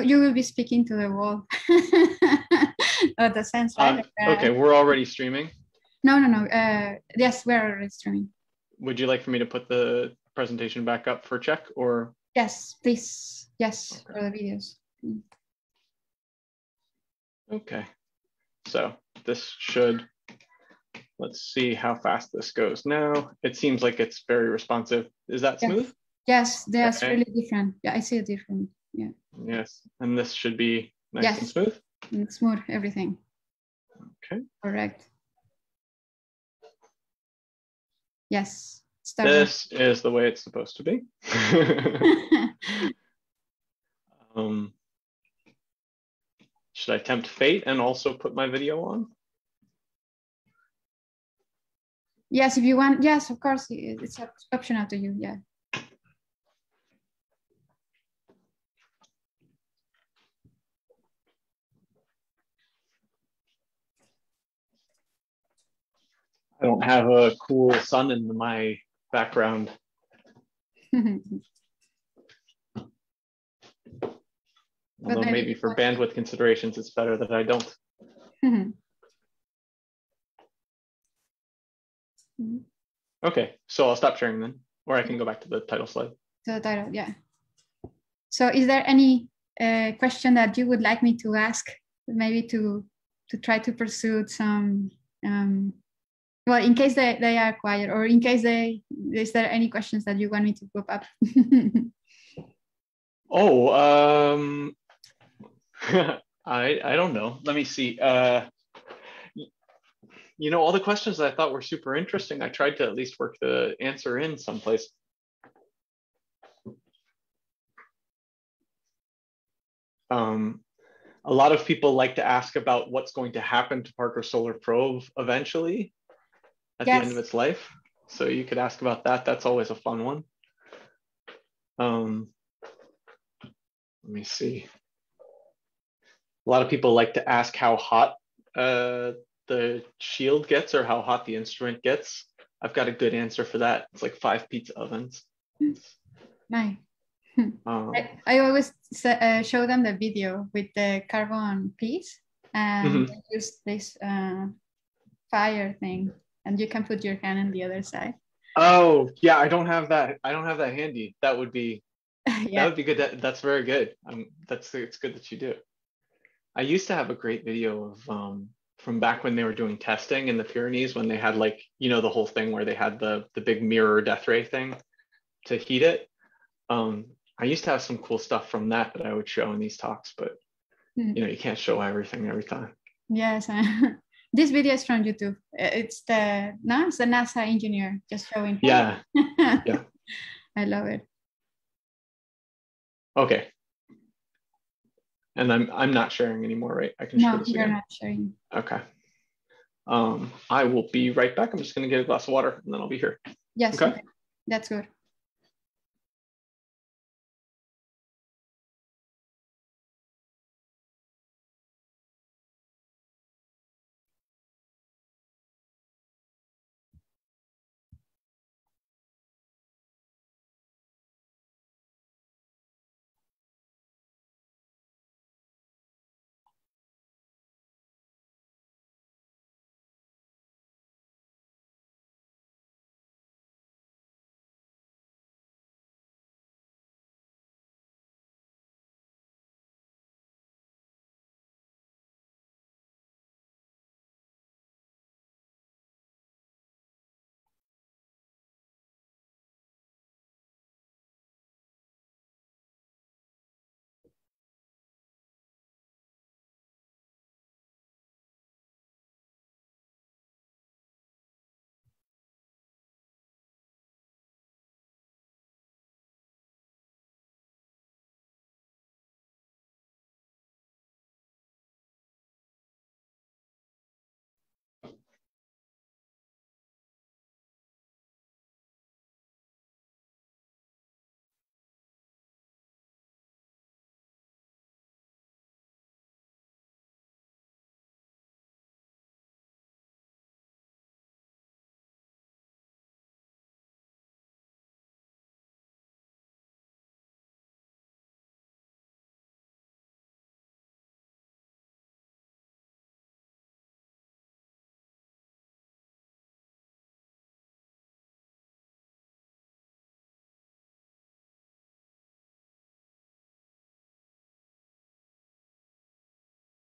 you will be speaking to the wall. oh, the sense, right? Uh, okay, we're already streaming. No, no, no. Uh, yes, we're already streaming. Would you like for me to put the presentation back up for check or? Yes, please. Yes, okay. for the videos. Okay, so this should, let's see how fast this goes now. It seems like it's very responsive. Is that yes. smooth? Yes, that's okay. really different. Yeah, I see a different. Yeah. Yes, and this should be nice yes. and smooth. And smooth, everything. Okay. Correct. Yes. Start this with. is the way it's supposed to be. um, should I tempt fate and also put my video on? Yes, if you want. Yes, of course. It's optional to you. Yeah. I don't have a cool sun in my background. Although maybe for bandwidth considerations, it's better that I don't. okay, so I'll stop sharing then, or I can go back to the title slide. To the title, yeah. So is there any uh, question that you would like me to ask, maybe to to try to pursue some um, well in case they, they are quiet or in case they is there any questions that you want me to pop up? Oh um i i don't know. Let me see. Uh you know all the questions i thought were super interesting i tried to at least work the answer in someplace. Um a lot of people like to ask about what's going to happen to Parker Solar Probe eventually at yes. the end of its life. So you could ask about that. That's always a fun one. Um, let me see. A lot of people like to ask how hot uh, the shield gets or how hot the instrument gets. I've got a good answer for that. It's like five pizza ovens. Nice. Um, I, I, always uh, show them the video with the carbon piece and mm-hmm. use this uh, fire thing and you can put your hand on the other side. Oh yeah, I don't have that. I don't have that handy. That would be yeah. that would be good. That, that's very good. Um, that's it's good that you do. I used to have a great video of um, from back when they were doing testing in the Pyrenees when they had like you know the whole thing where they had the the big mirror death ray thing to heat it. Um, I used to have some cool stuff from that that I would show in these talks, but mm-hmm. you know you can't show everything every time. Yes, this video is from YouTube. It's the no, it's the NASA engineer just showing. Yeah. yeah. I love it. Okay. And I'm I'm not sharing anymore, right? I can no, share this you're not sharing. Okay. Um, I will be right back. I'm just gonna get a glass of water and then I'll be here. Yes. Okay. okay. That's good.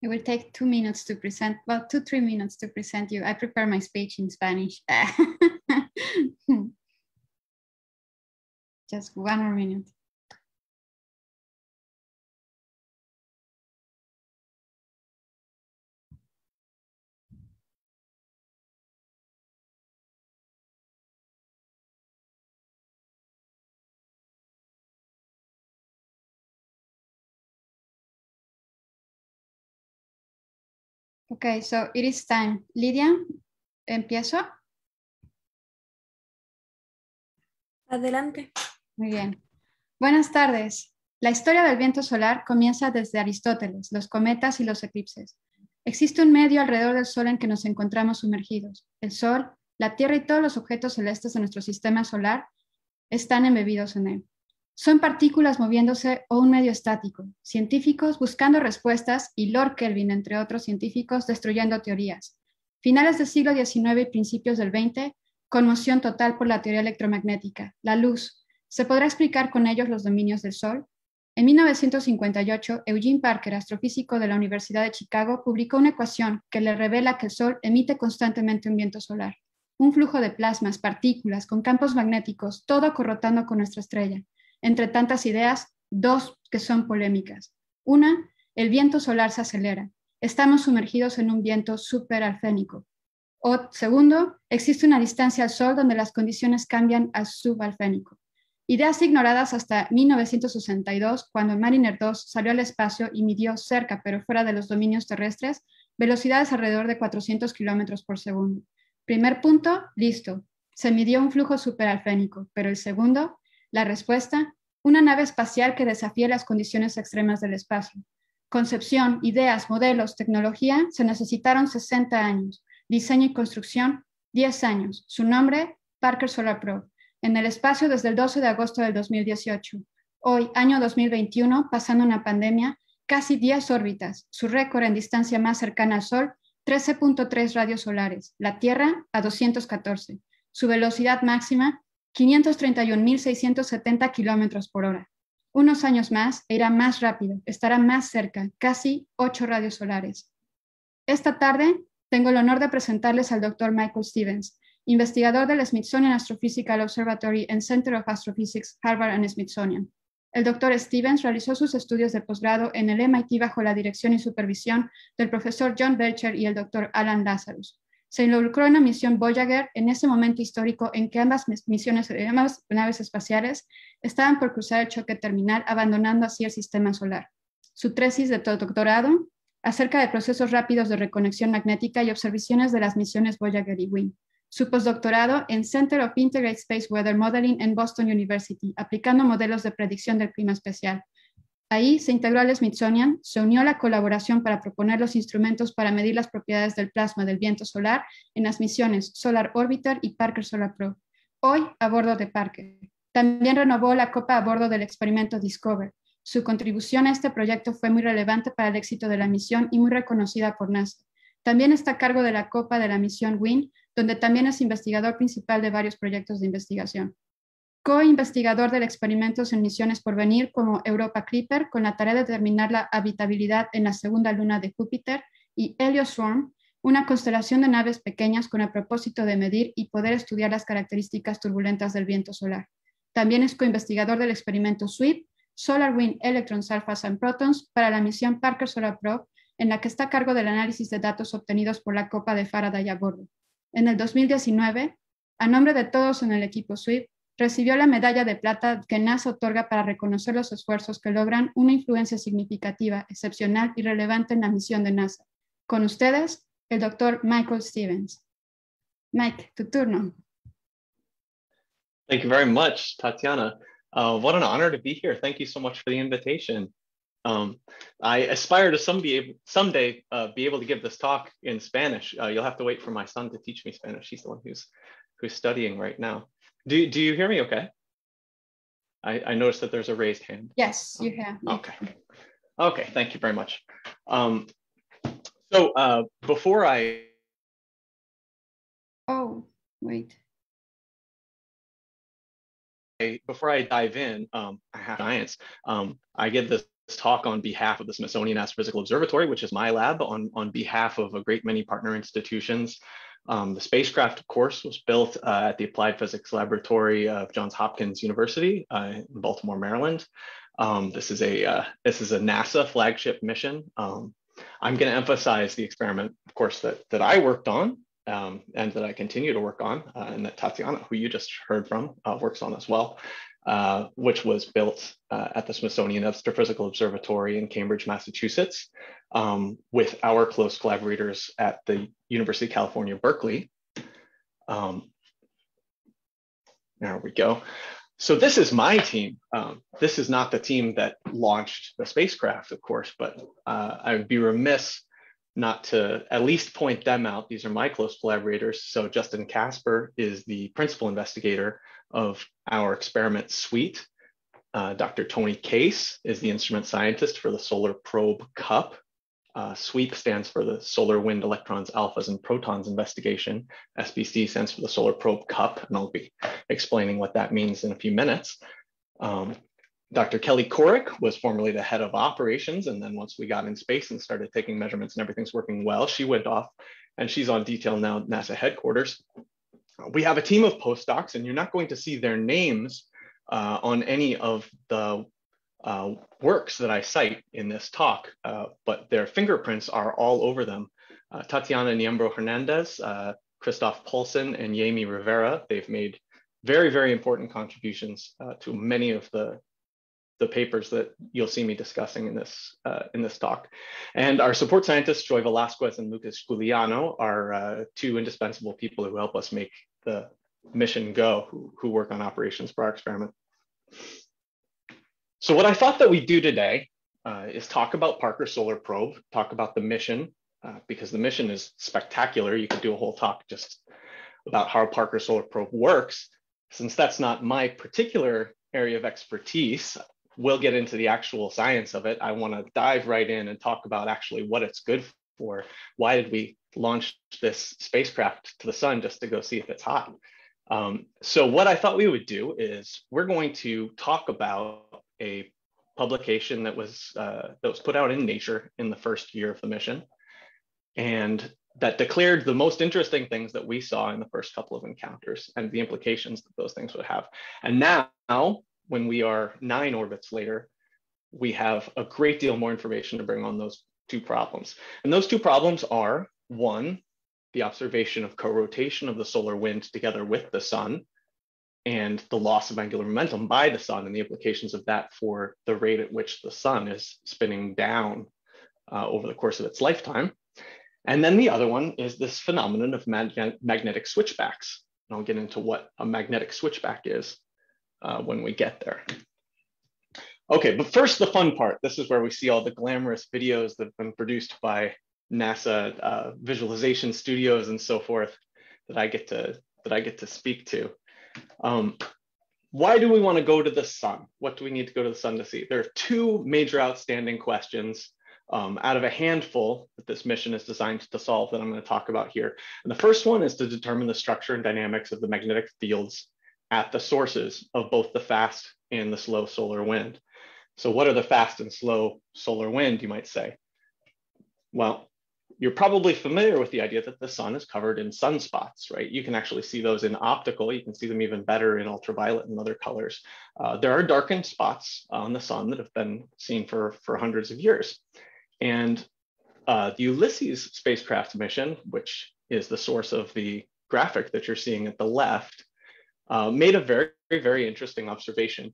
It will take two minutes to present, well, two, three minutes to present you. I prepare my speech in Spanish. Just one more minute. Okay, so it is time. Lidia, ¿empiezo? Adelante. Muy bien. Buenas tardes. La historia del viento solar comienza desde Aristóteles, los cometas y los eclipses. Existe un medio alrededor del Sol en que nos encontramos sumergidos. El Sol, la Tierra y todos los objetos celestes de nuestro sistema solar están embebidos en él. Son partículas moviéndose o un medio estático, científicos buscando respuestas y Lord Kelvin, entre otros científicos, destruyendo teorías. Finales del siglo XIX y principios del XX, conmoción total por la teoría electromagnética, la luz. ¿Se podrá explicar con ellos los dominios del Sol? En 1958, Eugene Parker, astrofísico de la Universidad de Chicago, publicó una ecuación que le revela que el Sol emite constantemente un viento solar, un flujo de plasmas, partículas, con campos magnéticos, todo corrotando con nuestra estrella. Entre tantas ideas, dos que son polémicas. Una, el viento solar se acelera. Estamos sumergidos en un viento superalfénico. O segundo, existe una distancia al Sol donde las condiciones cambian a subalfénico. Ideas ignoradas hasta 1962, cuando Mariner 2 salió al espacio y midió cerca, pero fuera de los dominios terrestres, velocidades alrededor de 400 kilómetros por segundo. Primer punto, listo. Se midió un flujo superalfénico, pero el segundo, la respuesta, una nave espacial que desafía las condiciones extremas del espacio. Concepción, ideas, modelos, tecnología, se necesitaron 60 años. Diseño y construcción, 10 años. Su nombre, Parker Solar Probe. En el espacio desde el 12 de agosto del 2018. Hoy, año 2021, pasando una pandemia, casi 10 órbitas. Su récord en distancia más cercana al Sol, 13.3 radios solares. La Tierra, a 214. Su velocidad máxima, 531.670 kilómetros por hora. Unos años más e irá más rápido, estará más cerca, casi 8 radios solares. Esta tarde tengo el honor de presentarles al doctor Michael Stevens, investigador del Smithsonian Astrophysical Observatory and Center of Astrophysics, Harvard and Smithsonian. El doctor Stevens realizó sus estudios de posgrado en el MIT bajo la dirección y supervisión del profesor John Belcher y el doctor Alan Lazarus se involucró en la misión Voyager en ese momento histórico en que ambas misiones, ambas naves espaciales estaban por cruzar el choque terminal, abandonando así el sistema solar. Su tesis de doctorado acerca de procesos rápidos de reconexión magnética y observaciones de las misiones Voyager y WIN. Su postdoctorado en Center of Integrated Space Weather Modeling en Boston University, aplicando modelos de predicción del clima especial, Ahí se integró al Smithsonian, se unió a la colaboración para proponer los instrumentos para medir las propiedades del plasma del viento solar en las misiones Solar Orbiter y Parker Solar Probe, hoy a bordo de Parker. También renovó la copa a bordo del experimento Discover. Su contribución a este proyecto fue muy relevante para el éxito de la misión y muy reconocida por NASA. También está a cargo de la copa de la misión WIN, donde también es investigador principal de varios proyectos de investigación co-investigador del experimento en misiones por venir como Europa Clipper, con la tarea de determinar la habitabilidad en la segunda luna de Júpiter, y Helioswarm, una constelación de naves pequeñas con el propósito de medir y poder estudiar las características turbulentas del viento solar. También es co-investigador del experimento SWIP, Solar Wind Electrons, Alphas and Protons, para la misión Parker Solar Probe, en la que está a cargo del análisis de datos obtenidos por la copa de Faraday a bordo. En el 2019, a nombre de todos en el equipo SWIP, recibió la medalla de plata que NASA otorga para reconocer los esfuerzos que logran una influencia significativa, excepcional y relevante en la misión de NASA. Con ustedes, el doctor Michael Stevens. Mike, tu turno. Thank you very much, Tatiana. Uh, what an honor to be here. Thank you so much for the invitation. Um, I aspire to some be able, someday uh, be able to give this talk in Spanish. Uh, you'll have to wait for my son to teach me Spanish. He's the one who's who's studying right now. Do, do you hear me okay? I, I noticed that there's a raised hand. Yes, you have. Okay. Okay, thank you very much. Um, so uh, before I. Oh, wait. Before I dive in, um, I have science. Um, I give this talk on behalf of the Smithsonian Astrophysical Observatory, which is my lab, on, on behalf of a great many partner institutions. Um, the spacecraft, of course, was built uh, at the Applied Physics Laboratory of Johns Hopkins University uh, in Baltimore, Maryland. Um, this is a uh, this is a NASA flagship mission. Um, I'm going to emphasize the experiment, of course, that that I worked on um, and that I continue to work on, uh, and that Tatiana, who you just heard from, uh, works on as well. Uh, which was built uh, at the Smithsonian Astrophysical Observatory in Cambridge, Massachusetts, um, with our close collaborators at the University of California, Berkeley. Um, there we go. So this is my team. Um, this is not the team that launched the spacecraft, of course, but uh, I would be remiss not to at least point them out. These are my close collaborators. So Justin Casper is the principal investigator of our experiment suite. Uh, Dr. Tony Case is the instrument scientist for the Solar Probe CUP. Uh, SWEEP stands for the Solar Wind Electrons, Alphas, and Protons Investigation. SPC stands for the Solar Probe CUP, and I'll be explaining what that means in a few minutes. Um, Dr. Kelly Korrick was formerly the head of operations. And then once we got in space and started taking measurements and everything's working well, she went off and she's on detail now at NASA headquarters we have a team of postdocs, and you're not going to see their names uh, on any of the uh, works that I cite in this talk, uh, but their fingerprints are all over them. Uh, Tatiana Niembro Hernandez, uh, Christoph Poulsen, and Yemi Rivera, they've made very, very important contributions uh, to many of the the papers that you'll see me discussing in this uh, in this talk. And our support scientists, Joy Velasquez and Lucas Giuliano, are uh, two indispensable people who help us make the mission go, who, who work on operations for our experiment. So what I thought that we'd do today uh, is talk about Parker Solar Probe, talk about the mission, uh, because the mission is spectacular. You could do a whole talk just about how Parker Solar Probe works. Since that's not my particular area of expertise, we'll get into the actual science of it. I want to dive right in and talk about actually what it's good for. Why did we launch this spacecraft to the sun just to go see if it's hot? Um, so what I thought we would do is we're going to talk about a publication that was uh, that was put out in Nature in the first year of the mission, and that declared the most interesting things that we saw in the first couple of encounters and the implications that those things would have. And now when we are nine orbits later, we have a great deal more information to bring on those two problems. And those two problems are one, the observation of co-rotation of the solar wind together with the sun and the loss of angular momentum by the sun and the implications of that for the rate at which the sun is spinning down uh, over the course of its lifetime. And then the other one is this phenomenon of mag magnetic switchbacks. And I'll get into what a magnetic switchback is uh, when we get there. Okay, but first the fun part. This is where we see all the glamorous videos that have been produced by NASA uh, visualization studios and so forth that I get to that I get to speak to. Um, why do we want to go to the sun? What do we need to go to the sun to see? There are two major outstanding questions um, out of a handful that this mission is designed to solve that I'm going to talk about here. And the first one is to determine the structure and dynamics of the magnetic fields at the sources of both the fast and the slow solar wind. So what are the fast and slow solar wind, you might say? Well, you're probably familiar with the idea that the sun is covered in sunspots, right? You can actually see those in optical. You can see them even better in ultraviolet and other colors. Uh, there are darkened spots on the sun that have been seen for, for hundreds of years. And uh, the Ulysses spacecraft mission, which is the source of the graphic that you're seeing at the left, uh, made a very, very, interesting observation.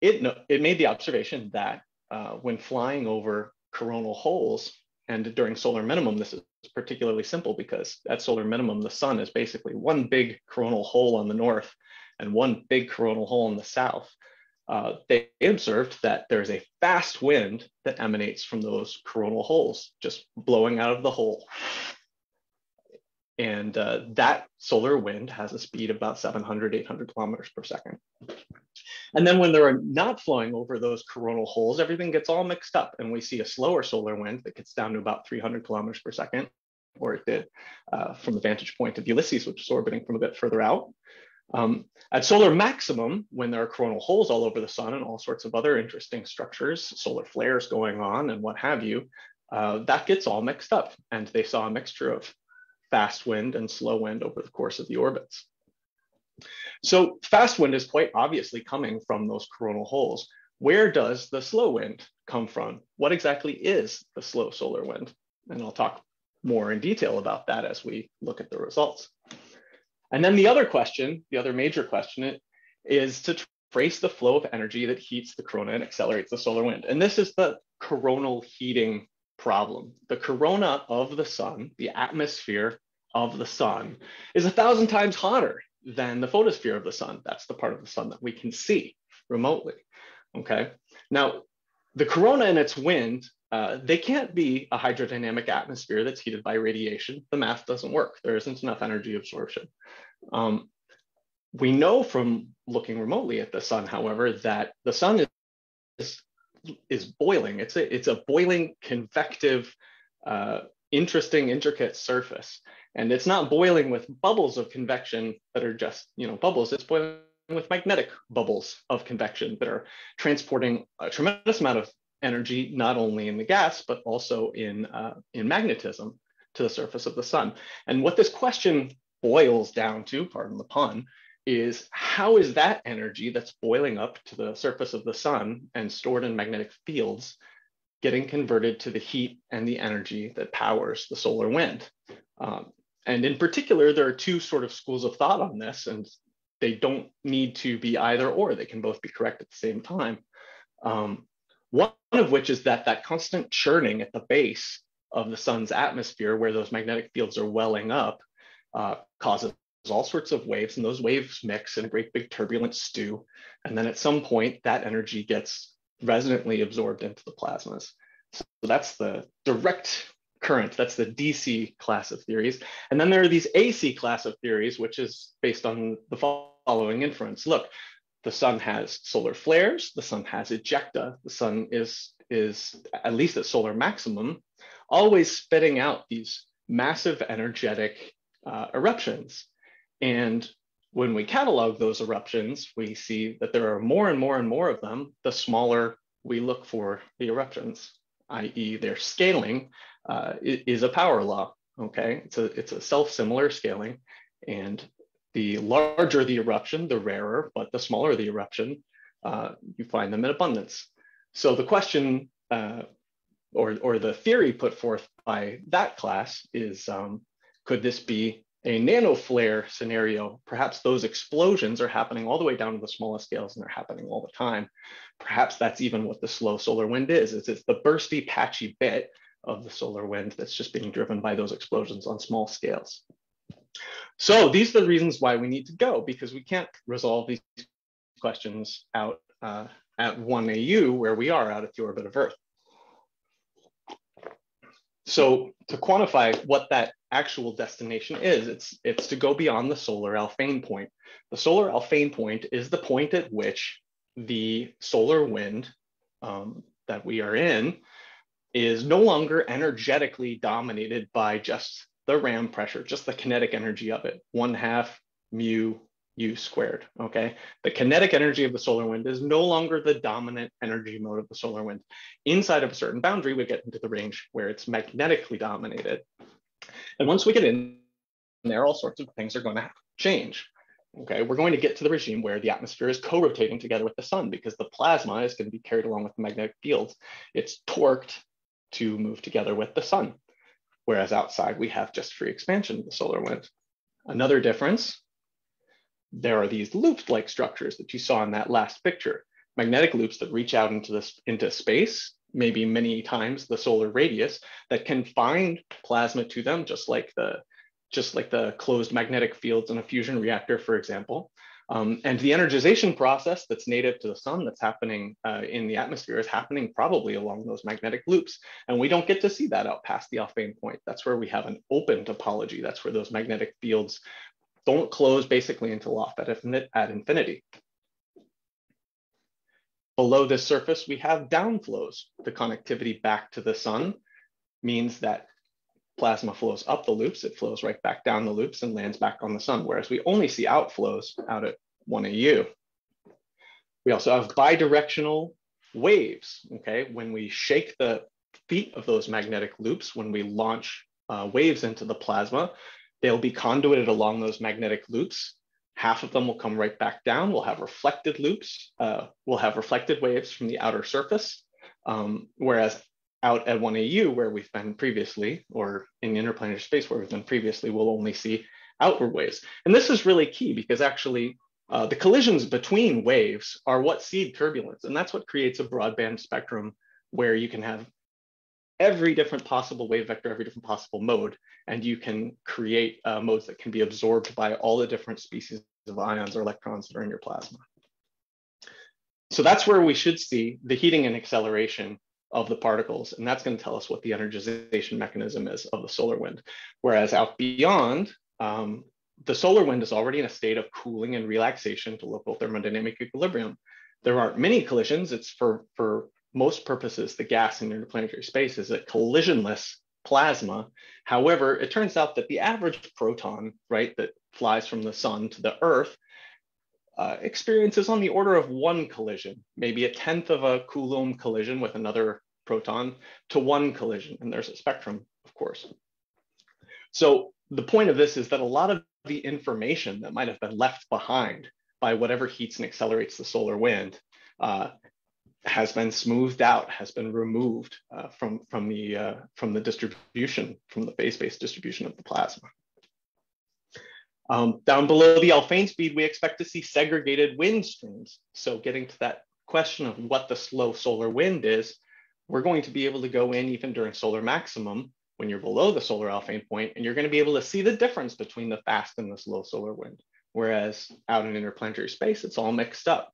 It, it made the observation that uh, when flying over coronal holes, and during solar minimum, this is particularly simple because at solar minimum, the sun is basically one big coronal hole on the north and one big coronal hole in the south. Uh, they observed that there's a fast wind that emanates from those coronal holes, just blowing out of the hole. And uh, that solar wind has a speed of about 700, 800 kilometers per second. And then when they're not flowing over those coronal holes, everything gets all mixed up and we see a slower solar wind that gets down to about 300 kilometers per second, or it did uh, from the vantage point of Ulysses, which is orbiting from a bit further out. Um, at solar maximum, when there are coronal holes all over the sun and all sorts of other interesting structures, solar flares going on and what have you, uh, that gets all mixed up. And they saw a mixture of fast wind and slow wind over the course of the orbits. So fast wind is quite obviously coming from those coronal holes. Where does the slow wind come from? What exactly is the slow solar wind? And I'll talk more in detail about that as we look at the results. And then the other question, the other major question is to trace the flow of energy that heats the corona and accelerates the solar wind. And this is the coronal heating problem. The corona of the sun, the atmosphere of the sun, is a thousand times hotter than the photosphere of the sun. That's the part of the sun that we can see remotely. Okay. Now, the corona and its wind, uh, they can't be a hydrodynamic atmosphere that's heated by radiation. The math doesn't work. There isn't enough energy absorption. Um, we know from looking remotely at the sun, however, that the sun is, is boiling. It's a, it's a boiling convective, uh, interesting, intricate surface. And it's not boiling with bubbles of convection that are just, you know, bubbles. It's boiling with magnetic bubbles of convection that are transporting a tremendous amount of energy, not only in the gas, but also in, uh, in magnetism to the surface of the sun. And what this question boils down to, pardon the pun, is how is that energy that's boiling up to the surface of the sun and stored in magnetic fields getting converted to the heat and the energy that powers the solar wind? Um, and in particular, there are two sort of schools of thought on this, and they don't need to be either or, they can both be correct at the same time. Um, one of which is that that constant churning at the base of the sun's atmosphere, where those magnetic fields are welling up, uh, causes all sorts of waves, and those waves mix in a great big turbulent stew. And then at some point, that energy gets resonantly absorbed into the plasmas. So that's the direct current. That's the DC class of theories. And then there are these AC class of theories, which is based on the following inference. Look, the sun has solar flares, the sun has ejecta, the sun is, is at least at solar maximum, always spitting out these massive energetic uh, eruptions. And when we catalog those eruptions, we see that there are more and more and more of them, the smaller we look for the eruptions, i.e. their scaling uh, is a power law, okay? It's a, it's a self-similar scaling and the larger the eruption, the rarer, but the smaller the eruption, uh, you find them in abundance. So the question uh, or, or the theory put forth by that class is, um, could this be a nanoflare scenario? Perhaps those explosions are happening all the way down to the smallest scales and they're happening all the time. Perhaps that's even what the slow solar wind is, is it's the bursty patchy bit of the solar wind that's just being driven by those explosions on small scales. So these are the reasons why we need to go because we can't resolve these questions out uh, at 1 AU where we are out at the orbit of Earth. So to quantify what that actual destination is, it's, it's to go beyond the solar Alfvén point. The solar Alfvén point is the point at which the solar wind um, that we are in is no longer energetically dominated by just the ram pressure, just the kinetic energy of it, one half mu u squared, okay? The kinetic energy of the solar wind is no longer the dominant energy mode of the solar wind. Inside of a certain boundary, we get into the range where it's magnetically dominated. And once we get in there, all sorts of things are going to change. Okay, we're going to get to the regime where the atmosphere is co-rotating together with the sun because the plasma is going to be carried along with the magnetic fields. It's torqued to move together with the sun. Whereas outside we have just free expansion of the solar wind. Another difference, there are these loop-like structures that you saw in that last picture, magnetic loops that reach out into this into space, maybe many times the solar radius, that can find plasma to them, just like the just like the closed magnetic fields in a fusion reactor, for example. Um, and the energization process that's native to the sun that's happening uh, in the atmosphere is happening probably along those magnetic loops. And we don't get to see that out past the Alfvén point. That's where we have an open topology. That's where those magnetic fields don't close basically until off at, at infinity. Below this surface, we have downflows. The connectivity back to the sun means that plasma flows up the loops, it flows right back down the loops and lands back on the sun, whereas we only see outflows out at 1AU. We also have bidirectional waves, okay? When we shake the feet of those magnetic loops, when we launch uh, waves into the plasma, they'll be conduited along those magnetic loops. Half of them will come right back down. We'll have reflected loops. Uh, we'll have reflected waves from the outer surface. Um, whereas out at 1AU, where we've been previously, or in interplanetary space where we've been previously, we'll only see outward waves. And this is really key because actually uh, the collisions between waves are what seed turbulence. And that's what creates a broadband spectrum where you can have every different possible wave vector, every different possible mode, and you can create uh, modes that can be absorbed by all the different species of ions or electrons that are in your plasma. So that's where we should see the heating and acceleration of the particles, and that's going to tell us what the energization mechanism is of the solar wind. Whereas out beyond, um, the solar wind is already in a state of cooling and relaxation to local thermodynamic equilibrium. There aren't many collisions. It's for, for most purposes, the gas in interplanetary space is a collisionless plasma. However, it turns out that the average proton, right, that flies from the sun to the earth uh, experiences on the order of one collision, maybe a tenth of a Coulomb collision with another proton to one collision. And there's a spectrum, of course. So the point of this is that a lot of the information that might have been left behind by whatever heats and accelerates the solar wind uh, has been smoothed out, has been removed uh, from, from, the, uh, from the distribution, from the phase-based distribution of the plasma. Um, down below the Alfvén speed, we expect to see segregated wind streams. So getting to that question of what the slow solar wind is, we're going to be able to go in even during solar maximum when you're below the solar Alfvén point, and you're going to be able to see the difference between the fast and the slow solar wind. Whereas out in interplanetary space, it's all mixed up.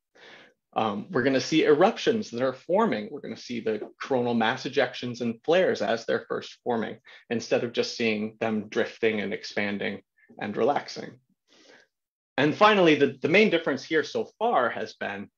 Um, we're going to see eruptions that are forming. We're going to see the coronal mass ejections and flares as they're first forming, instead of just seeing them drifting and expanding and relaxing. And finally, the, the main difference here so far has been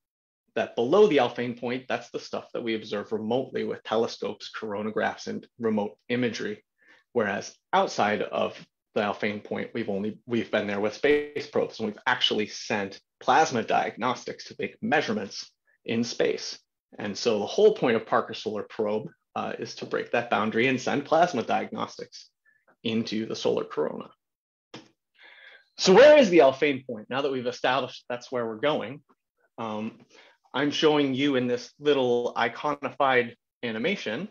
that below the Alfvén point, that's the stuff that we observe remotely with telescopes, coronagraphs, and remote imagery. Whereas outside of the Alfvén point, we've only we've been there with space probes, and we've actually sent plasma diagnostics to make measurements in space. And so the whole point of Parker Solar Probe uh, is to break that boundary and send plasma diagnostics into the solar corona. So where is the Alfvén point? Now that we've established that's where we're going, um, I'm showing you in this little iconified animation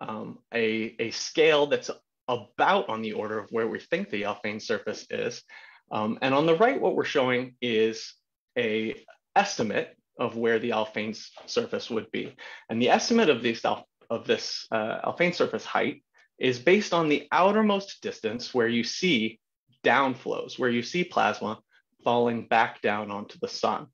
um, a, a scale that's about on the order of where we think the Alfvén surface is. Um, and on the right, what we're showing is a estimate of where the Alfvén surface would be. And the estimate of this, of this uh, Alfvén surface height is based on the outermost distance where you see downflows, where you see plasma falling back down onto the sun.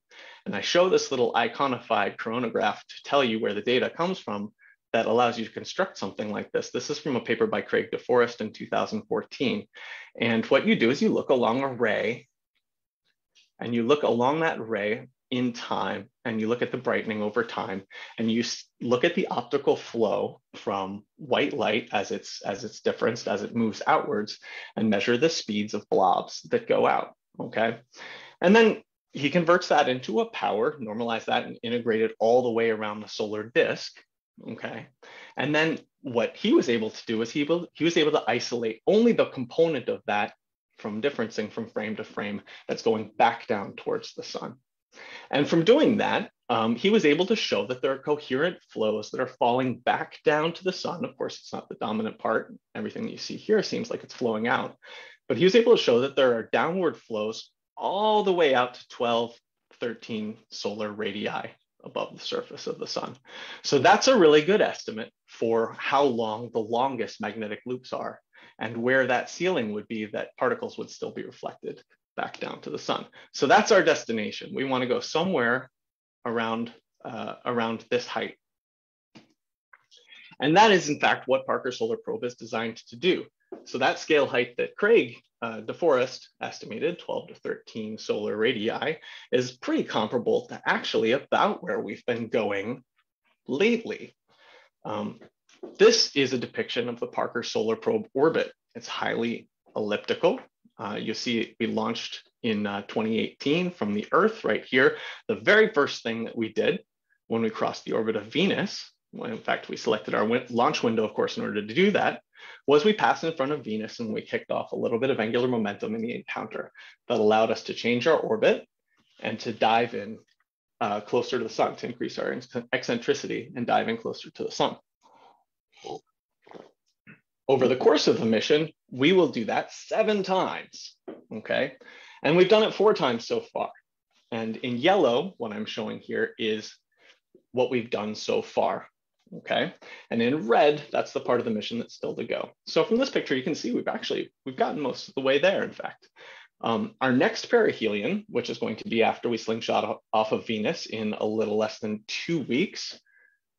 And I show this little iconified coronagraph to tell you where the data comes from that allows you to construct something like this. This is from a paper by Craig DeForest in 2014. And what you do is you look along a ray and you look along that ray in time and you look at the brightening over time and you look at the optical flow from white light as it's as it's differenced as it moves outwards and measure the speeds of blobs that go out okay? And then he converts that into a power normalize that and integrate it all the way around the solar disk okay? And then what he was able to do is he, he was able to isolate only the component of that from differencing from frame to frame that's going back down towards the sun and from doing that, um, he was able to show that there are coherent flows that are falling back down to the sun. Of course, it's not the dominant part. Everything that you see here seems like it's flowing out. But he was able to show that there are downward flows all the way out to 12, 13 solar radii above the surface of the sun. So that's a really good estimate for how long the longest magnetic loops are and where that ceiling would be that particles would still be reflected back down to the sun. So that's our destination. We want to go somewhere around, uh, around this height. And that is in fact what Parker Solar Probe is designed to do. So that scale height that Craig uh, DeForest estimated, 12 to 13 solar radii, is pretty comparable to actually about where we've been going lately. Um, this is a depiction of the Parker Solar Probe orbit. It's highly elliptical. Uh, you see we launched in uh, 2018 from the Earth right here. The very first thing that we did when we crossed the orbit of Venus, when in fact we selected our win launch window, of course, in order to do that, was we passed in front of Venus and we kicked off a little bit of angular momentum in the encounter that allowed us to change our orbit and to dive in uh, closer to the sun to increase our eccentricity and dive in closer to the sun. Over the course of the mission, we will do that seven times, okay? And we've done it four times so far. And in yellow, what I'm showing here is what we've done so far, okay? And in red, that's the part of the mission that's still to go. So from this picture, you can see we've actually, we've gotten most of the way there, in fact. Um, our next perihelion, which is going to be after we slingshot off of Venus in a little less than two weeks,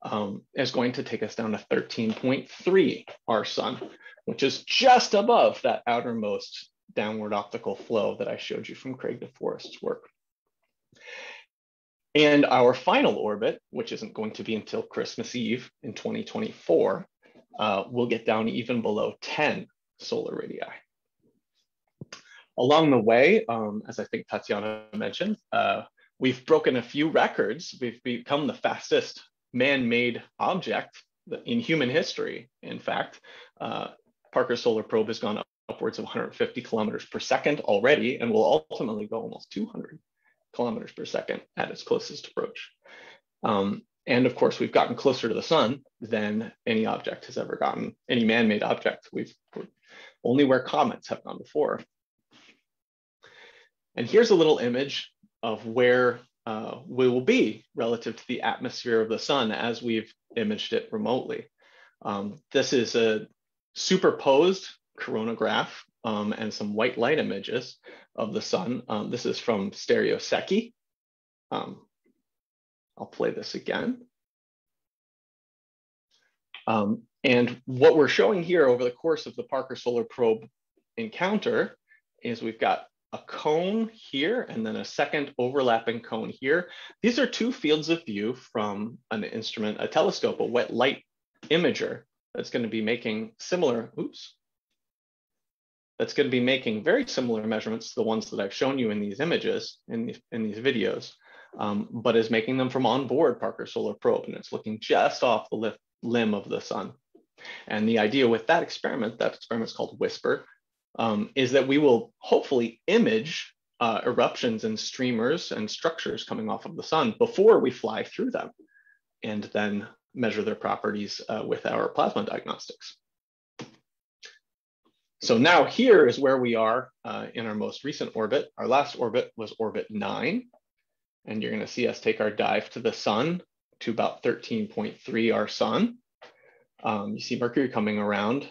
um, is going to take us down to 13.3 our sun, which is just above that outermost downward optical flow that I showed you from Craig DeForest's work. And our final orbit, which isn't going to be until Christmas Eve in 2024, uh, will get down even below 10 solar radii. Along the way, um, as I think Tatiana mentioned, uh, we've broken a few records. We've become the fastest man-made object in human history. In fact, uh, Parker Solar Probe has gone upwards of 150 kilometers per second already and will ultimately go almost 200 kilometers per second at its closest approach. Um, and of course, we've gotten closer to the sun than any object has ever gotten, any man-made object. We've only where comets have gone before. And here's a little image of where uh, we will be relative to the atmosphere of the sun as we've imaged it remotely. Um, this is a superposed coronagraph um, and some white light images of the sun. Um, this is from Stereosecchi. Um, I'll play this again. Um, and what we're showing here over the course of the Parker Solar Probe encounter is we've got a cone here and then a second overlapping cone here. These are two fields of view from an instrument, a telescope, a wet light imager that's going to be making similar, oops, that's going to be making very similar measurements to the ones that I've shown you in these images, in these, in these videos, um, but is making them from onboard Parker Solar Probe, and it's looking just off the limb of the sun. And the idea with that experiment, that experiment is called WHISPER, um, is that we will hopefully image uh, eruptions and streamers and structures coming off of the sun before we fly through them and then measure their properties uh, with our plasma diagnostics. So now here is where we are uh, in our most recent orbit. Our last orbit was orbit nine, and you're gonna see us take our dive to the sun to about 13.3 our sun. Um, you see Mercury coming around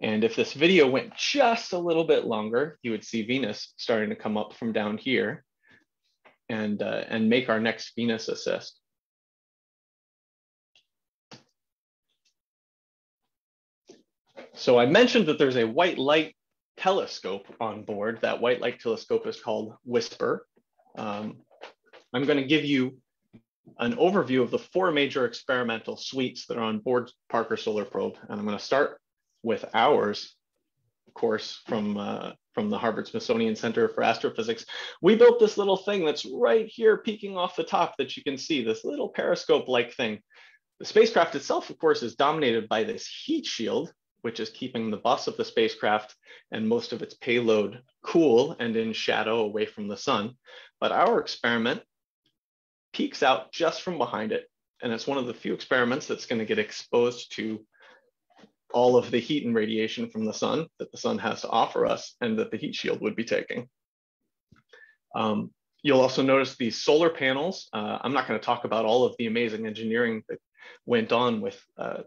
and if this video went just a little bit longer, you would see Venus starting to come up from down here and, uh, and make our next Venus assist. So I mentioned that there's a white light telescope on board. That white light telescope is called WHISPER. Um, I'm going to give you an overview of the four major experimental suites that are on board Parker Solar Probe. And I'm going to start with ours of course from uh, from the Harvard Smithsonian Center for Astrophysics, we built this little thing that's right here peeking off the top that you can see, this little periscope-like thing. The spacecraft itself, of course, is dominated by this heat shield, which is keeping the bus of the spacecraft and most of its payload cool and in shadow away from the sun. But our experiment peeks out just from behind it. And it's one of the few experiments that's going to get exposed to all of the heat and radiation from the sun that the sun has to offer us and that the heat shield would be taking. Um, you'll also notice these solar panels. Uh, I'm not going to talk about all of the amazing engineering that went on with, uh,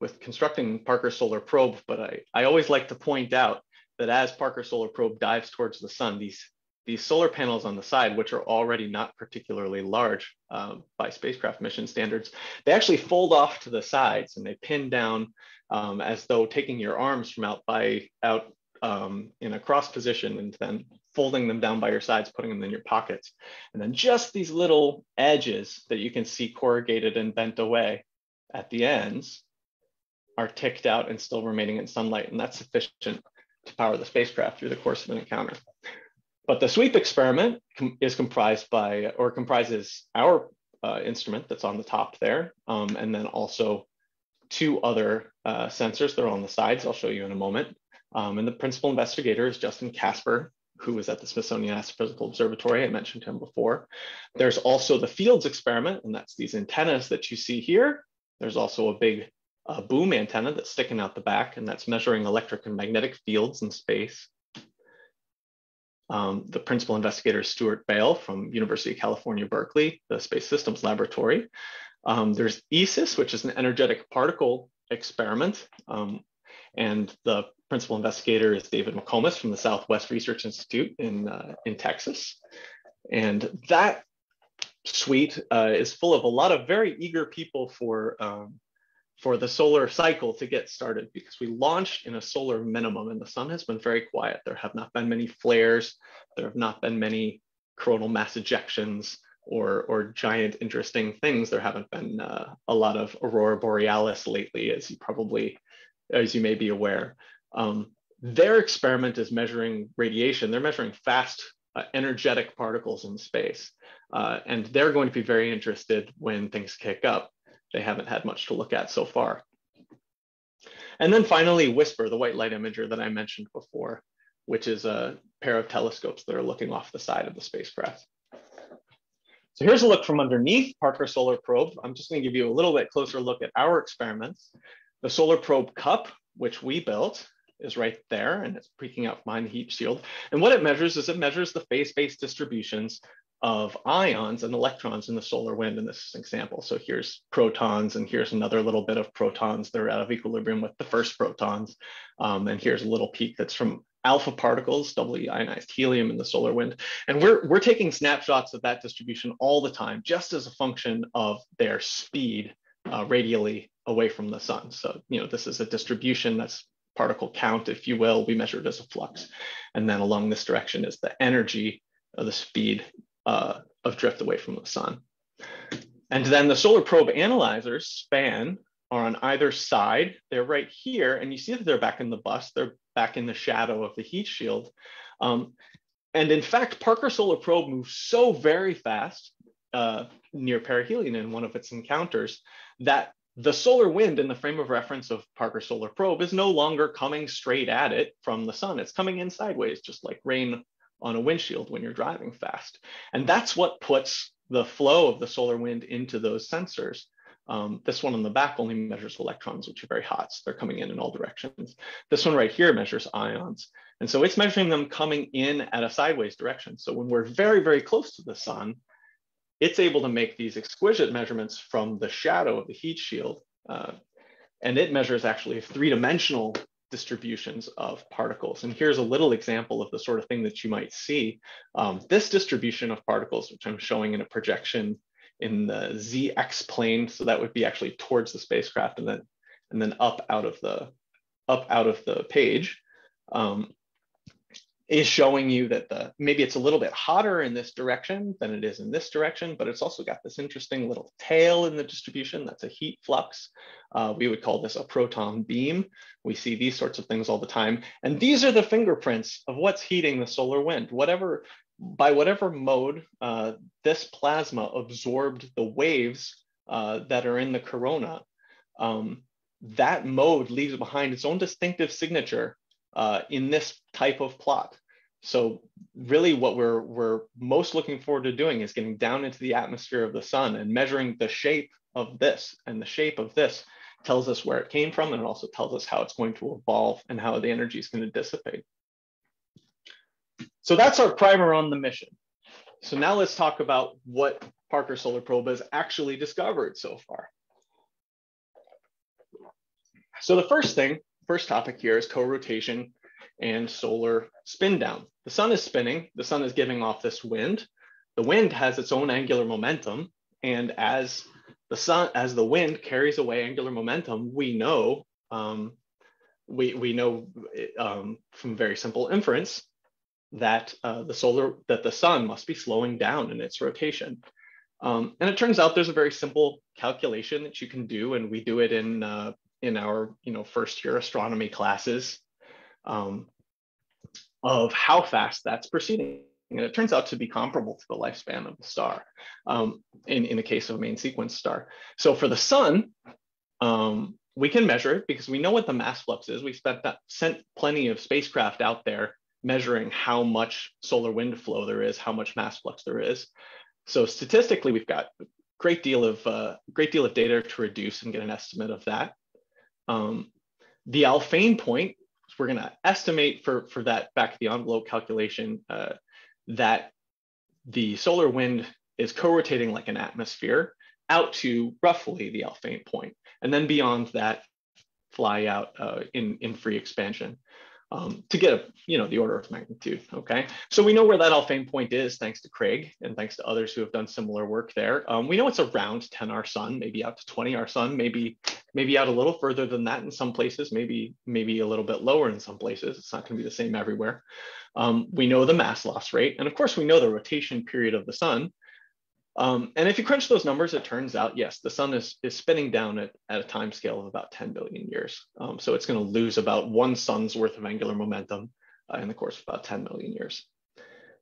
with constructing Parker Solar Probe, but I, I always like to point out that as Parker Solar Probe dives towards the sun, these, these solar panels on the side, which are already not particularly large uh, by spacecraft mission standards, they actually fold off to the sides and they pin down um, as though taking your arms from out by out um, in a cross position and then folding them down by your sides, putting them in your pockets. And then just these little edges that you can see corrugated and bent away at the ends are ticked out and still remaining in sunlight, and that's sufficient to power the spacecraft through the course of an encounter. But the sweep experiment com is comprised by, or comprises our uh, instrument that's on the top there, um, and then also two other uh, sensors that are on the sides. I'll show you in a moment. Um, and the principal investigator is Justin Casper, who was at the Smithsonian Astrophysical Observatory. I mentioned him before. There's also the Fields experiment, and that's these antennas that you see here. There's also a big uh, boom antenna that's sticking out the back, and that's measuring electric and magnetic fields in space. Um, the principal investigator is Stuart Bale from University of California, Berkeley, the Space Systems Laboratory. Um, there's ESIS, which is an energetic particle experiment. Um, and the principal investigator is David McComas from the Southwest Research Institute in, uh, in Texas. And that suite uh, is full of a lot of very eager people for, um, for the solar cycle to get started because we launched in a solar minimum and the sun has been very quiet. There have not been many flares. There have not been many coronal mass ejections or, or giant interesting things. There haven't been uh, a lot of aurora borealis lately, as you probably, as you may be aware. Um, their experiment is measuring radiation. They're measuring fast uh, energetic particles in space. Uh, and they're going to be very interested when things kick up they haven't had much to look at so far. And then finally, Whisper, the white light imager that I mentioned before, which is a pair of telescopes that are looking off the side of the spacecraft. So here's a look from underneath Parker Solar Probe. I'm just gonna give you a little bit closer look at our experiments. The Solar Probe cup, which we built, is right there and it's peeking out behind the heat shield. And what it measures is it measures the phase-space distributions of ions and electrons in the solar wind in this example. So here's protons, and here's another little bit of protons. They're out of equilibrium with the first protons. Um, and here's a little peak that's from alpha particles, doubly ionized helium in the solar wind. And we're, we're taking snapshots of that distribution all the time, just as a function of their speed uh, radially away from the sun. So, you know, this is a distribution that's particle count, if you will, we measure it as a flux. And then along this direction is the energy of the speed uh, of drift away from the sun. And then the solar probe analyzers span are on either side. They're right here, and you see that they're back in the bus. They're back in the shadow of the heat shield. Um, and in fact, Parker Solar Probe moves so very fast uh, near perihelion in one of its encounters that the solar wind in the frame of reference of Parker Solar Probe is no longer coming straight at it from the sun. It's coming in sideways, just like rain on a windshield when you're driving fast. And that's what puts the flow of the solar wind into those sensors. Um, this one on the back only measures electrons, which are very hot. So they're coming in in all directions. This one right here measures ions. And so it's measuring them coming in at a sideways direction. So when we're very, very close to the sun, it's able to make these exquisite measurements from the shadow of the heat shield. Uh, and it measures actually three-dimensional distributions of particles. And here's a little example of the sort of thing that you might see. Um, this distribution of particles, which I'm showing in a projection in the ZX plane. So that would be actually towards the spacecraft and then, and then up out of the, up out of the page. Um, is showing you that the maybe it's a little bit hotter in this direction than it is in this direction, but it's also got this interesting little tail in the distribution. That's a heat flux. Uh, we would call this a proton beam. We see these sorts of things all the time. And these are the fingerprints of what's heating the solar wind. Whatever, by whatever mode uh, this plasma absorbed the waves uh, that are in the corona, um, that mode leaves behind its own distinctive signature uh, in this type of plot. So really what we're, we're most looking forward to doing is getting down into the atmosphere of the sun and measuring the shape of this and the shape of this tells us where it came from and it also tells us how it's going to evolve and how the energy is going to dissipate. So that's our primer on the mission. So now let's talk about what Parker Solar Probe has actually discovered so far. So the first thing, first topic here is co-rotation and solar spin down. The sun is spinning, the sun is giving off this wind. The wind has its own angular momentum. And as the sun, as the wind carries away angular momentum, we know, um, we, we know um, from very simple inference that uh, the solar, that the sun must be slowing down in its rotation. Um, and it turns out there's a very simple calculation that you can do, and we do it in uh, in our you know first year astronomy classes um, of how fast that's proceeding. And it turns out to be comparable to the lifespan of the star um, in, in the case of a main sequence star. So for the sun, um, we can measure it because we know what the mass flux is. We spent that, sent plenty of spacecraft out there measuring how much solar wind flow there is, how much mass flux there is. So statistically, we've got a great deal of uh, great deal of data to reduce and get an estimate of that. Um, the Alfvén point, we're going to estimate for for that back of the envelope calculation uh, that the solar wind is co-rotating like an atmosphere out to roughly the Alfvén point, and then beyond that, fly out uh, in in free expansion um, to get a, you know, the order of magnitude, okay? So we know where that Alfvén point is thanks to Craig and thanks to others who have done similar work there. Um, we know it's around 10 our sun, maybe out to 20 our sun, maybe maybe out a little further than that in some places, maybe maybe a little bit lower in some places. It's not gonna be the same everywhere. Um, we know the mass loss rate, and of course we know the rotation period of the sun, um, and if you crunch those numbers, it turns out, yes, the sun is, is spinning down at, at a time scale of about 10 billion years. Um, so it's going to lose about one sun's worth of angular momentum uh, in the course of about 10 million years.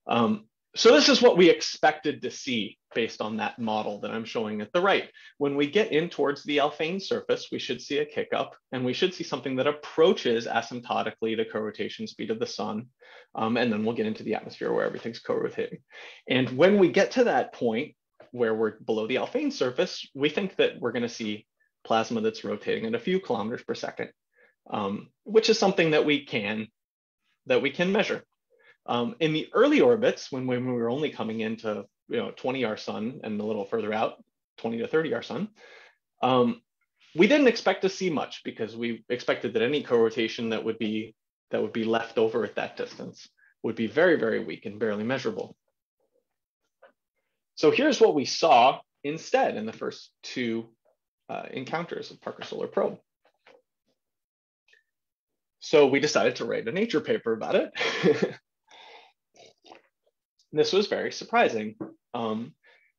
Um, so this is what we expected to see based on that model that I'm showing at the right. When we get in towards the Alfvén surface, we should see a kick up and we should see something that approaches asymptotically the co-rotation speed of the sun. Um, and then we'll get into the atmosphere where everything's co-rotating. And when we get to that point, where we're below the Alfvén surface, we think that we're going to see plasma that's rotating at a few kilometers per second, um, which is something that we can that we can measure. Um, in the early orbits, when, when we were only coming into you know 20 our sun and a little further out, 20 to 30 our sun, um, we didn't expect to see much because we expected that any co-rotation that would be that would be left over at that distance would be very, very weak and barely measurable. So here's what we saw instead in the first two uh, encounters of Parker Solar Probe. So we decided to write a nature paper about it. this was very surprising. Um,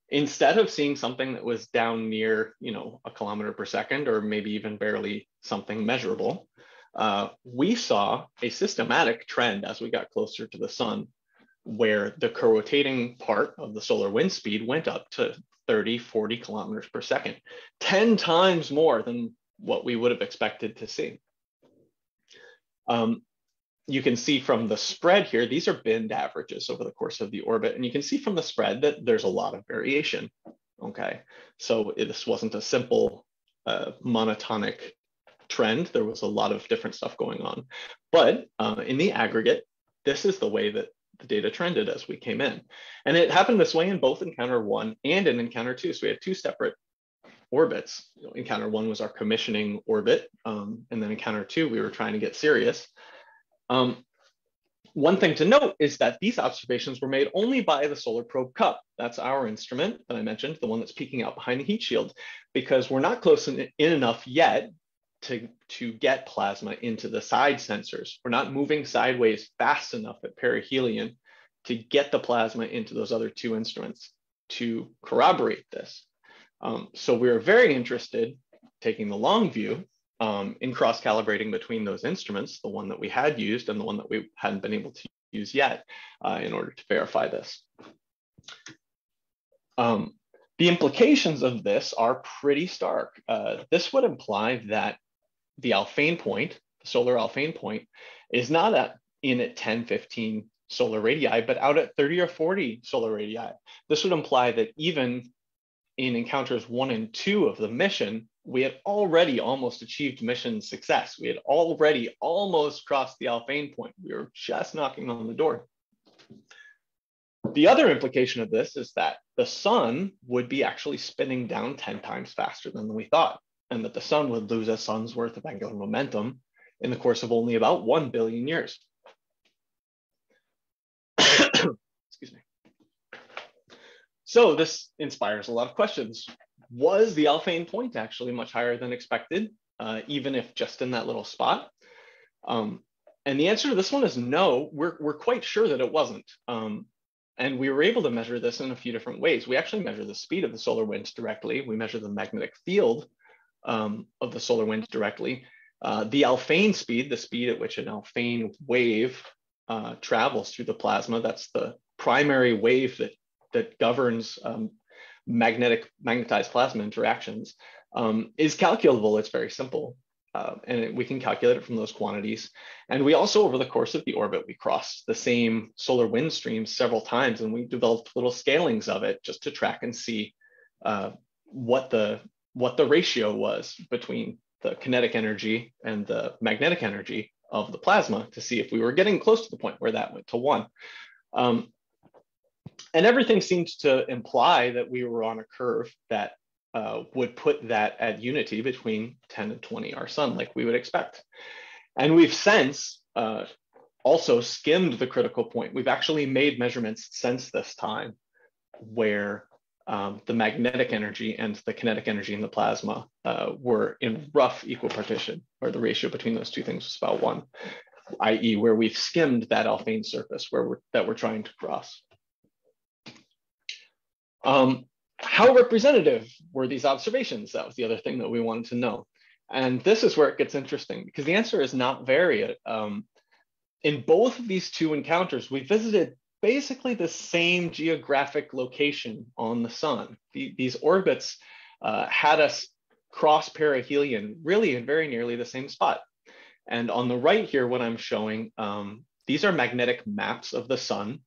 instead of seeing something that was down near, you know, a kilometer per second, or maybe even barely something measurable, uh, we saw a systematic trend as we got closer to the sun where the co-rotating part of the solar wind speed went up to 30, 40 kilometers per second, 10 times more than what we would have expected to see. Um, you can see from the spread here, these are binned averages over the course of the orbit. And you can see from the spread that there's a lot of variation. Okay, so this wasn't a simple uh, monotonic trend. There was a lot of different stuff going on. But uh, in the aggregate, this is the way that the data trended as we came in. And it happened this way in both encounter one and in encounter two. So we had two separate orbits. You know, encounter one was our commissioning orbit. Um, and then encounter two, we were trying to get serious. Um, one thing to note is that these observations were made only by the Solar Probe Cup. That's our instrument that I mentioned, the one that's peeking out behind the heat shield, because we're not close in, in enough yet to, to get plasma into the side sensors. We're not moving sideways fast enough at perihelion to get the plasma into those other two instruments to corroborate this. Um, so we are very interested, taking the long view, um, in cross-calibrating between those instruments, the one that we had used and the one that we hadn't been able to use yet uh, in order to verify this. Um, the implications of this are pretty stark. Uh, this would imply that the Alfvén point, the solar Alfvén point, is not at, in at 10, 15 solar radii, but out at 30 or 40 solar radii. This would imply that even in encounters one and two of the mission, we had already almost achieved mission success. We had already almost crossed the Alfvén point. We were just knocking on the door. The other implication of this is that the sun would be actually spinning down 10 times faster than we thought and that the sun would lose a sun's worth of angular momentum in the course of only about 1 billion years. Excuse me. So this inspires a lot of questions. Was the Alfvén point actually much higher than expected, uh, even if just in that little spot? Um, and the answer to this one is no, we're, we're quite sure that it wasn't. Um, and we were able to measure this in a few different ways. We actually measure the speed of the solar winds directly. We measure the magnetic field um, of the solar wind directly. Uh, the Alfvén speed, the speed at which an Alfvén wave uh, travels through the plasma, that's the primary wave that, that governs um, magnetic magnetized plasma interactions, um, is calculable. It's very simple. Uh, and we can calculate it from those quantities. And we also, over the course of the orbit, we crossed the same solar wind streams several times, and we developed little scalings of it just to track and see uh, what the what the ratio was between the kinetic energy and the magnetic energy of the plasma to see if we were getting close to the point where that went to one. Um, and everything seemed to imply that we were on a curve that uh, would put that at unity between 10 and 20 our sun, like we would expect. And we've since uh, also skimmed the critical point. We've actually made measurements since this time where um, the magnetic energy and the kinetic energy in the plasma uh, were in rough equal partition, or the ratio between those two things was about one, i.e. where we've skimmed that Alfvén surface where we're, that we're trying to cross. Um, how representative were these observations? That was the other thing that we wanted to know. And this is where it gets interesting because the answer is not very. Um, in both of these two encounters, we visited basically the same geographic location on the sun. The, these orbits uh, had us cross perihelion really in very nearly the same spot. And on the right here, what I'm showing, um, these are magnetic maps of the sun.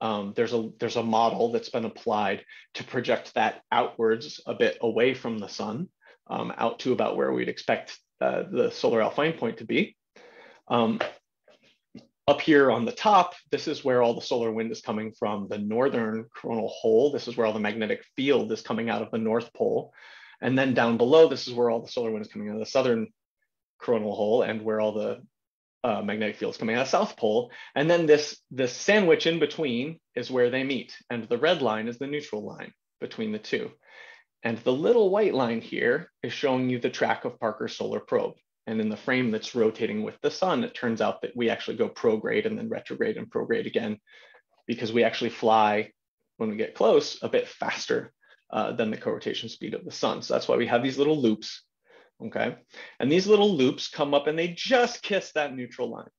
Um, there's a there's a model that's been applied to project that outwards a bit away from the sun, um, out to about where we'd expect uh, the solar Alfvén point to be. Up here on the top, this is where all the solar wind is coming from the northern coronal hole. This is where all the magnetic field is coming out of the North Pole. And then down below, this is where all the solar wind is coming out of the southern coronal hole and where all the uh, magnetic field is coming out of the South Pole. And then this, this sandwich in between is where they meet. And the red line is the neutral line between the two. And the little white line here is showing you the track of Parker's solar probe. And in the frame that's rotating with the sun, it turns out that we actually go prograde and then retrograde and prograde again because we actually fly when we get close a bit faster uh, than the co-rotation speed of the sun. So that's why we have these little loops, okay? And these little loops come up and they just kiss that neutral line.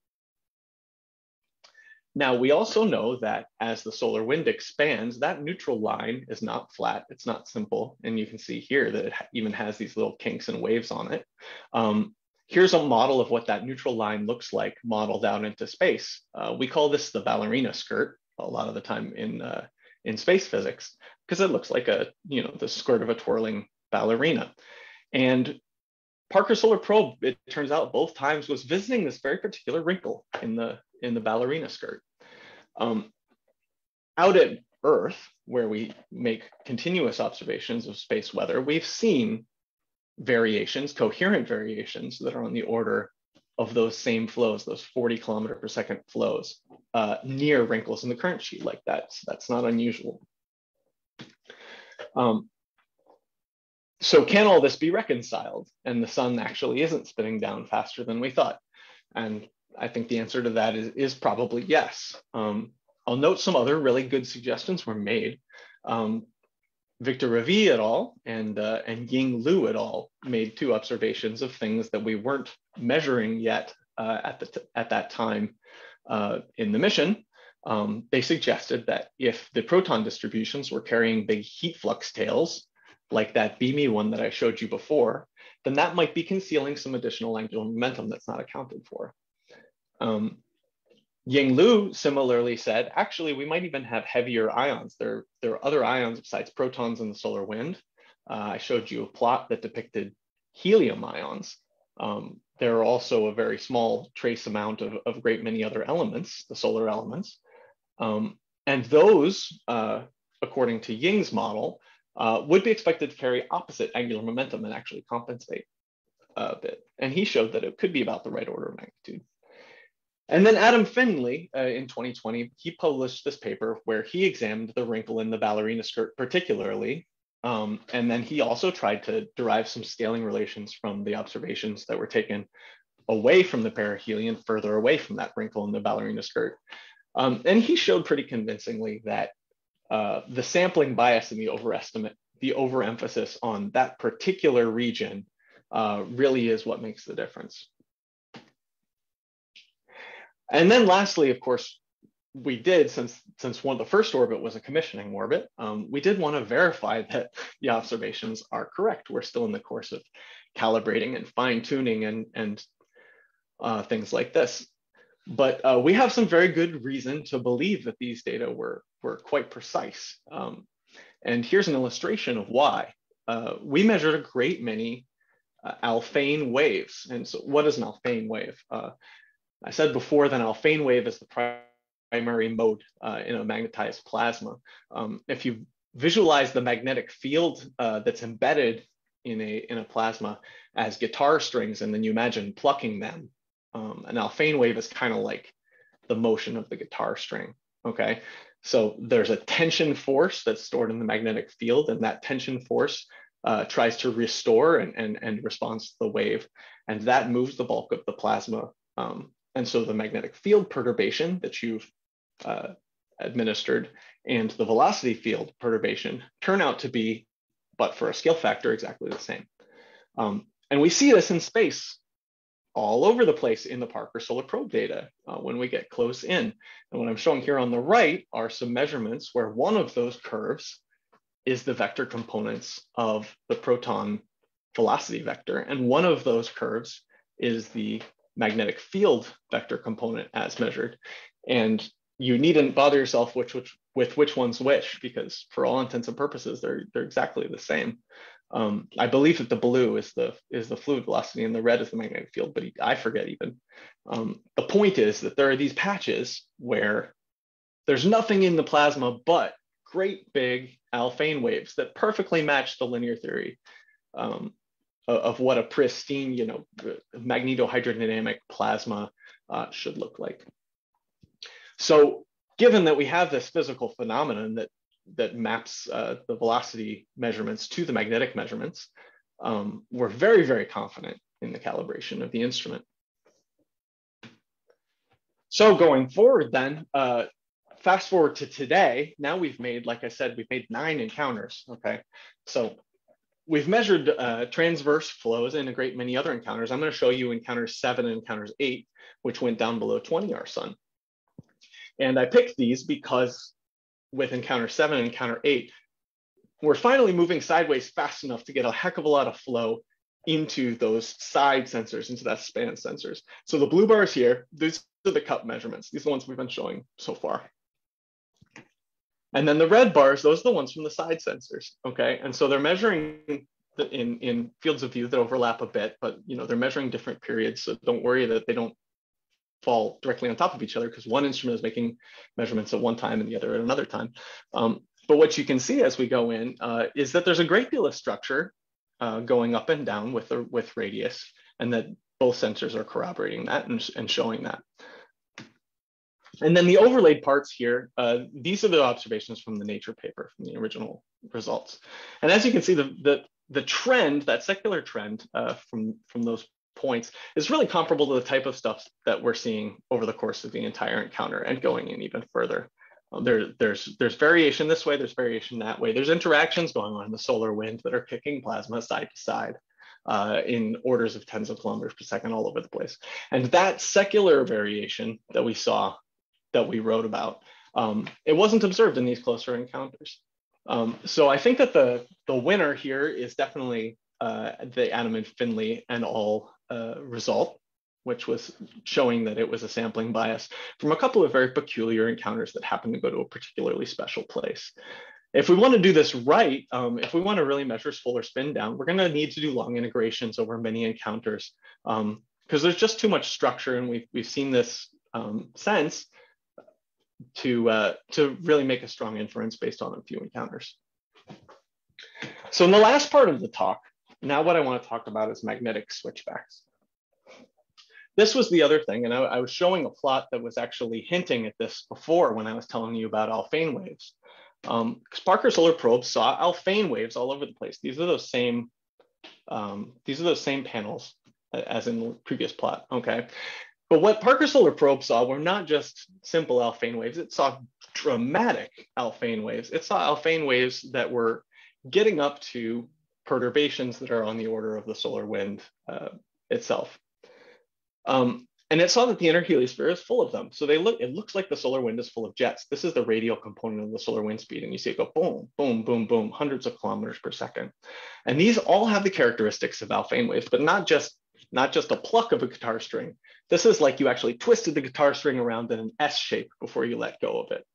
Now, we also know that as the solar wind expands, that neutral line is not flat, it's not simple. And you can see here that it even has these little kinks and waves on it. Um, here's a model of what that neutral line looks like modeled out into space. Uh, we call this the ballerina skirt a lot of the time in, uh, in space physics because it looks like a, you know, the skirt of a twirling ballerina. And Parker Solar Probe, it turns out both times was visiting this very particular wrinkle in the, in the ballerina skirt. Um, out at Earth, where we make continuous observations of space weather, we've seen variations, coherent variations that are on the order of those same flows, those 40 kilometer per second flows uh, near wrinkles in the current sheet like that. So that's not unusual. Um, so can all this be reconciled? And the sun actually isn't spinning down faster than we thought. And I think the answer to that is, is probably yes. Um, I'll note some other really good suggestions were made. Um, Victor Ravi et al. and uh, and Ying Lu et al. made two observations of things that we weren't measuring yet uh, at the at that time uh, in the mission. Um, they suggested that if the proton distributions were carrying big heat flux tails, like that beamy one that I showed you before, then that might be concealing some additional angular momentum that's not accounted for. Um, Ying Lu similarly said, actually, we might even have heavier ions. There, there are other ions besides protons in the solar wind. Uh, I showed you a plot that depicted helium ions. Um, there are also a very small trace amount of, of great many other elements, the solar elements. Um, and those, uh, according to Ying's model, uh, would be expected to carry opposite angular momentum and actually compensate a bit. And he showed that it could be about the right order of magnitude. And then Adam Finley uh, in 2020, he published this paper where he examined the wrinkle in the ballerina skirt particularly. Um, and then he also tried to derive some scaling relations from the observations that were taken away from the perihelion, further away from that wrinkle in the ballerina skirt. Um, and he showed pretty convincingly that uh, the sampling bias and the overestimate, the overemphasis on that particular region uh, really is what makes the difference. And then lastly, of course, we did, since, since one of the first orbit was a commissioning orbit, um, we did want to verify that the observations are correct. We're still in the course of calibrating and fine tuning and, and uh, things like this. But uh, we have some very good reason to believe that these data were, were quite precise. Um, and here's an illustration of why. Uh, we measured a great many uh, Alfvén waves. And so what is an Alfvén wave? Uh, I said before that Alfvén wave is the primary mode uh, in a magnetized plasma. Um, if you visualize the magnetic field uh, that's embedded in a, in a plasma as guitar strings, and then you imagine plucking them, um, an Alfvén wave is kind of like the motion of the guitar string, okay? So there's a tension force that's stored in the magnetic field, and that tension force uh, tries to restore and, and, and responds to the wave, and that moves the bulk of the plasma. Um, and so the magnetic field perturbation that you've uh, administered and the velocity field perturbation turn out to be, but for a scale factor, exactly the same. Um, and we see this in space all over the place in the Parker Solar Probe data uh, when we get close in. And what I'm showing here on the right are some measurements where one of those curves is the vector components of the proton velocity vector. And one of those curves is the magnetic field vector component as measured. And you needn't bother yourself which, which, with which one's which, because for all intents and purposes, they're, they're exactly the same. Um, I believe that the blue is the is the fluid velocity and the red is the magnetic field, but I forget even. Um, the point is that there are these patches where there's nothing in the plasma but great big Alfvén waves that perfectly match the linear theory um, of what a pristine, you know, magnetohydrodynamic plasma uh, should look like. So given that we have this physical phenomenon that that maps uh, the velocity measurements to the magnetic measurements, um, we're very, very confident in the calibration of the instrument. So going forward then, uh, fast forward to today, now we've made, like I said, we've made nine encounters, okay? So we've measured uh, transverse flows in a great many other encounters. I'm gonna show you encounters seven and encounters eight, which went down below 20 our sun. And I picked these because with encounter seven and encounter eight, we're finally moving sideways fast enough to get a heck of a lot of flow into those side sensors, into that span sensors. So the blue bars here, these are the cup measurements. These are the ones we've been showing so far. And then the red bars, those are the ones from the side sensors, okay? And so they're measuring in, in fields of view that overlap a bit, but you know they're measuring different periods, so don't worry that they don't fall directly on top of each other because one instrument is making measurements at one time and the other at another time. Um, but what you can see as we go in uh, is that there's a great deal of structure uh, going up and down with, the, with radius and that both sensors are corroborating that and, and showing that. And then the overlaid parts here, uh, these are the observations from the Nature paper, from the original results. And as you can see, the, the, the trend, that secular trend uh, from, from those points is really comparable to the type of stuff that we're seeing over the course of the entire encounter and going in even further. Um, there, there's, there's variation this way, there's variation that way. There's interactions going on in the solar wind that are kicking plasma side to side uh, in orders of tens of kilometers per second all over the place. And that secular variation that we saw, that we wrote about, um, it wasn't observed in these closer encounters. Um, so I think that the, the winner here is definitely uh, the Adam and Finley and all uh, result, which was showing that it was a sampling bias from a couple of very peculiar encounters that happened to go to a particularly special place. If we want to do this right, um, if we want to really measure solar spin down, we're going to need to do long integrations over many encounters because um, there's just too much structure, and we've we've seen this um, since to uh, to really make a strong inference based on a few encounters. So in the last part of the talk, now what I want to talk about is magnetic switchbacks. This was the other thing, and I, I was showing a plot that was actually hinting at this before when I was telling you about Alfvén waves. Um, Parker Solar Probe saw Alfvén waves all over the place. These are those same, um, these are those same panels as in the previous plot, okay? But what Parker Solar Probe saw were not just simple Alfvén waves, it saw dramatic Alfvén waves. It saw Alfvén waves that were getting up to perturbations that are on the order of the solar wind uh, itself. Um, and it saw that the inner heliosphere is full of them. So they look, it looks like the solar wind is full of jets. This is the radial component of the solar wind speed. And you see it go boom, boom, boom, boom, hundreds of kilometers per second. And these all have the characteristics of Alfvén waves, but not just, not just a pluck of a guitar string. This is like you actually twisted the guitar string around in an S shape before you let go of it.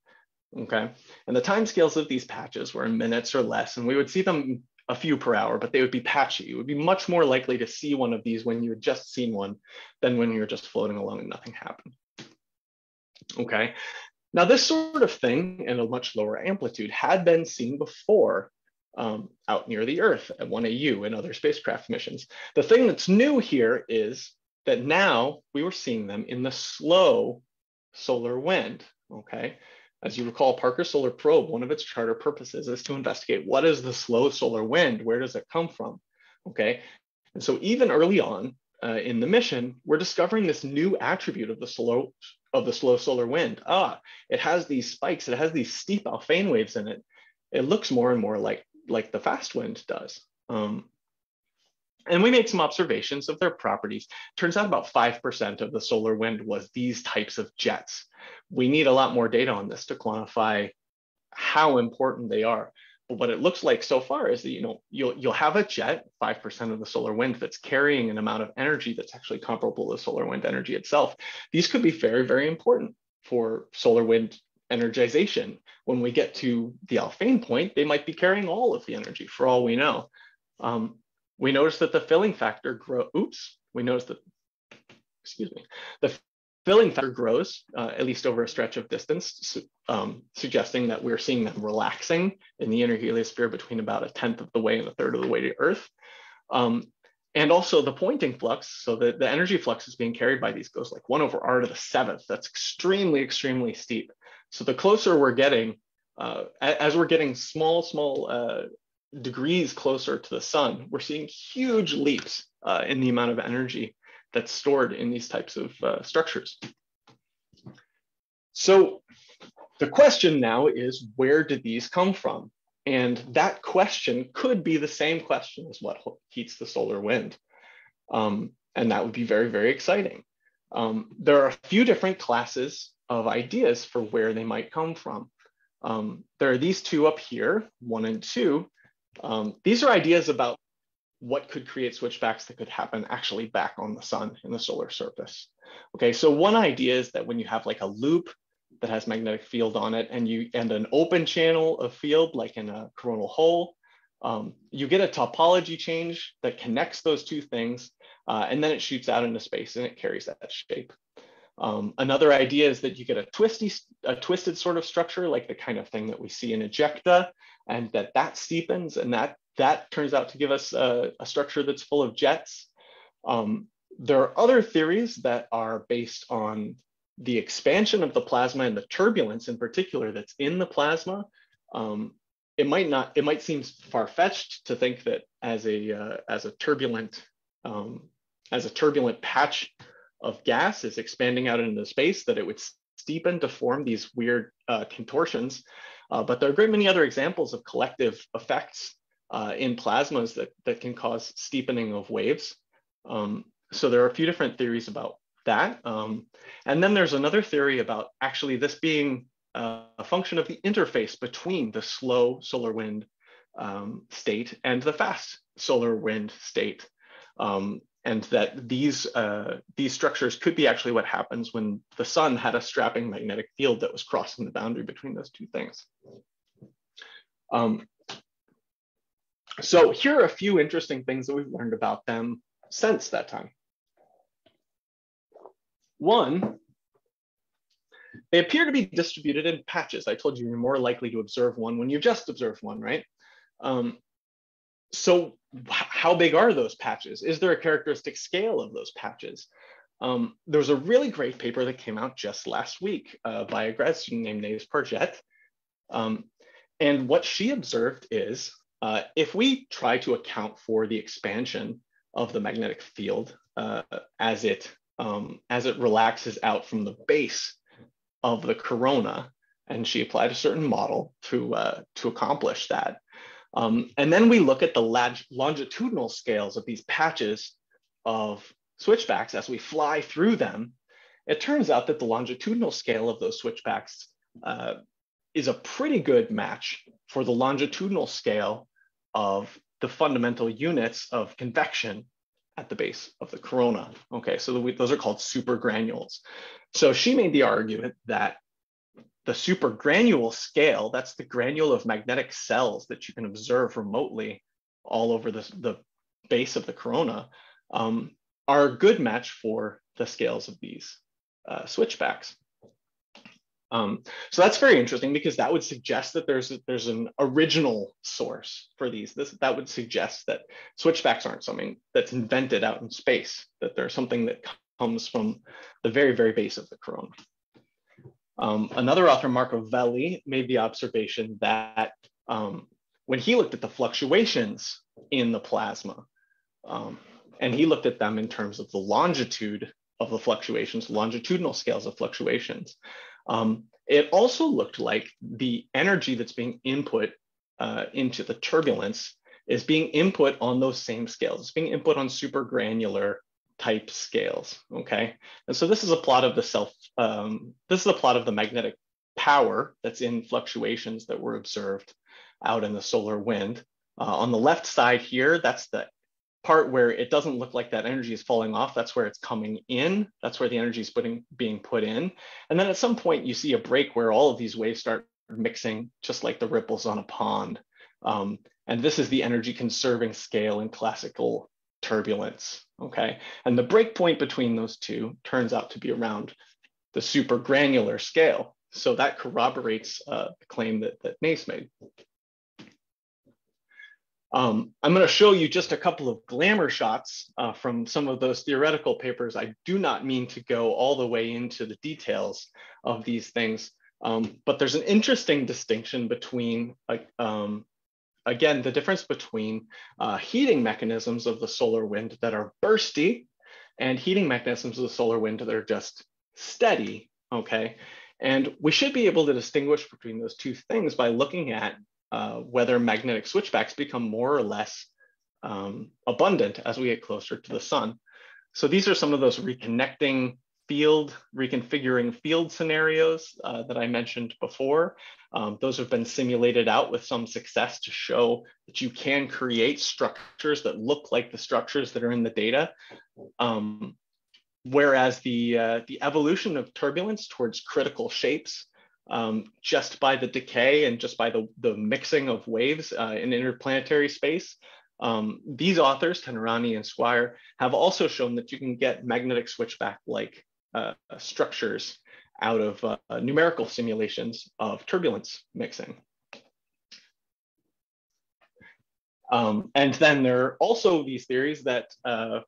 Okay. And the time scales of these patches were in minutes or less, and we would see them a few per hour, but they would be patchy. You would be much more likely to see one of these when you had just seen one than when you're just floating along and nothing happened. Okay, now this sort of thing in a much lower amplitude had been seen before um, out near the Earth at 1AU and other spacecraft missions. The thing that's new here is that now we were seeing them in the slow solar wind, okay? As you recall, Parker Solar Probe, one of its charter purposes is to investigate what is the slow solar wind? Where does it come from? Okay. And so even early on uh, in the mission, we're discovering this new attribute of the slow of the slow solar wind. Ah, it has these spikes, it has these steep Alfvén waves in it. It looks more and more like, like the fast wind does. Um, and we made some observations of their properties. Turns out about 5% of the solar wind was these types of jets. We need a lot more data on this to quantify how important they are. But what it looks like so far is that you know you'll you'll have a jet, 5% of the solar wind that's carrying an amount of energy that's actually comparable to solar wind energy itself. These could be very, very important for solar wind energization. When we get to the Alfvén point, they might be carrying all of the energy for all we know. Um, we notice that the filling factor grow. Oops, we notice that, excuse me, the filling factor grows uh, at least over a stretch of distance, um, suggesting that we're seeing them relaxing in the inner heliosphere between about a tenth of the way and a third of the way to Earth. Um, and also the pointing flux, so the, the energy flux is being carried by these goes like one over r to the seventh. That's extremely, extremely steep. So the closer we're getting, uh, as we're getting small, small uh, degrees closer to the sun, we're seeing huge leaps uh, in the amount of energy that's stored in these types of uh, structures. So the question now is, where did these come from? And that question could be the same question as what heats the solar wind. Um, and that would be very, very exciting. Um, there are a few different classes of ideas for where they might come from. Um, there are these two up here, one and two, um, these are ideas about what could create switchbacks that could happen actually back on the sun in the solar surface. Okay, so one idea is that when you have like a loop that has magnetic field on it and you and an open channel of field like in a coronal hole, um, you get a topology change that connects those two things uh, and then it shoots out into space and it carries that shape. Um, another idea is that you get a twisty, a twisted sort of structure, like the kind of thing that we see in ejecta, and that that steepens, and that that turns out to give us a, a structure that's full of jets. Um, there are other theories that are based on the expansion of the plasma and the turbulence in particular that's in the plasma. Um, it might not, it might seem far-fetched to think that as a uh, as a turbulent um, as a turbulent patch of gas is expanding out into space that it would steepen to form these weird uh, contortions. Uh, but there are a great many other examples of collective effects uh, in plasmas that, that can cause steepening of waves. Um, so there are a few different theories about that. Um, and then there's another theory about actually this being uh, a function of the interface between the slow solar wind um, state and the fast solar wind state. Um, and that these, uh, these structures could be actually what happens when the sun had a strapping magnetic field that was crossing the boundary between those two things. Um, so here are a few interesting things that we've learned about them since that time. One, they appear to be distributed in patches. I told you you're more likely to observe one when you've just observed one, right? Um, so how big are those patches? Is there a characteristic scale of those patches? Um, there was a really great paper that came out just last week uh, by a grad student named Neves Parjet. Um, and what she observed is uh, if we try to account for the expansion of the magnetic field uh, as, it, um, as it relaxes out from the base of the corona, and she applied a certain model to, uh, to accomplish that, Um, and then we look at the longitudinal scales of these patches of switchbacks as we fly through them. It turns out that the longitudinal scale of those switchbacks uh, is a pretty good match for the longitudinal scale of the fundamental units of convection at the base of the corona. Okay, so those are called supergranules. So she made the argument that the supergranule scale, that's the granule of magnetic cells that you can observe remotely all over the, the base of the corona, um, are a good match for the scales of these uh, switchbacks. Um, so that's very interesting because that would suggest that there's there's an original source for these. This that would suggest that switchbacks aren't something that's invented out in space. That there's something that comes from the very very base of the corona. Um, another author, Marco Velli, made the observation that um, when he looked at the fluctuations in the plasma, um, and he looked at them in terms of the longitude of the fluctuations, longitudinal scales of fluctuations, um, it also looked like the energy that's being input uh, into the turbulence is being input on those same scales. It's being input on super granular type scales, okay? And so this is a plot of the self, um, this is a plot of the magnetic power that's in fluctuations that were observed out in the solar wind. Uh, on the left side here, that's the part where it doesn't look like that energy is falling off, that's where it's coming in. That's where the energy is putting, being put in. And then at some point you see a break where all of these waves start mixing just like the ripples on a pond. Um, and this is the energy conserving scale in classical turbulence, okay? And the breakpoint between those two turns out to be around the super granular scale. So that corroborates uh, the claim that, that Nace made. Um, I'm going to show you just a couple of glamour shots uh, from some of those theoretical papers. I do not mean to go all the way into the details of these things, um, but there's an interesting distinction between, um, again, the difference between uh, heating mechanisms of the solar wind that are bursty and heating mechanisms of the solar wind that are just steady, okay? And we should be able to distinguish between those two things by looking at uh, whether magnetic switchbacks become more or less um, abundant as we get closer to the sun. So these are some of those reconnecting field, reconfiguring field scenarios uh, that I mentioned before. Um, those have been simulated out with some success to show that you can create structures that look like the structures that are in the data. Um, whereas the, uh, the evolution of turbulence towards critical shapes um, just by the decay and just by the, the mixing of waves uh, in interplanetary space. Um, these authors, Tenerani and Squire, have also shown that you can get magnetic switchback-like uh, structures out of uh, numerical simulations of turbulence mixing. Um, and then there are also these theories that uh,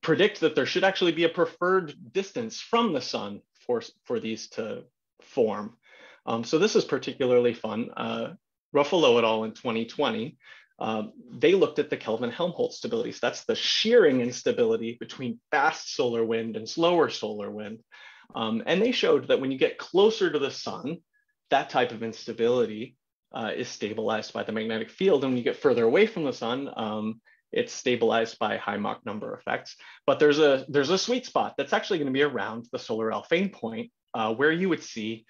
predict that there should actually be a preferred distance from the sun for, for these to form. Um, so this is particularly fun. Uh, Ruffalo et al. in 2020, um, they looked at the Kelvin-Helmholtz stabilities. That's the shearing instability between fast solar wind and slower solar wind. Um, and they showed that when you get closer to the sun, that type of instability uh, is stabilized by the magnetic field. And when you get further away from the sun, um, it's stabilized by high Mach number effects. But there's a, there's a sweet spot that's actually going to be around the solar Alfvén point uh, where you would see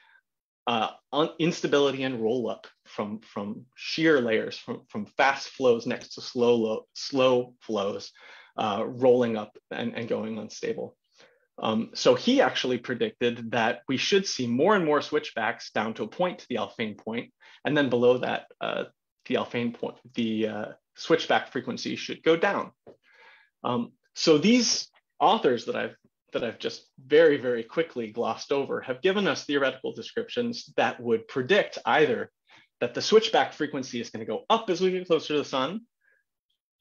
uh, instability and roll up from, from shear layers, from, from fast flows next to slow, slow flows, uh, rolling up and, and going unstable. Um, so he actually predicted that we should see more and more switchbacks down to a point to the Alfvén point, and then below that, uh, the Alfvén point, the uh, switchback frequency should go down. Um, so these authors that I've that I've just very, very quickly glossed over have given us theoretical descriptions that would predict either that the switchback frequency is going to go up as we get closer to the sun,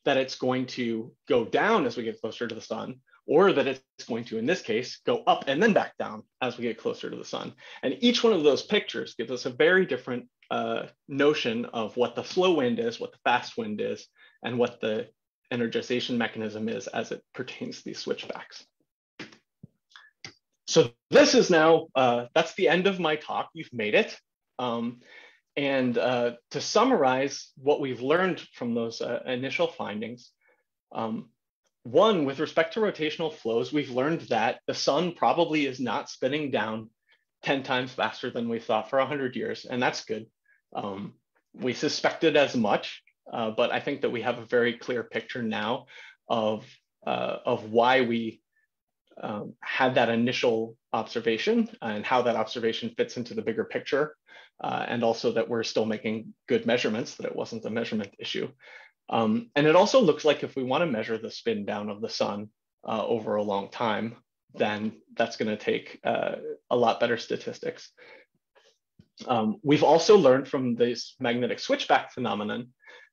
that it's going to go down as we get closer to the sun, or that it's going to, in this case, go up and then back down as we get closer to the sun. And each one of those pictures gives us a very different uh, notion of what the slow wind is, what the fast wind is, and what the energization mechanism is as it pertains to these switchbacks. So this is now, uh, that's the end of my talk. You've made it. Um, and uh, to summarize what we've learned from those uh, initial findings, um, one, with respect to rotational flows, we've learned that the sun probably is not spinning down 10 times faster than we thought for 100 years, and that's good. Um, we suspected as much, uh, but I think that we have a very clear picture now of, uh, of why we um, had that initial observation and how that observation fits into the bigger picture, uh, and also that we're still making good measurements, that it wasn't a measurement issue. Um, and it also looks like if we want to measure the spin down of the sun uh, over a long time, then that's going to take uh, a lot better statistics. Um, we've also learned from this magnetic switchback phenomenon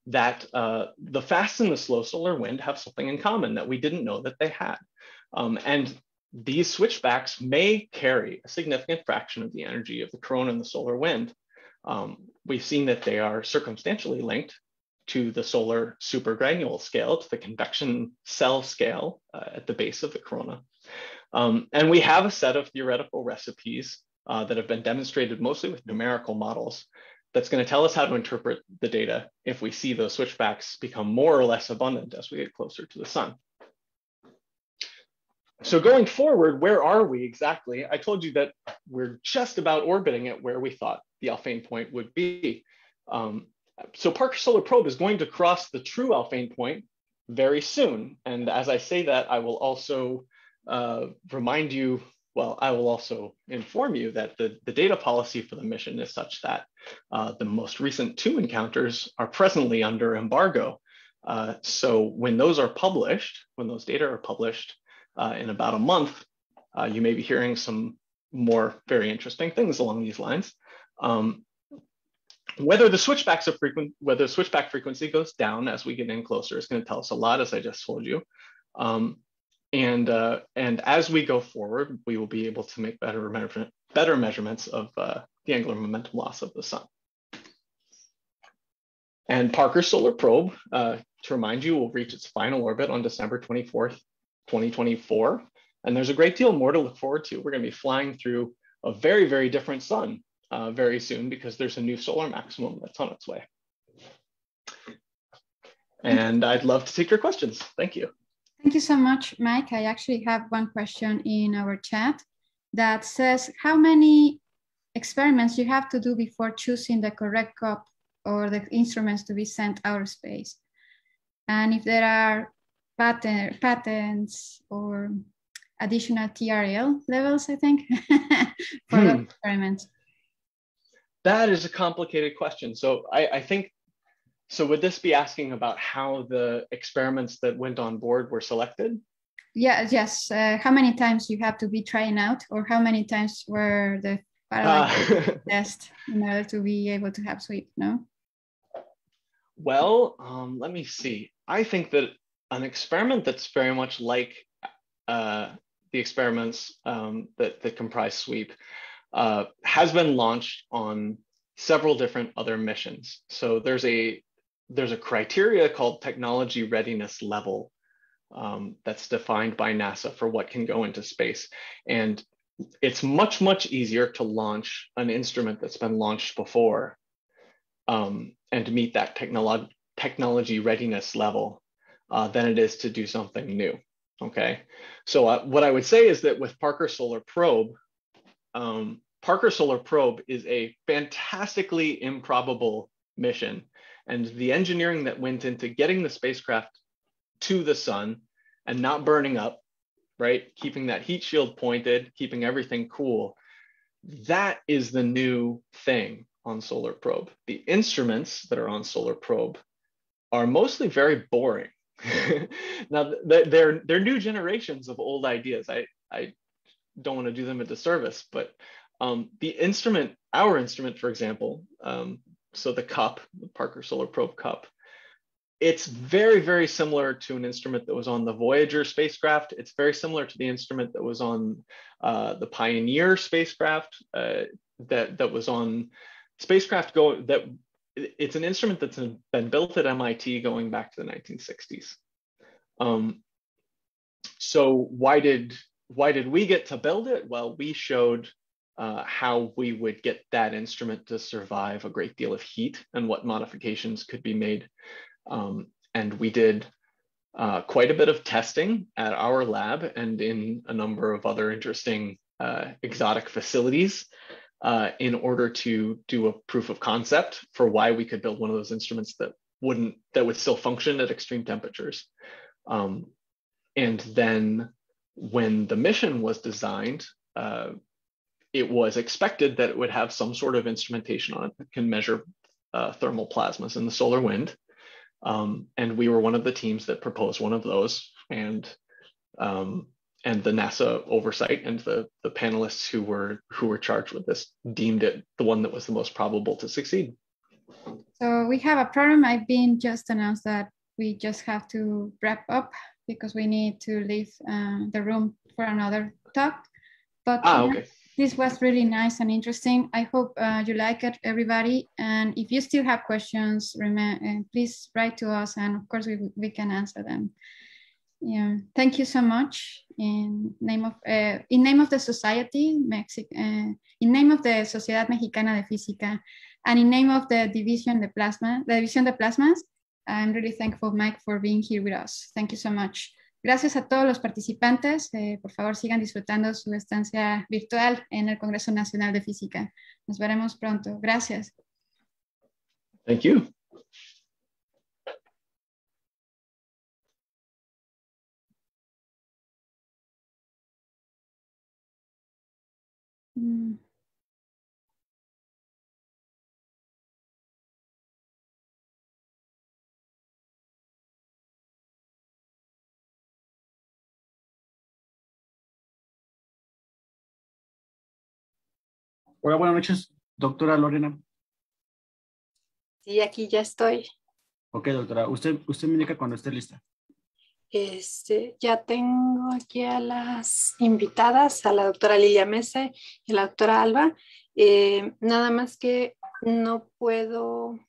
that uh, the fast and the slow solar wind have something in common that we didn't know that they had. Um, and these switchbacks may carry a significant fraction of the energy of the corona and the solar wind. Um, we've seen that they are circumstantially linked to the solar supergranule scale, to the convection cell scale uh, at the base of the corona. Um, and we have a set of theoretical recipes uh, that have been demonstrated mostly with numerical models that's going to tell us how to interpret the data if we see those switchbacks become more or less abundant as we get closer to the sun. So going forward, where are we exactly? I told you that we're just about orbiting at where we thought the Alfvén point would be. Um, so Parker Solar Probe is going to cross the true Alfvén point very soon. And as I say that, I will also uh, remind you, well, I will also inform you that the, the data policy for the mission is such that uh, the most recent two encounters are presently under embargo. Uh, so when those are published, when those data are published uh, in about a month, uh, you may be hearing some more very interesting things along these lines. Um, whether the switchbacks frequent, whether switchback frequency goes down as we get in closer is going to tell us a lot, as I just told you. Um, and, uh, and as we go forward, we will be able to make better, measurement, better measurements of uh, the angular momentum loss of the sun. And Parker Solar Probe, uh, to remind you, will reach its final orbit on December 24th, 2024. And there's a great deal more to look forward to. We're going to be flying through a very, very different sun uh, very soon because there's a new solar maximum that's on its way. And I'd love to take your questions. Thank you. Thank you so much, Mike. I actually have one question in our chat that says how many experiments you have to do before choosing the correct cup or the instruments to be sent outer space. And if there are patent, patents or additional TRL levels, I think, for hmm. experiments. That is a complicated question. So I, I think, so would this be asking about how the experiments that went on board were selected? Yeah, yes. Uh, how many times you have to be trying out or how many times were the uh, test in order to be able to have sweep, no? Well, um, let me see. I think that an experiment that's very much like uh, the experiments um, that, that comprise sweep uh, has been launched on several different other missions. So there's a there's a criteria called technology readiness level um, that's defined by NASA for what can go into space. And it's much, much easier to launch an instrument that's been launched before um, and meet that technolo technology readiness level uh, than it is to do something new. Okay. So uh, what I would say is that with Parker Solar Probe, um, Parker Solar Probe is a fantastically improbable mission. And the engineering that went into getting the spacecraft to the sun and not burning up, right? Keeping that heat shield pointed, keeping everything cool. That is the new thing on Solar Probe. The instruments that are on Solar Probe are mostly very boring. now they're they're new generations of old ideas. I I don't want to do them a disservice, but um, the instrument, our instrument, for example, um, so the cup, the Parker Solar Probe cup, it's very, very similar to an instrument that was on the Voyager spacecraft. It's very similar to the instrument that was on uh, the Pioneer spacecraft uh, that, that was on spacecraft go that it's an instrument that's been built at MIT going back to the 1960s. Um, so why did why did we get to build it? Well, we showed uh, how we would get that instrument to survive a great deal of heat and what modifications could be made. Um, and we did uh, quite a bit of testing at our lab and in a number of other interesting uh, exotic facilities uh, in order to do a proof of concept for why we could build one of those instruments that wouldn't that would still function at extreme temperatures. Um, and then when the mission was designed, uh, it was expected that it would have some sort of instrumentation on it that can measure uh, thermal plasmas in the solar wind. Um, and we were one of the teams that proposed one of those. And um, and the NASA oversight and the, the panelists who were who were charged with this deemed it the one that was the most probable to succeed. So we have a problem. I've been just announced that we just have to wrap up because we need to leave uh, the room for another talk. But ah, okay. this was really nice and interesting. I hope uh, you like it, everybody. And if you still have questions, remember, uh, please write to us, and of course we, we can answer them. Yeah, thank you so much. In name of uh, in name of the society, Mexic, uh, in name of the Sociedad Mexicana de Física, and in name of the division de plasma, the division de plasmas, I'm really thankful, Mike, for being here with us. Thank you so much. Gracias a todos los participantes. Eh, por favor, sigan disfrutando su estancia virtual en el Congreso Nacional de Física. Nos veremos pronto. Gracias. Thank you. Mm. Hola, buenas noches, doctora Lorena. Sí, aquí ya estoy. Ok, doctora, usted, usted me indica cuando esté lista. Este, ya tengo aquí a las invitadas, a la doctora Lilia Mesa y a la doctora Alba. Eh, nada más que no puedo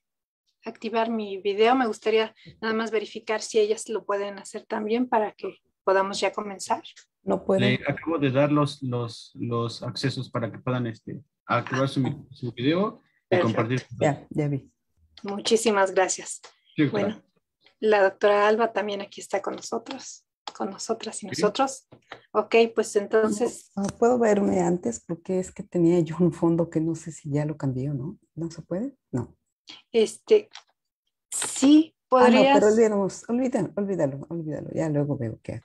activar mi video. Me gustaría nada más verificar si ellas lo pueden hacer también para que podamos ya comenzar. No puedo. Le acabo de dar los, los, los accesos para que puedan este, activar su, su video y compartir. Ya, ya vi. Muchísimas gracias. bueno, la doctora Alba también aquí está con nosotros, con nosotras y nosotros. Ok, pues entonces. No, puedo verme antes porque es que tenía yo un fondo que no sé si ya lo cambié o no. ¿No se puede? No. Este, sí, podrías. Ah, no, pero olvidamos, olvídalo, olvídalo, olvídalo. Ya luego veo qué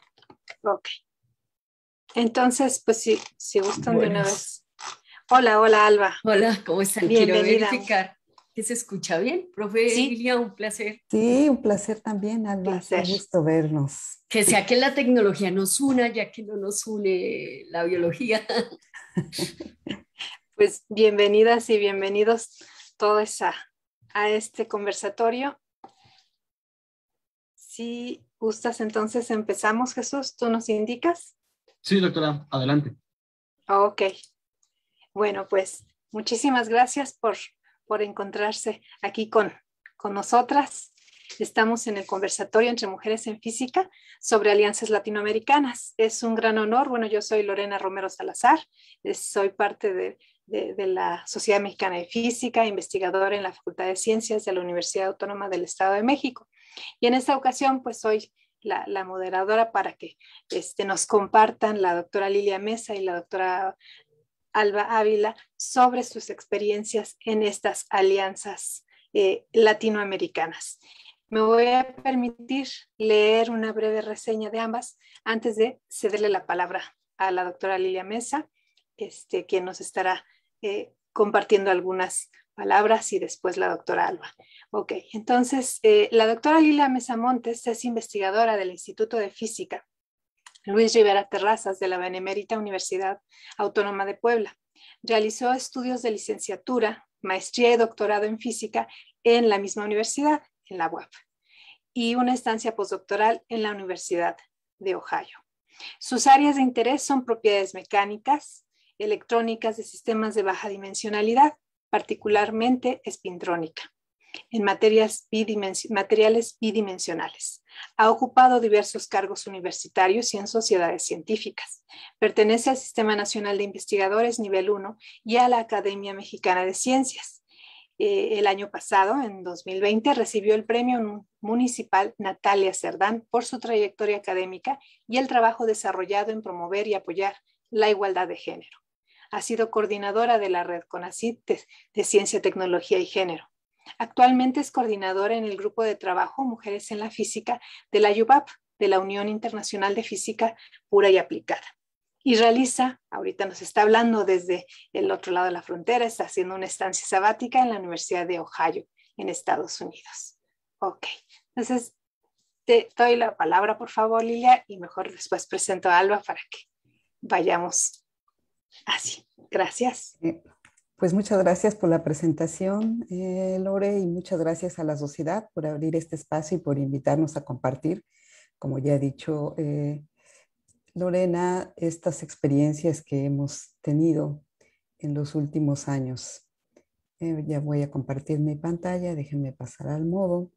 Ok. Entonces, pues sí, si gustan de una vez. Hola, hola Alba. Hola, ¿cómo están? Quiero verificar que se escucha bien. Profe sí. un placer. Sí, un placer también, Alba. Placer. Un gusto vernos. Que sea que la tecnología nos una, ya que no nos une la biología. pues bienvenidas y bienvenidos todos a, a este conversatorio. Si gustas, entonces empezamos, Jesús. ¿Tú nos indicas? Sí, doctora, adelante. Ok. Bueno, pues muchísimas gracias por, por encontrarse aquí con, con nosotras. Estamos en el conversatorio entre mujeres en física sobre alianzas latinoamericanas. Es un gran honor. Bueno, yo soy Lorena Romero Salazar, soy parte de, de, de, la Sociedad Mexicana de Física, investigadora en la Facultad de Ciencias de la Universidad Autónoma del Estado de México. Y en esta ocasión, pues soy la, la moderadora para que este, nos compartan la doctora Lilia Mesa y la doctora Alba Ávila sobre sus experiencias en estas alianzas eh, latinoamericanas. Me voy a permitir leer una breve reseña de ambas antes de cederle la palabra a la doctora Lilia Mesa, este, quien nos estará eh, compartiendo algunas palabras y después la doctora Alba. Ok, entonces eh, la doctora Lilia Mesa Montes es investigadora del Instituto de Física Luis Rivera Terrazas de la Benemérita Universidad Autónoma de Puebla. Realizó estudios de licenciatura, maestría y doctorado en física en la misma universidad, en la UAP, y una estancia postdoctoral en la Universidad de Ohio. Sus áreas de interés son propiedades mecánicas, electrónicas de sistemas de baja dimensionalidad, particularmente espintrónica. en materiales bidimensionales. Ha ocupado diversos cargos universitarios y en sociedades científicas. Pertenece al Sistema Nacional de Investigadores Nivel 1 y a la Academia Mexicana de Ciencias. Eh, el año pasado, en 2020, recibió el premio municipal Natalia Cerdán por su trayectoria académica y el trabajo desarrollado en promover y apoyar la igualdad de género. Ha sido coordinadora de la red CONACYT de Ciencia, Tecnología y Género. Actualmente es coordinadora en el grupo de trabajo Mujeres en la Física de la UBAP, de la Unión Internacional de Física Pura y Aplicada. Y realiza, ahorita nos está hablando desde el otro lado de la frontera, está haciendo una estancia sabática en la Universidad de Ohio, en Estados Unidos. Ok, entonces te doy la palabra, por favor, Lilia, y mejor después presento a Alba para que vayamos así. Gracias. Eh, pues muchas gracias por la presentación, eh, Lore, y muchas gracias a la sociedad por abrir este espacio y por invitarnos a compartir, como ya he dicho eh, Lorena, estas experiencias que hemos tenido en los últimos años. Eh, ya voy a compartir mi pantalla, déjenme pasar al modo.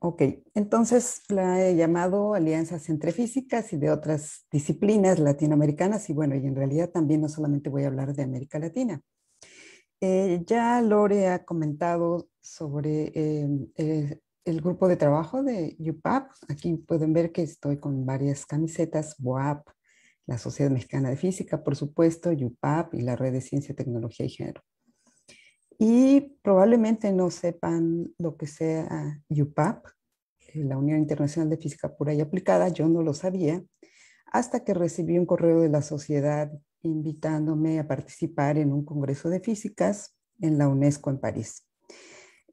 ok, entonces la he llamado Alianzas entre Físicas y de otras disciplinas latinoamericanas y bueno, y en realidad también no solamente voy a hablar de América Latina. Eh, ya Lore ha comentado sobre em, eh, el grupo de trabajo de UPAP. Aquí pueden ver que estoy con varias camisetas, BOAP, la Sociedad Mexicana de Física, por supuesto, UPAP y la Red de Ciencia, Tecnología y Género. Y probablemente no sepan lo que sea UPAP, eh, la Unión Internacional de Física Pura y Aplicada. Yo no lo sabía hasta que recibí un correo de la sociedad invitándome a participar en un congreso de físicas en la UNESCO en París.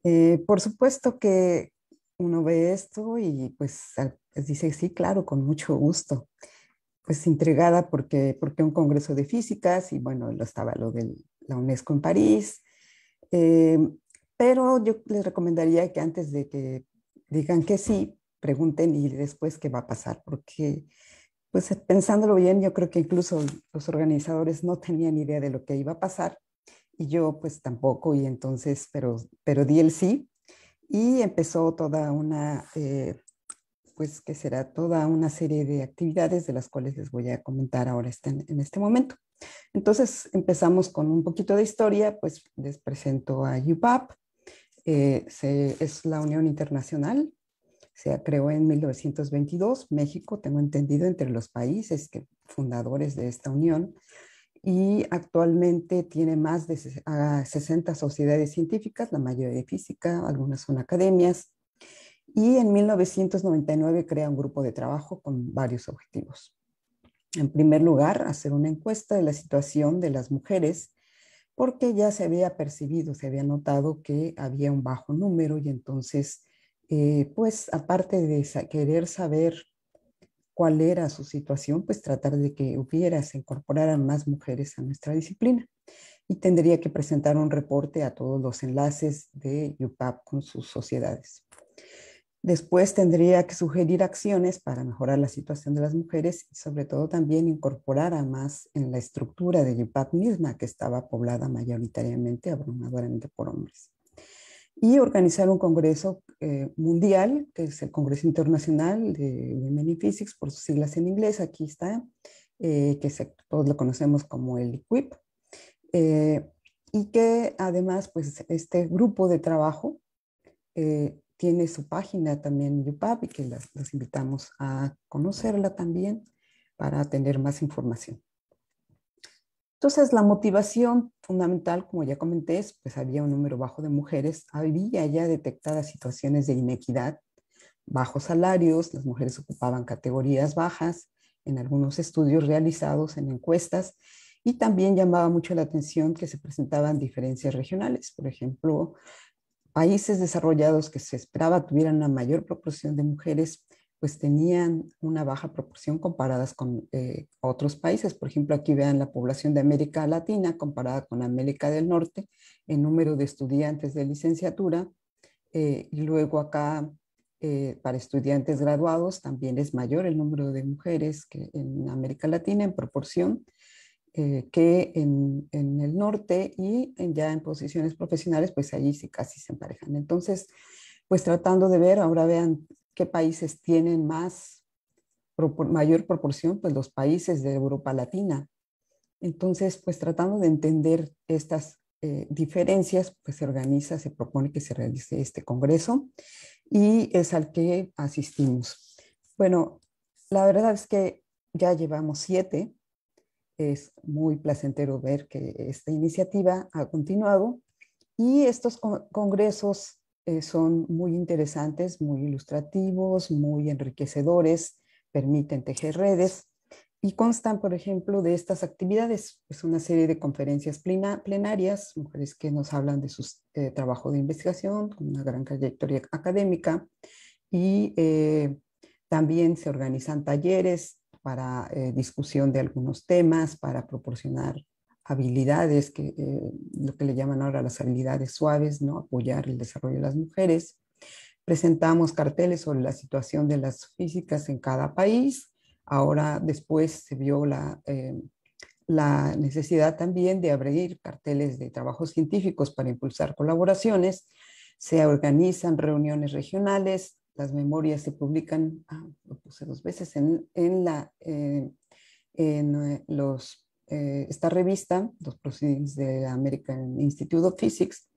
Eh, por supuesto que uno ve esto y pues, pues, dice, sí, claro, con mucho gusto. Pues intrigada porque, porque un congreso de físicas y bueno, lo estaba lo de la UNESCO en París. Eh, pero yo les recomendaría que antes de que digan que sí, pregunten y después qué va a pasar, porque pues pensándolo bien, yo creo que incluso los organizadores no tenían idea de lo que iba a pasar y yo pues tampoco y entonces, pero, pero di el sí y empezó toda una, eh, pues que será toda una serie de actividades de las cuales les voy a comentar ahora este, en este momento. Entonces empezamos con un poquito de historia, pues les presento a UPAP, eh, es la Unión Internacional se creó en 1922, México, tengo entendido, entre los países que, fundadores de esta unión, y actualmente tiene más de 60 sociedades científicas, la mayoría de física, algunas son academias, y en 1999 crea un grupo de trabajo con varios objetivos. En primer lugar, hacer una encuesta de la situación de las mujeres, porque ya se había percibido, se había notado que había un bajo número y entonces eh, pues aparte de querer saber cuál era su situación, pues tratar de que hubiera, se incorporaran más mujeres a nuestra disciplina. Y tendría que presentar un reporte a todos los enlaces de UPAP con sus sociedades. Después tendría que sugerir acciones para mejorar la situación de las mujeres y sobre todo también incorporar a más en la estructura de UPAP misma, que estaba poblada mayoritariamente, abrumadoramente por hombres y organizar un congreso eh, mundial, que es el Congreso Internacional de Women in Physics, por sus siglas en inglés, aquí está, eh, que todos lo conocemos como el IQUIP, eh, y que además, pues, este grupo de trabajo tiene su página también en UPAP y que los invitamos a conocerla también para tener más información. Entonces, la motivación fundamental, como ya comenté, es, pues había un número bajo de mujeres, había ya detectadas situaciones de inequidad, bajos salarios, las mujeres ocupaban categorías bajas en algunos estudios realizados en encuestas y también llamaba mucho la atención que se presentaban diferencias regionales. Por ejemplo, países desarrollados que se esperaba tuvieran una mayor proporción de mujeres pues tenían una baja proporción comparadas con eh, otros países. Por ejemplo, aquí vean la población de América Latina comparada con América del Norte en número de estudiantes de licenciatura. Eh, y luego acá, eh, para estudiantes graduados, también es mayor el número de mujeres que en América Latina en proporción. que en, en, el norte y ya en posiciones profesionales, pues allí sí casi se emparejan. Entonces, pues tratando de ver, ahora vean qué países tienen más, mayor proporción, pues los países de Europa Latina. Entonces, pues tratando de entender estas eh, diferencias, pues se organiza, se propone que se realice este congreso y es al que asistimos. Bueno, la verdad es que ya llevamos siete. Es muy placentero ver que esta iniciativa ha continuado y estos congresos eh, son muy interesantes, muy ilustrativos, muy enriquecedores, permiten tejer redes y constan, por ejemplo, de estas actividades. Es una serie de conferencias plenarias, mujeres que nos hablan de su eh, trabajo de investigación, con una gran trayectoria académica. Y eh, también se organizan talleres para discusión de algunos temas, para proporcionar habilidades, que, lo que le llaman ahora las habilidades suaves, ¿no? apoyar el desarrollo de las mujeres. Presentamos carteles sobre la situación de las físicas en cada país Ahora después se vio la, eh, la necesidad también de abrir carteles de trabajos científicos para impulsar colaboraciones. Se organizan reuniones regionales, las memorias se publican, ah, lo puse dos veces, en, en la, eh, en eh, esta revista, los Proceedings de American Institute of Physics,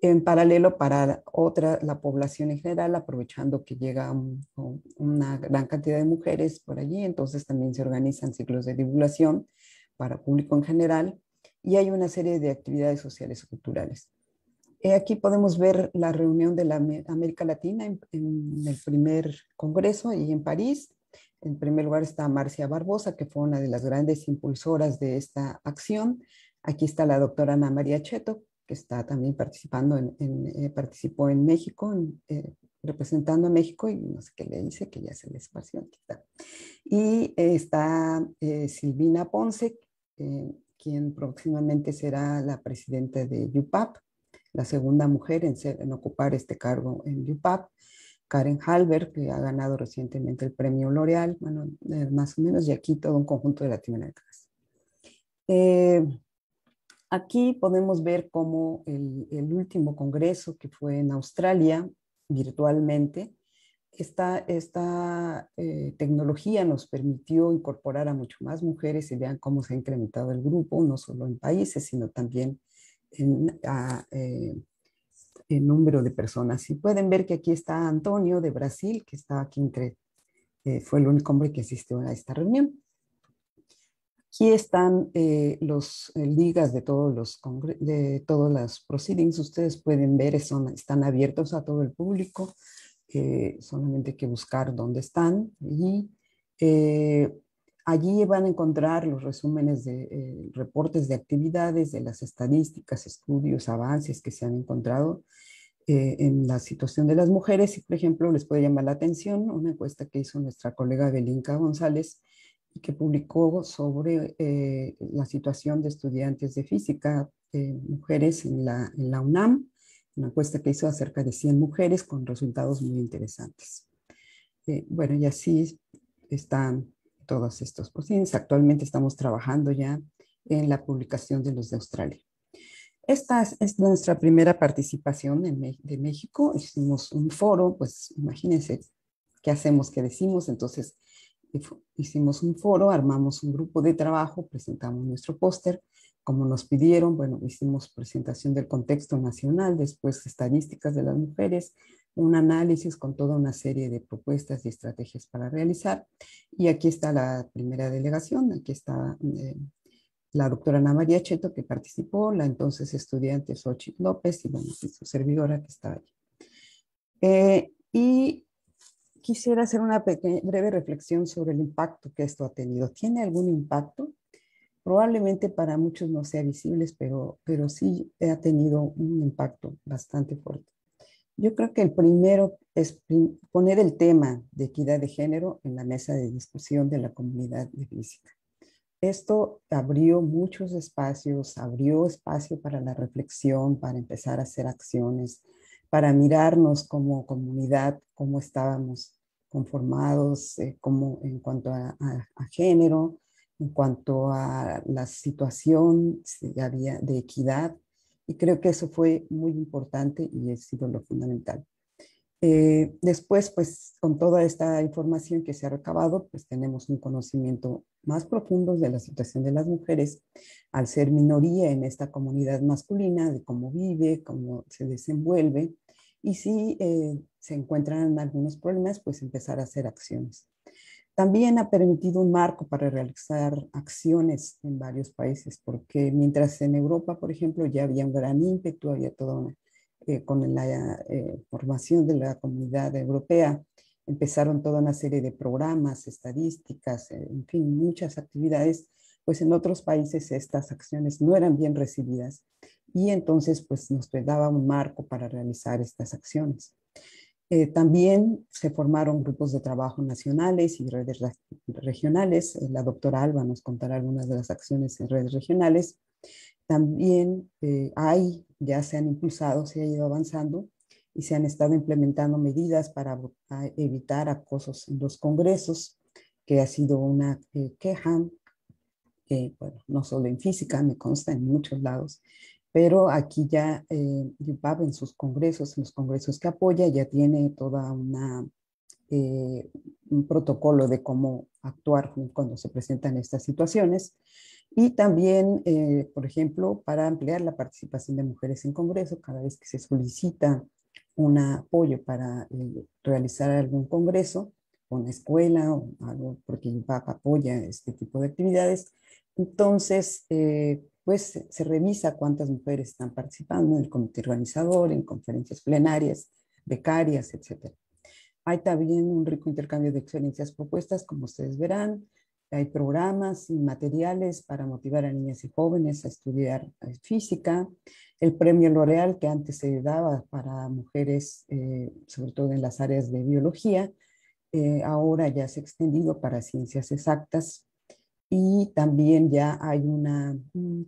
en paralelo para otra, la población en general, aprovechando que llega una gran cantidad de mujeres por allí, entonces también se organizan ciclos de divulgación para público en general y hay una serie de actividades sociales y culturales. Aquí podemos ver la reunión de la América Latina en, en el primer congreso y en París. En primer lugar está Marcia Barbosa, que fue una de las grandes impulsoras de esta acción. Aquí está la doctora Ana María Cheto, que está también participando, en, eh, participó en México, eh, representando a México y no sé qué le dice, que ya se le está. Y eh, está Silvina Ponce, quien próximamente será la presidenta de UPAP, la segunda mujer en, en ocupar este cargo en UPAP. Karen Halber, que ha ganado recientemente el premio L'Oreal, bueno, más o menos, y aquí todo un conjunto de latinoamericanas. Eh, Aquí podemos ver cómo el, último congreso que fue en Australia virtualmente, esta, esta eh, tecnología nos permitió incorporar a mucho más mujeres y vean cómo se ha incrementado el grupo, no solo en países, sino también en, eh, el número de personas. Y pueden ver que aquí está Antonio de Brasil, que está aquí entre, eh, fue el único hombre que asistió a esta reunión. Aquí están eh, los eh, ligas de todos los de todos los proceedings. Ustedes pueden ver, son, están abiertos a todo el público. Eh, solamente hay que buscar dónde están. Y allí van a encontrar los resúmenes de reportes de actividades, de las estadísticas, estudios, avances que se han encontrado en la situación de las mujeres. Y, por ejemplo, les puede llamar la atención una encuesta que hizo nuestra colega Belinka González que publicó sobre eh, la situación de estudiantes de física, mujeres en la, en la UNAM, una encuesta que hizo acerca de 100 mujeres con resultados muy interesantes. Eh, bueno, y así están todos estos procesos. Actualmente estamos trabajando ya en la publicación de los de Australia. Esta es, nuestra primera participación de México. Hicimos un foro, pues imagínense qué hacemos, qué decimos. Entonces, hicimos un foro, armamos un grupo de trabajo, presentamos nuestro póster, como nos pidieron, bueno, hicimos presentación del contexto nacional, después estadísticas de las mujeres, un análisis con toda una serie de propuestas y estrategias para realizar. Y aquí está la primera delegación, aquí está eh, la doctora Ana María Cheto que participó, la entonces estudiante Xochitl López y bueno, su servidora que está ahí. Eh, y quisiera hacer una breve reflexión sobre el impacto que esto ha tenido. ¿Tiene algún impacto? Probablemente para muchos no sea visible, pero, pero sí ha tenido un impacto bastante fuerte. Yo creo que el primero es poner el tema de equidad de género en la mesa de discusión de la comunidad de física. Esto abrió muchos espacios, abrió espacio para la reflexión, para empezar a hacer acciones, para mirarnos como comunidad, cómo estábamos conformados, eh, como en cuanto a, género, en cuanto a la situación de equidad y creo que eso fue muy importante y ha sido lo fundamental. Eh, después, pues con toda esta información que se ha recabado, pues tenemos un conocimiento más profundo de la situación de las mujeres al ser minoría en esta comunidad masculina, de cómo vive, cómo se desenvuelve y si eh, se encuentran algunos problemas, pues empezar a hacer acciones. También ha permitido un marco para realizar acciones en varios países, porque mientras en Europa, por ejemplo, ya había un gran ímpetu, había toda una, eh, con la eh, formación de la comunidad europea, empezaron toda una serie de programas, estadísticas, eh, en fin, muchas actividades, pues en otros países estas acciones no eran bien recibidas y entonces pues nos daba un marco para realizar estas acciones. Eh, también se formaron grupos de trabajo nacionales y redes regionales. Eh, la doctora Alba nos contará algunas de las acciones en redes regionales. También eh, hay, ya se han impulsado, se ha ido avanzando y se han estado implementando medidas para evitar acosos en los congresos, que ha sido una queja, bueno, no solo en física, me consta en muchos lados, pero aquí ya eh, en sus congresos, en los congresos que apoya, ya tiene toda una eh, un protocolo de cómo actuar cuando se presentan estas situaciones. Y también, eh, por ejemplo, para ampliar la participación de mujeres en congreso, cada vez que se solicita un apoyo para eh, realizar algún congreso, una escuela o algo, porque IPAP apoya este tipo de actividades, entonces pues se revisa cuántas mujeres están participando en el comité organizador, en conferencias plenarias, becarias, etc. Hay también un rico intercambio de experiencias propuestas, como ustedes verán. Hay programas y materiales para motivar a niñas y jóvenes a estudiar eh, física. El premio L'Oreal, que antes se daba para mujeres, eh, sobre todo en las áreas de biología, eh, ahora ya se ha extendido para ciencias exactas y también ya hay una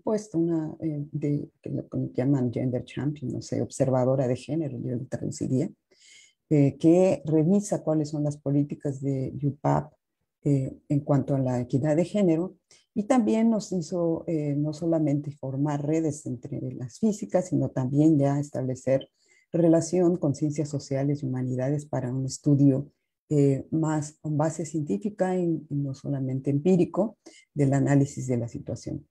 puesto, una eh, de, que lo llaman Gender Champion, no sé, observadora de género, yo lo traduciría, eh, que revisa cuáles son las políticas de UPAP eh, en cuanto a la equidad de género y también nos hizo no solamente formar redes entre las físicas, sino también ya establecer relación con ciencias sociales y humanidades para un estudio eh, más con base científica y, no solamente empírico del análisis de la situación.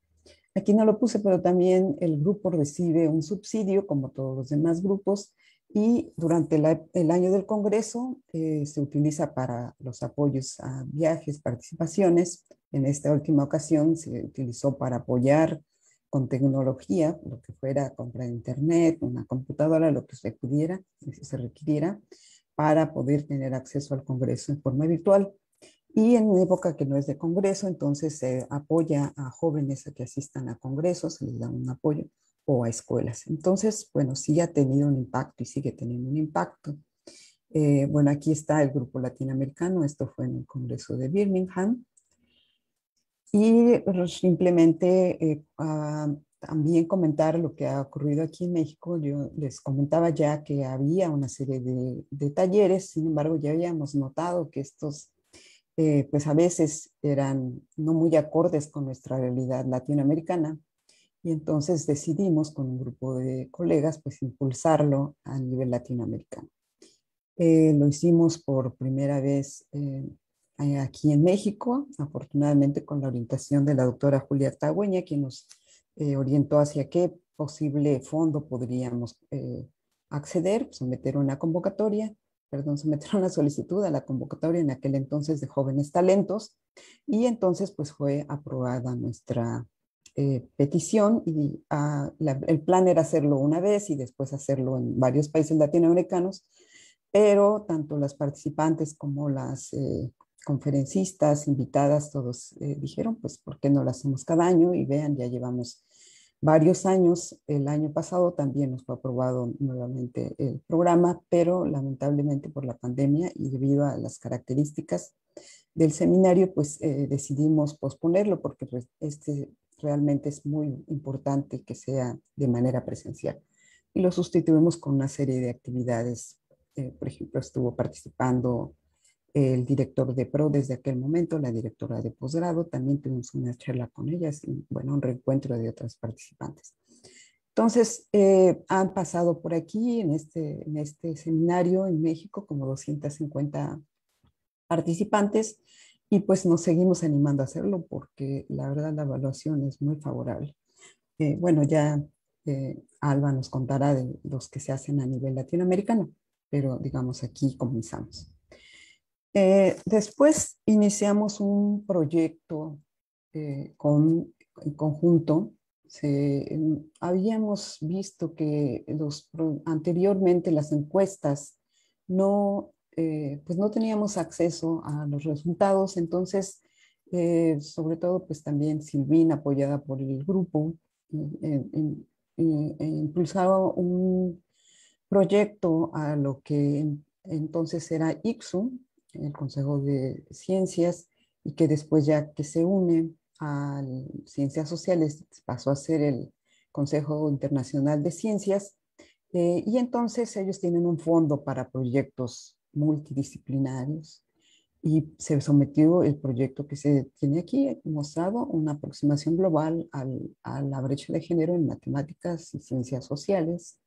Aquí no lo puse, pero también el grupo recibe un subsidio, como todos los demás grupos, y durante el año del Congreso eh, se utiliza para los apoyos a viajes, participaciones. En esta última ocasión se utilizó para apoyar con tecnología, lo que fuera comprar internet, una computadora, lo que se pudiera, si se requiriera, para poder tener acceso al Congreso en forma virtual. Y en época que no es de Congreso, entonces se apoya a jóvenes a que asistan a congresos, se les da un apoyo o a escuelas. Entonces, bueno, sí ha tenido un impacto y sigue teniendo un impacto. Eh, bueno, aquí está el grupo latinoamericano, esto fue en el Congreso de Birmingham. Y simplemente eh, ah, también comentar lo que ha ocurrido aquí en México. Yo les comentaba ya que había una serie de, talleres, sin embargo ya habíamos notado que estos eh, pues a veces eran no muy acordes con nuestra realidad latinoamericana y entonces decidimos con un grupo de colegas pues impulsarlo a nivel latinoamericano. Eh, lo hicimos por primera vez eh, aquí en México, afortunadamente con la orientación de la doctora Julia Tagüeña, quien nos eh, orientó hacia qué posible fondo podríamos eh, acceder, someter una convocatoria, perdón, someter una solicitud a la convocatoria en aquel entonces de jóvenes talentos y entonces pues fue aprobada nuestra eh, petición y ah, el plan era hacerlo una vez y después hacerlo en varios países latinoamericanos, pero tanto las participantes como las conferencistas, invitadas, todos dijeron, pues, ¿por qué no lo hacemos cada año? Y vean, ya llevamos varios años. El año pasado también nos fue aprobado nuevamente el programa, pero lamentablemente por la pandemia y debido a las características del seminario, pues eh, decidimos posponerlo porque pues, este realmente es muy importante que sea de manera presencial. Y lo sustituimos con una serie de actividades. Eh, por ejemplo, estuvo participando el director de PRO desde aquel momento, la directora de posgrado, también tuvimos una charla con ellas y, bueno, un reencuentro de otras participantes. Entonces, eh, han pasado por aquí en este, en este seminario en México como 250 participantes y pues nos seguimos animando a hacerlo porque la verdad la evaluación es muy favorable. Eh, bueno, ya eh, Alba nos contará de los que se hacen a nivel latinoamericano, pero digamos aquí comenzamos. Eh, después iniciamos un proyecto con, en conjunto. habíamos visto que los, anteriormente las encuestas no eh, pues no teníamos acceso a los resultados, entonces, eh, sobre todo, pues también Silvina, apoyada por el grupo, eh, impulsaba un proyecto a lo que entonces era El Consejo de Ciencias, y que después ya que se une a Ciencias Sociales pasó a ser el Consejo Internacional de Ciencias, y entonces ellos tienen un fondo para proyectos multidisciplinarios y se sometió el proyecto que se tiene aquí mostrado, una aproximación global a la brecha de género en matemáticas y ciencias sociales,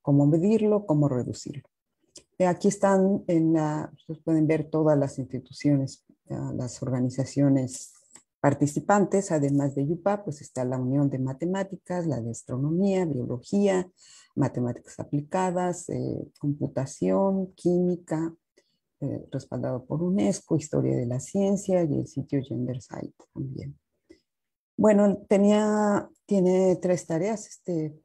cómo medirlo, cómo reducirlo. Eh, aquí están, en la, ustedes pueden ver todas las instituciones, las organizaciones participantes, además de YUPA, pues está la Unión de Matemáticas, la de Astronomía, Biología, matemáticas aplicadas, eh, computación, química, eh, respaldado por UNESCO, historia de la ciencia y el sitio GenderSite también. Bueno, tenía, tiene tres tareas este,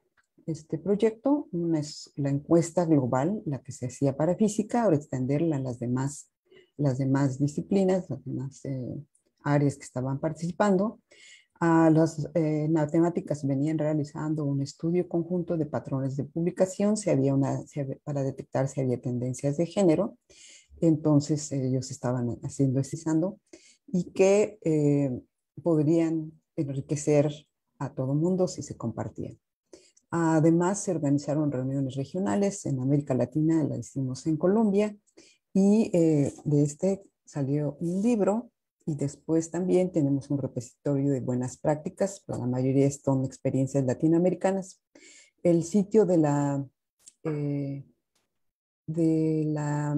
este proyecto. Es la encuesta global, la que se hacía para física, ahora extenderla a las demás, las demás disciplinas, las demás eh, áreas que estaban participando las eh, matemáticas venían realizando un estudio conjunto de patrones de publicación si había para detectar si había tendencias de género. Entonces ellos estaban haciendo estizando y que eh, podrían enriquecer a todo mundo si se compartían. Además, se organizaron reuniones regionales en América Latina, la hicimos en Colombia, y eh, de este salió un libro y después también tenemos un repositorio de buenas prácticas, pero la mayoría son experiencias latinoamericanas. El sitio eh, de la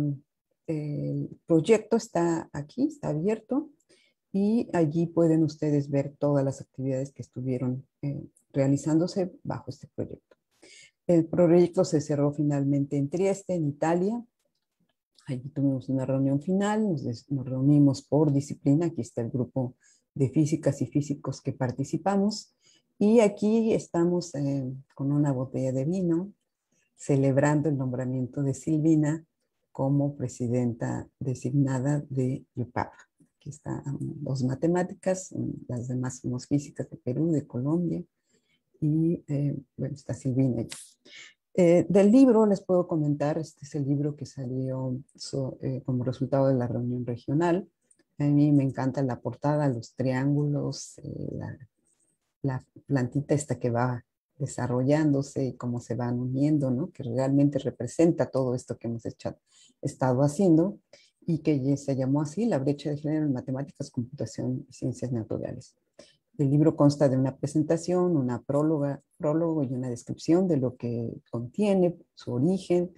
el proyecto está aquí, está abierto y allí pueden ustedes ver todas las actividades que estuvieron eh, realizándose bajo este proyecto. El proyecto se cerró finalmente en Trieste, en Italia, Allí tuvimos una reunión final, nos, reunimos por disciplina, aquí está el grupo de físicas y físicos que participamos, y aquí estamos eh, con una botella de vino celebrando el nombramiento de Silvina como presidenta designada de UPAP. Aquí están dos matemáticas, las demás somos físicas de Perú, de Colombia, y eh, bueno, está Silvina. Eh, del libro les puedo comentar, este es el libro que salió eh, como resultado de la reunión regional. A mí me encanta la portada, los triángulos, eh, la, la, plantita esta que va desarrollándose y cómo se van uniendo, ¿no? que realmente representa todo esto que hemos estado haciendo y que se llamó así la brecha de género en matemáticas, computación y ciencias naturales. El libro consta de una presentación, una prólogo y una descripción de lo que contiene, su origen.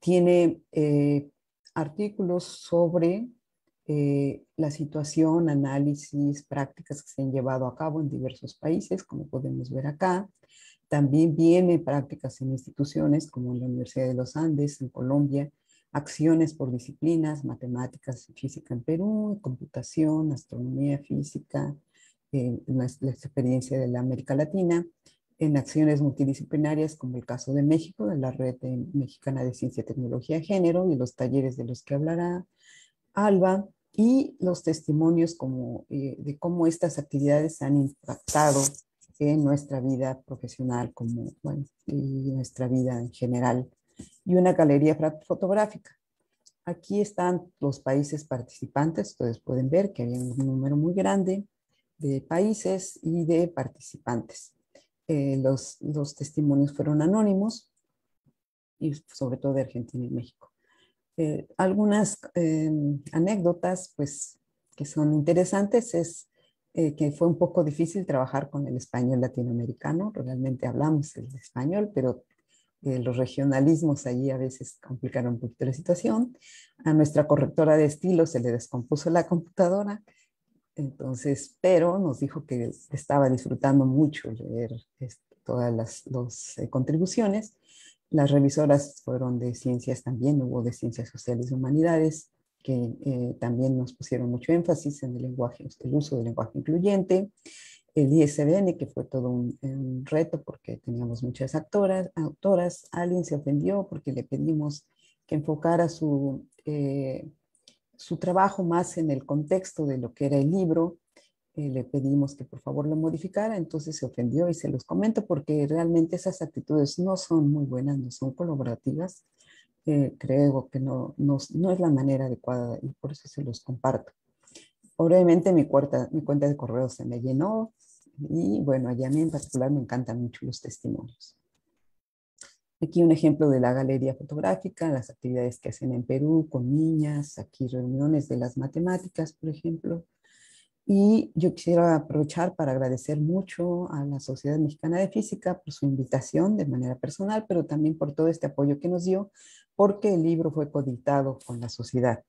Tiene eh, artículos sobre eh, la situación, análisis, prácticas que se han llevado a cabo en diversos países, como podemos ver acá. También viene prácticas en instituciones como la Universidad de los Andes en Colombia, acciones por disciplinas, matemáticas, física en Perú, computación, astronomía, física, en la, experiencia de la América Latina, en acciones multidisciplinarias como el caso de México, de la Red Mexicana de Ciencia, Tecnología y Género y los talleres de los que hablará Alba y los testimonios como, eh, de cómo estas actividades han impactado en nuestra vida profesional como, bueno, y nuestra vida en general y una galería fotográfica. Aquí están los países participantes, ustedes pueden ver que hay un número muy grande de países y de participantes. Eh, los, los, testimonios fueron anónimos y sobre todo de Argentina y México. Eh, algunas em, anécdotas, pues, que son interesantes es eh, que fue un poco difícil trabajar con el español latinoamericano. Realmente hablamos el español, pero eh, los regionalismos allí a veces complicaron un poquito la situación. A nuestra correctora de estilo se le descompuso la computadora, entonces, pero nos dijo que estaba disfrutando mucho leer este, todas las contribuciones las revisoras fueron de ciencias también, hubo de ciencias sociales y humanidades, que eh, también nos pusieron mucho énfasis en el lenguaje, el uso del lenguaje incluyente. El ISBN, que fue todo un, reto porque teníamos muchas actoras, autoras. Alguien se ofendió porque le pedimos que enfocara su, eh, su trabajo más en el contexto de lo que era el libro eh, le pedimos que por favor lo modificara, entonces se ofendió y se los comento porque realmente esas actitudes no son muy buenas, no son colaborativas. Eh, creo que no, no, no, es la manera adecuada y por eso se los comparto. Obviamente mi, cuarta, mi cuenta de correo se me llenó y bueno, allá a mí en particular me encantan mucho los testimonios. Aquí un ejemplo de la galería fotográfica, las actividades que hacen en Perú con niñas, aquí reuniones de las matemáticas, por ejemplo, y yo quisiera aprovechar para agradecer mucho a la Sociedad Mexicana de Física por su invitación de manera personal, pero también por todo este apoyo que nos dio, porque el libro fue coditado con la sociedad.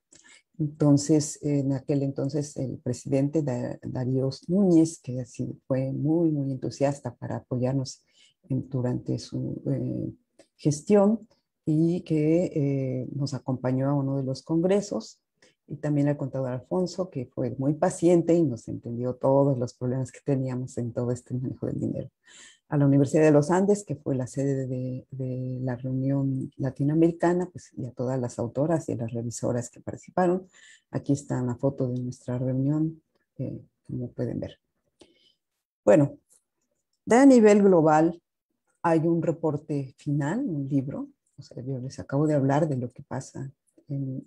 Entonces, en aquel entonces, el presidente Darío Núñez, que así fue muy, muy entusiasta para apoyarnos durante su eh, gestión y que eh, nos acompañó a uno de los congresos y también al contador Alfonso, que fue muy paciente y nos entendió todos los problemas que teníamos en todo este manejo del dinero. A la Universidad de los Andes, que fue la sede de, la reunión latinoamericana, pues, y a todas las autoras y las revisoras que participaron. Aquí está la foto de nuestra reunión, eh, como pueden ver. Bueno, de a nivel global hay un reporte final, un libro. O sea, yo les acabo de hablar de lo que pasa en,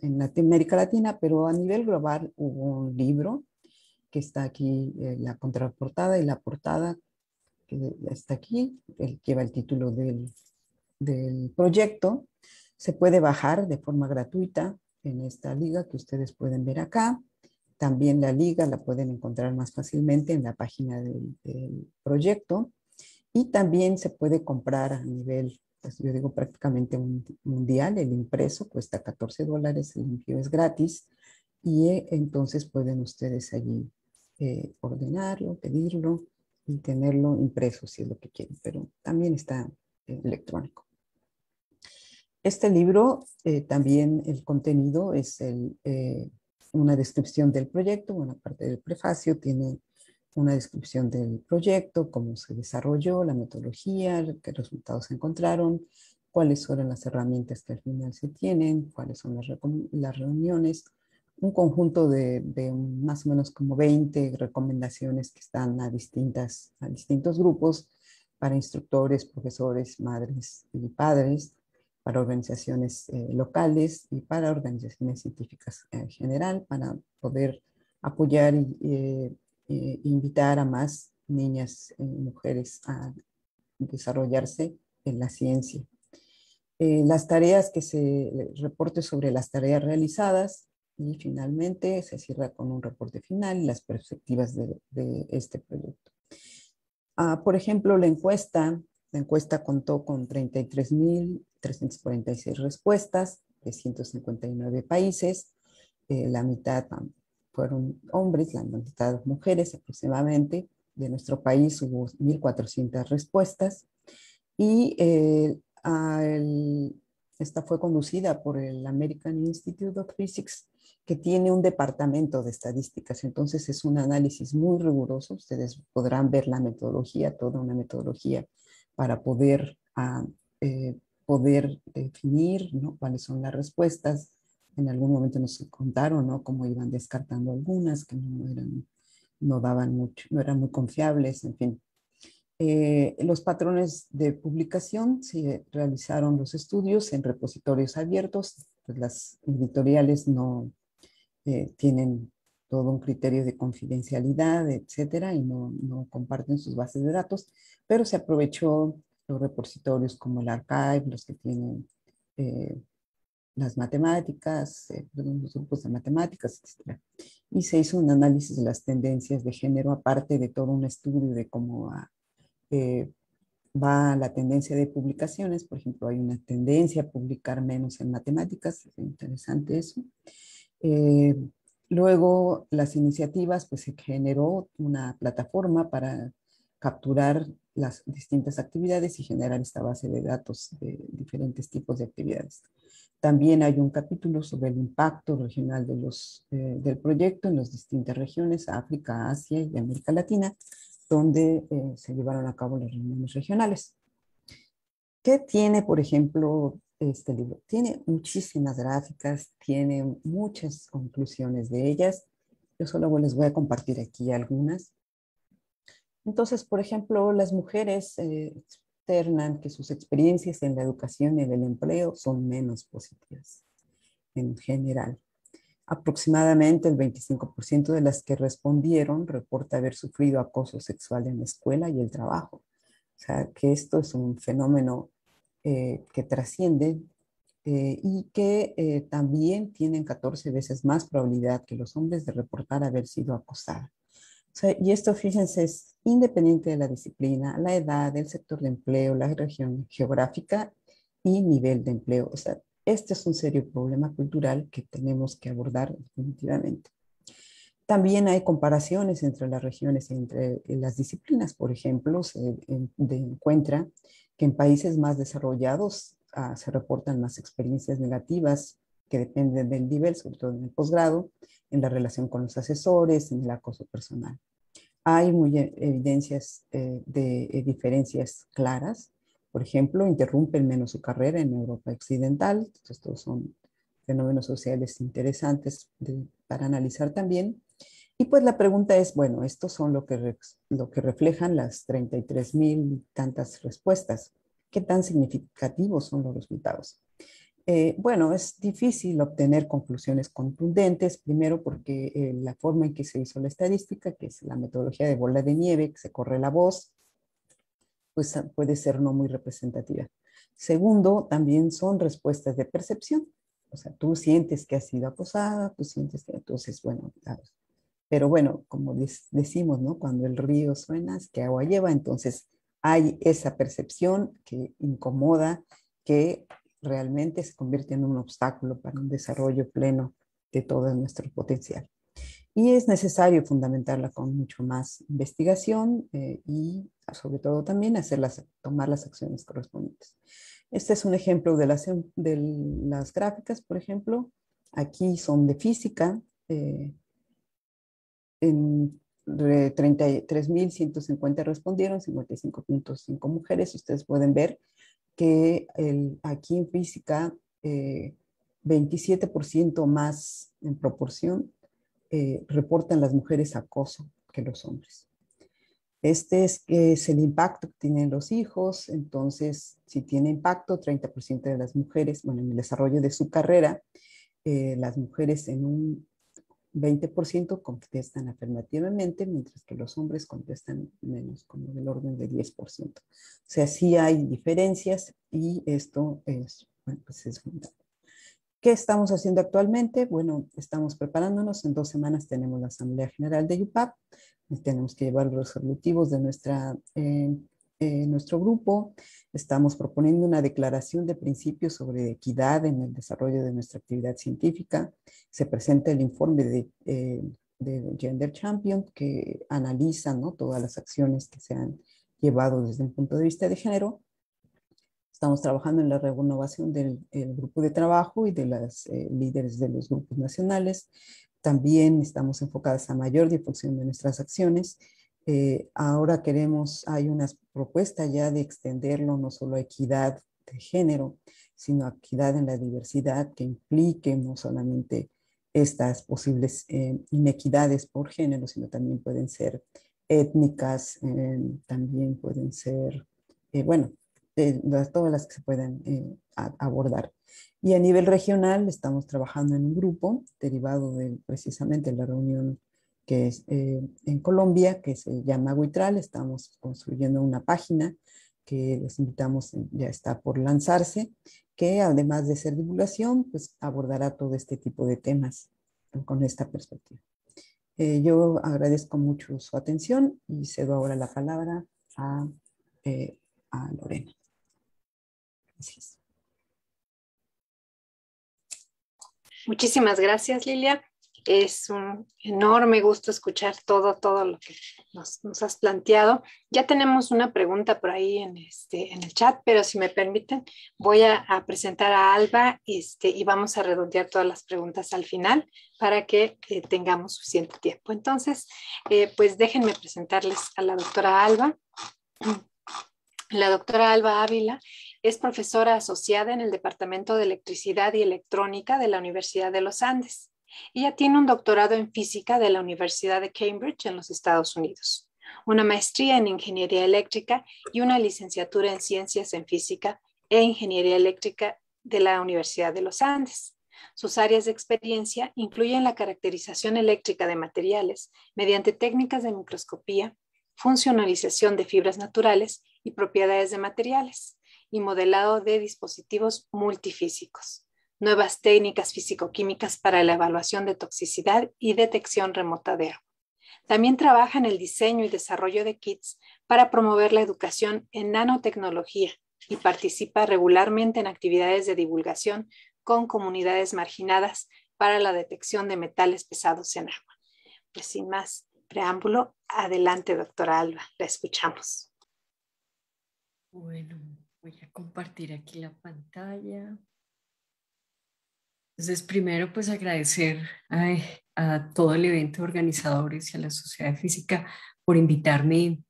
en, América Latina, pero a nivel global hubo un libro que está aquí, eh, la contraportada y la portada que está aquí, lleva el título del, del proyecto. Se puede bajar de forma gratuita en esta liga que ustedes pueden ver acá. También la liga la pueden encontrar más fácilmente en la página del proyecto. Y también se puede comprar a nivel pues, yo digo prácticamente un mundial, el impreso cuesta 14 dólares, el envío es gratis y eh, entonces pueden ustedes allí eh, ordenarlo, pedirlo y tenerlo impreso si es lo que quieren, pero también está eh, electrónico. Este libro también el contenido es una descripción del proyecto, una parte del prefacio tiene una descripción del proyecto, cómo se desarrolló, la metodología, qué resultados se encontraron, cuáles fueron las herramientas que al final se tienen, cuáles son las, las reuniones, un conjunto de, de, más o menos como 20 recomendaciones que están a, distintas, a distintos grupos para instructores, profesores, madres y padres, para organizaciones eh, locales y para organizaciones científicas en general, para poder apoyar y eh, eh, invitar a más niñas y mujeres a desarrollarse en la ciencia. Eh, las tareas que se reporte sobre las tareas realizadas y finalmente se cierra con un reporte final y las perspectivas de, este proyecto. Ah, por ejemplo, la encuesta, encuesta contó con 33.346 respuestas de 159 países, eh, la mitad fueron hombres, la mitad mujeres aproximadamente. De nuestro país hubo 1.400 respuestas y eh, esta fue conducida por el American Institute of Physics, que tiene un departamento de estadísticas. Entonces es un análisis muy riguroso. Ustedes podrán ver la metodología, toda una metodología para poder, ah, eh, poder definir cuáles son las respuestas, en algún momento nos contaron, ¿no? Cómo iban descartando algunas que no eran, no daban mucho, no eran muy confiables, en fin. Eh, los patrones de publicación, se realizaron los estudios en repositorios abiertos, pues las editoriales no eh, tienen todo un criterio de confidencialidad, etcétera, y no, no, comparten sus bases de datos, pero se aprovechó los repositorios como el Archive, los que tienen eh, las matemáticas, los grupos de matemáticas, etc. Y se hizo un análisis de las tendencias de género, aparte de todo un estudio de cómo va, va la tendencia de publicaciones. Por ejemplo, hay una tendencia a publicar menos en matemáticas, es interesante eso. Luego, las iniciativas, pues se generó una plataforma para capturar las distintas actividades y generar esta base de datos de diferentes tipos de actividades. También hay un capítulo sobre el impacto regional de los, eh, del proyecto en las distintas regiones, África, Asia y América Latina, donde eh, se llevaron a cabo las reuniones regionales. ¿Qué tiene, por ejemplo, este libro? Tiene muchísimas gráficas, tiene muchas conclusiones de ellas. Yo solo les voy a compartir aquí algunas. Entonces, por ejemplo, las mujeres eh, externan que sus experiencias en la educación y en el empleo son menos positivas en general. Aproximadamente el 25% de las que respondieron reporta haber sufrido acoso sexual en la escuela y el trabajo. O sea, que esto es un fenómeno eh, que trasciende eh, y que también tienen 14 veces más probabilidad que los hombres de reportar haber sido acosadas y esto, fíjense, es independiente de la disciplina, la edad, el sector de empleo, la región geográfica y nivel de empleo. O sea, este es un serio problema cultural que tenemos que abordar definitivamente. También hay comparaciones entre las regiones y entre las disciplinas. Por ejemplo, se encuentra que en países más desarrollados ah, se reportan más experiencias negativas que dependen del nivel, sobre todo en el posgrado, en la relación con los asesores, en el acoso personal. Hay muy e, evidencias eh, de eh, diferencias claras. Por ejemplo, interrumpen menos su carrera en Europa Occidental. Estos son fenómenos sociales interesantes para analizar también. Y pues la pregunta es, bueno, estos son lo que, lo que reflejan las 33 mil tantas respuestas. ¿Qué tan significativos son los resultados? Eh, bueno, es difícil obtener conclusiones contundentes, primero porque eh, la forma en que se hizo la estadística, que es la metodología de bola de nieve, que se corre la voz, pues ah, puede ser no muy representativa. Segundo, también son respuestas de percepción. O sea, tú sientes que has sido acosada, tú sientes que entonces, bueno, pero bueno, como decimos, ¿no? Cuando el río suena, es que agua lleva, entonces hay esa percepción que incomoda, que realmente se convierte en un obstáculo para un desarrollo pleno de todo nuestro potencial. Y es necesario fundamentarla con mucho más investigación eh, y sobre todo también hacerlas, tomar las acciones correspondientes. Este es un ejemplo de las, de las gráficas, por ejemplo. Aquí son de física. Eh, en 33.150 respondieron, 55.5 mujeres. Ustedes pueden ver que el, aquí en física 27% eh, más en proporción eh, reportan las mujeres acoso que los hombres. Este es, es, el impacto que tienen los hijos, entonces si tiene impacto, 30% de las mujeres, bueno, en el desarrollo de su carrera, eh, las mujeres en un 20% contestan afirmativamente, mientras que los hombres contestan menos, como del orden de 10%. O sea, sí hay diferencias y esto es, bueno, pues es fundamental. ¿Qué estamos haciendo actualmente? Bueno, estamos preparándonos. En dos semanas tenemos la Asamblea General de UPAP. Tenemos que llevar los resolutivos de nuestra eh, nuestro grupo estamos proponiendo una declaración de principios sobre equidad en el desarrollo de nuestra actividad científica. Se presenta el informe de, eh, Gender Champion que analiza todas las acciones que se han llevado desde un punto de vista de género. Estamos trabajando en la renovación del grupo de trabajo y de las eh, líderes de los grupos nacionales. También estamos enfocadas a mayor difusión de nuestras acciones eh, ahora queremos, hay una propuesta ya de extenderlo no solo a equidad de género, sino a equidad en la diversidad que implique no solamente estas posibles eh, inequidades por género, sino también pueden ser étnicas, eh, también pueden ser, bueno, todas las que se pueden abordar. Y a nivel regional estamos trabajando en un grupo derivado de precisamente la reunión que es eh, en Colombia, que se llama Huitral. Estamos construyendo una página que les invitamos, ya está por lanzarse, que además de ser divulgación, pues abordará todo este tipo de temas con esta perspectiva. Eh, yo agradezco mucho su atención y cedo ahora la palabra a, eh, a Lorena. Gracias. Muchísimas gracias, Lilia. Es un enorme gusto escuchar todo, todo lo que nos, has planteado. Ya tenemos una pregunta por ahí en, este, en el chat, pero si me permiten, voy a, presentar a Alba este, y vamos a redondear todas las preguntas al final para que eh, tengamos suficiente tiempo. Entonces, eh, pues déjenme presentarles a la doctora Alba. La doctora Alba Ávila es profesora asociada en el Departamento de Electricidad y Electrónica de la Universidad de los Andes. Ella tiene un doctorado en física de la Universidad de Cambridge en los Estados Unidos, una maestría en ingeniería eléctrica y una licenciatura en ciencias en física e ingeniería eléctrica de la Universidad de los Andes. Sus áreas de experiencia incluyen la caracterización eléctrica de materiales mediante técnicas de microscopía, funcionalización de fibras naturales y propiedades de materiales, y modelado de dispositivos multifísicos nuevas técnicas físico-químicas para la evaluación de toxicidad y detección remota de agua. También trabaja en el diseño y desarrollo de kits para promover la educación en nanotecnología y participa regularmente en actividades de divulgación con comunidades marginadas para la detección de metales pesados en agua. Pues sin más preámbulo, adelante, doctora Alba, la escuchamos. Bueno, voy a compartir aquí la pantalla. Entonces, primero, pues agradecer a, todo el evento organizadores y a la Sociedad Física por invitarme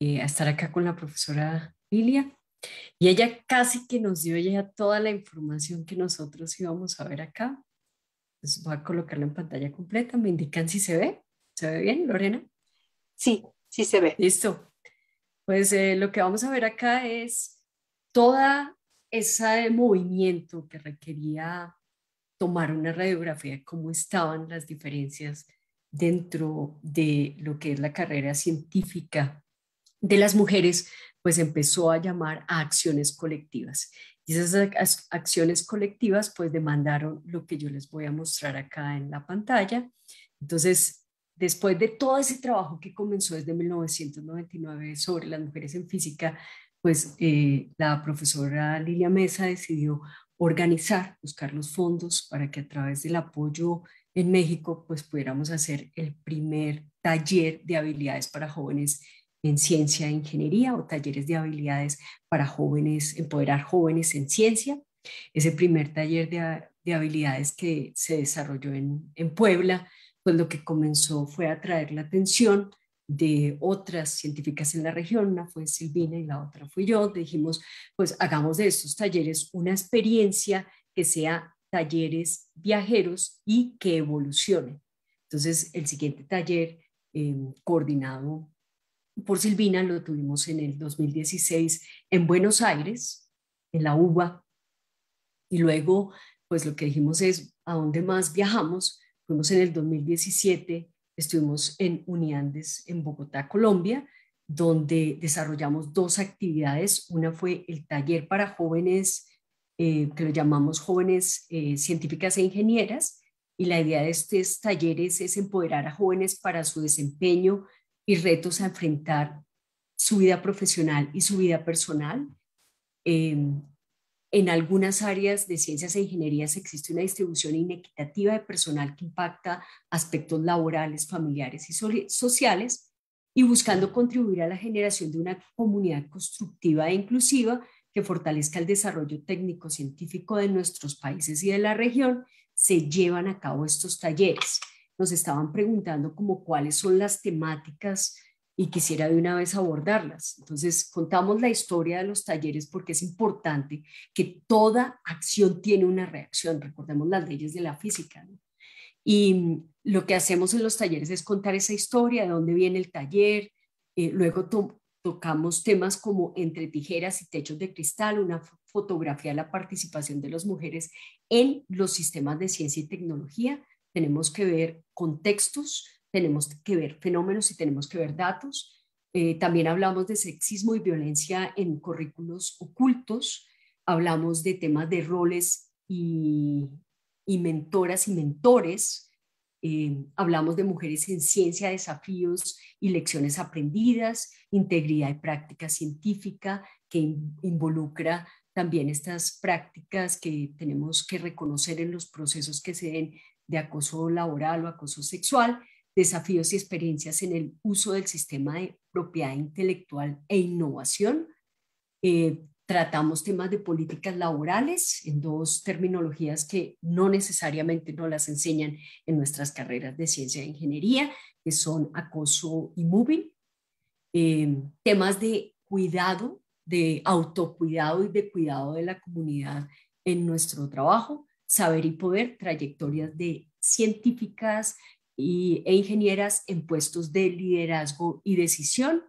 eh, a estar acá con la profesora Lilia. Y ella casi que nos dio ya toda la información que nosotros íbamos a ver acá. Entonces voy a colocarla en pantalla completa. ¿Me indican si se ve? ¿Se ve bien, Lorena? Sí, sí se ve. Listo. Pues eh, lo que vamos a ver acá es toda ese movimiento que requería tomar una radiografía de cómo estaban las diferencias dentro de lo que es la carrera científica de las mujeres, pues empezó a llamar a acciones colectivas. Y esas acciones colectivas pues demandaron lo que yo les voy a mostrar acá en la pantalla. Entonces, después de todo ese trabajo que comenzó desde 1999 sobre las mujeres en física, pues eh, la profesora Lilia Mesa decidió organizar, buscar los fondos para que a través del apoyo en México pues pudiéramos hacer el primer taller de habilidades para jóvenes en ciencia e ingeniería o talleres de habilidades para jóvenes, empoderar jóvenes en ciencia. Ese primer taller de, de habilidades que se desarrolló en, Puebla, pues lo que comenzó fue atraer la atención de otras científicas en la región, una fue Silvina y la otra fui yo, dijimos, pues hagamos de estos talleres una experiencia que sea talleres viajeros y que evolucionen. Entonces, el siguiente taller em, coordinado por Silvina lo tuvimos en el 2016 en Buenos Aires, en la UBA, y luego, pues lo que dijimos es, ¿a dónde más viajamos? Fuimos en el 2017 Estuvimos en Uniandes, en Bogotá, Colombia, donde desarrollamos dos actividades. Una fue el taller para jóvenes, eh, que lo llamamos jóvenes eh, científicas e ingenieras, y la idea de estos talleres es empoderar a jóvenes para su desempeño y retos a enfrentar su vida profesional y su vida personal. Em, en algunas áreas de ciencias e ingenierías existe una distribución inequitativa de personal que impacta aspectos laborales, familiares y sociales y buscando contribuir a la generación de una comunidad constructiva e inclusiva que fortalezca el desarrollo técnico-científico de nuestros países y de la región, se llevan a cabo estos talleres. Nos estaban preguntando como cuáles son las temáticas y quisiera de una vez abordarlas. Entonces, contamos la historia de los talleres porque es importante que toda acción tiene una reacción. Recordemos las leyes de la física. Y lo que hacemos en los talleres es contar esa historia, de dónde viene el taller. Eh, luego tocamos temas como entre tijeras y techos de cristal, una fotografía de la participación de las mujeres en los sistemas de ciencia y tecnología. Tenemos que ver contextos, tenemos que ver fenómenos y tenemos que ver datos. Eh, también hablamos de sexismo y violencia en currículos ocultos. hablamos de temas de roles y, y mentoras y mentores, eh, hablamos de mujeres en ciencia, desafíos y lecciones aprendidas, integridad y práctica científica que involucra también estas prácticas que tenemos que reconocer en los procesos que se den de acoso laboral o acoso sexual, desafíos y experiencias en el uso del sistema de propiedad intelectual e innovación. Eh, tratamos temas de políticas laborales en dos terminologías que no necesariamente nos las enseñan en nuestras carreras de ciencia e ingeniería, que son acoso y moving. Eh, temas de cuidado, de autocuidado y de cuidado de la comunidad en nuestro trabajo, saber y poder, trayectorias de científicas y, e ingenieras en puestos de liderazgo y decisión.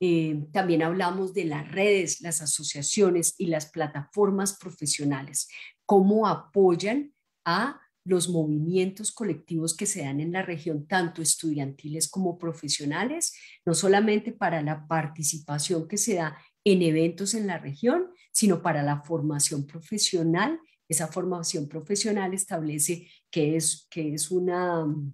Eh, también hablamos de las redes, las asociaciones y las plataformas profesionales, cómo apoyan a los movimientos colectivos que se dan en la región, tanto estudiantiles como profesionales, no solamente para la participación que se da en eventos en la región, sino para la formación profesional esa formación profesional establece qué es, que es una mm,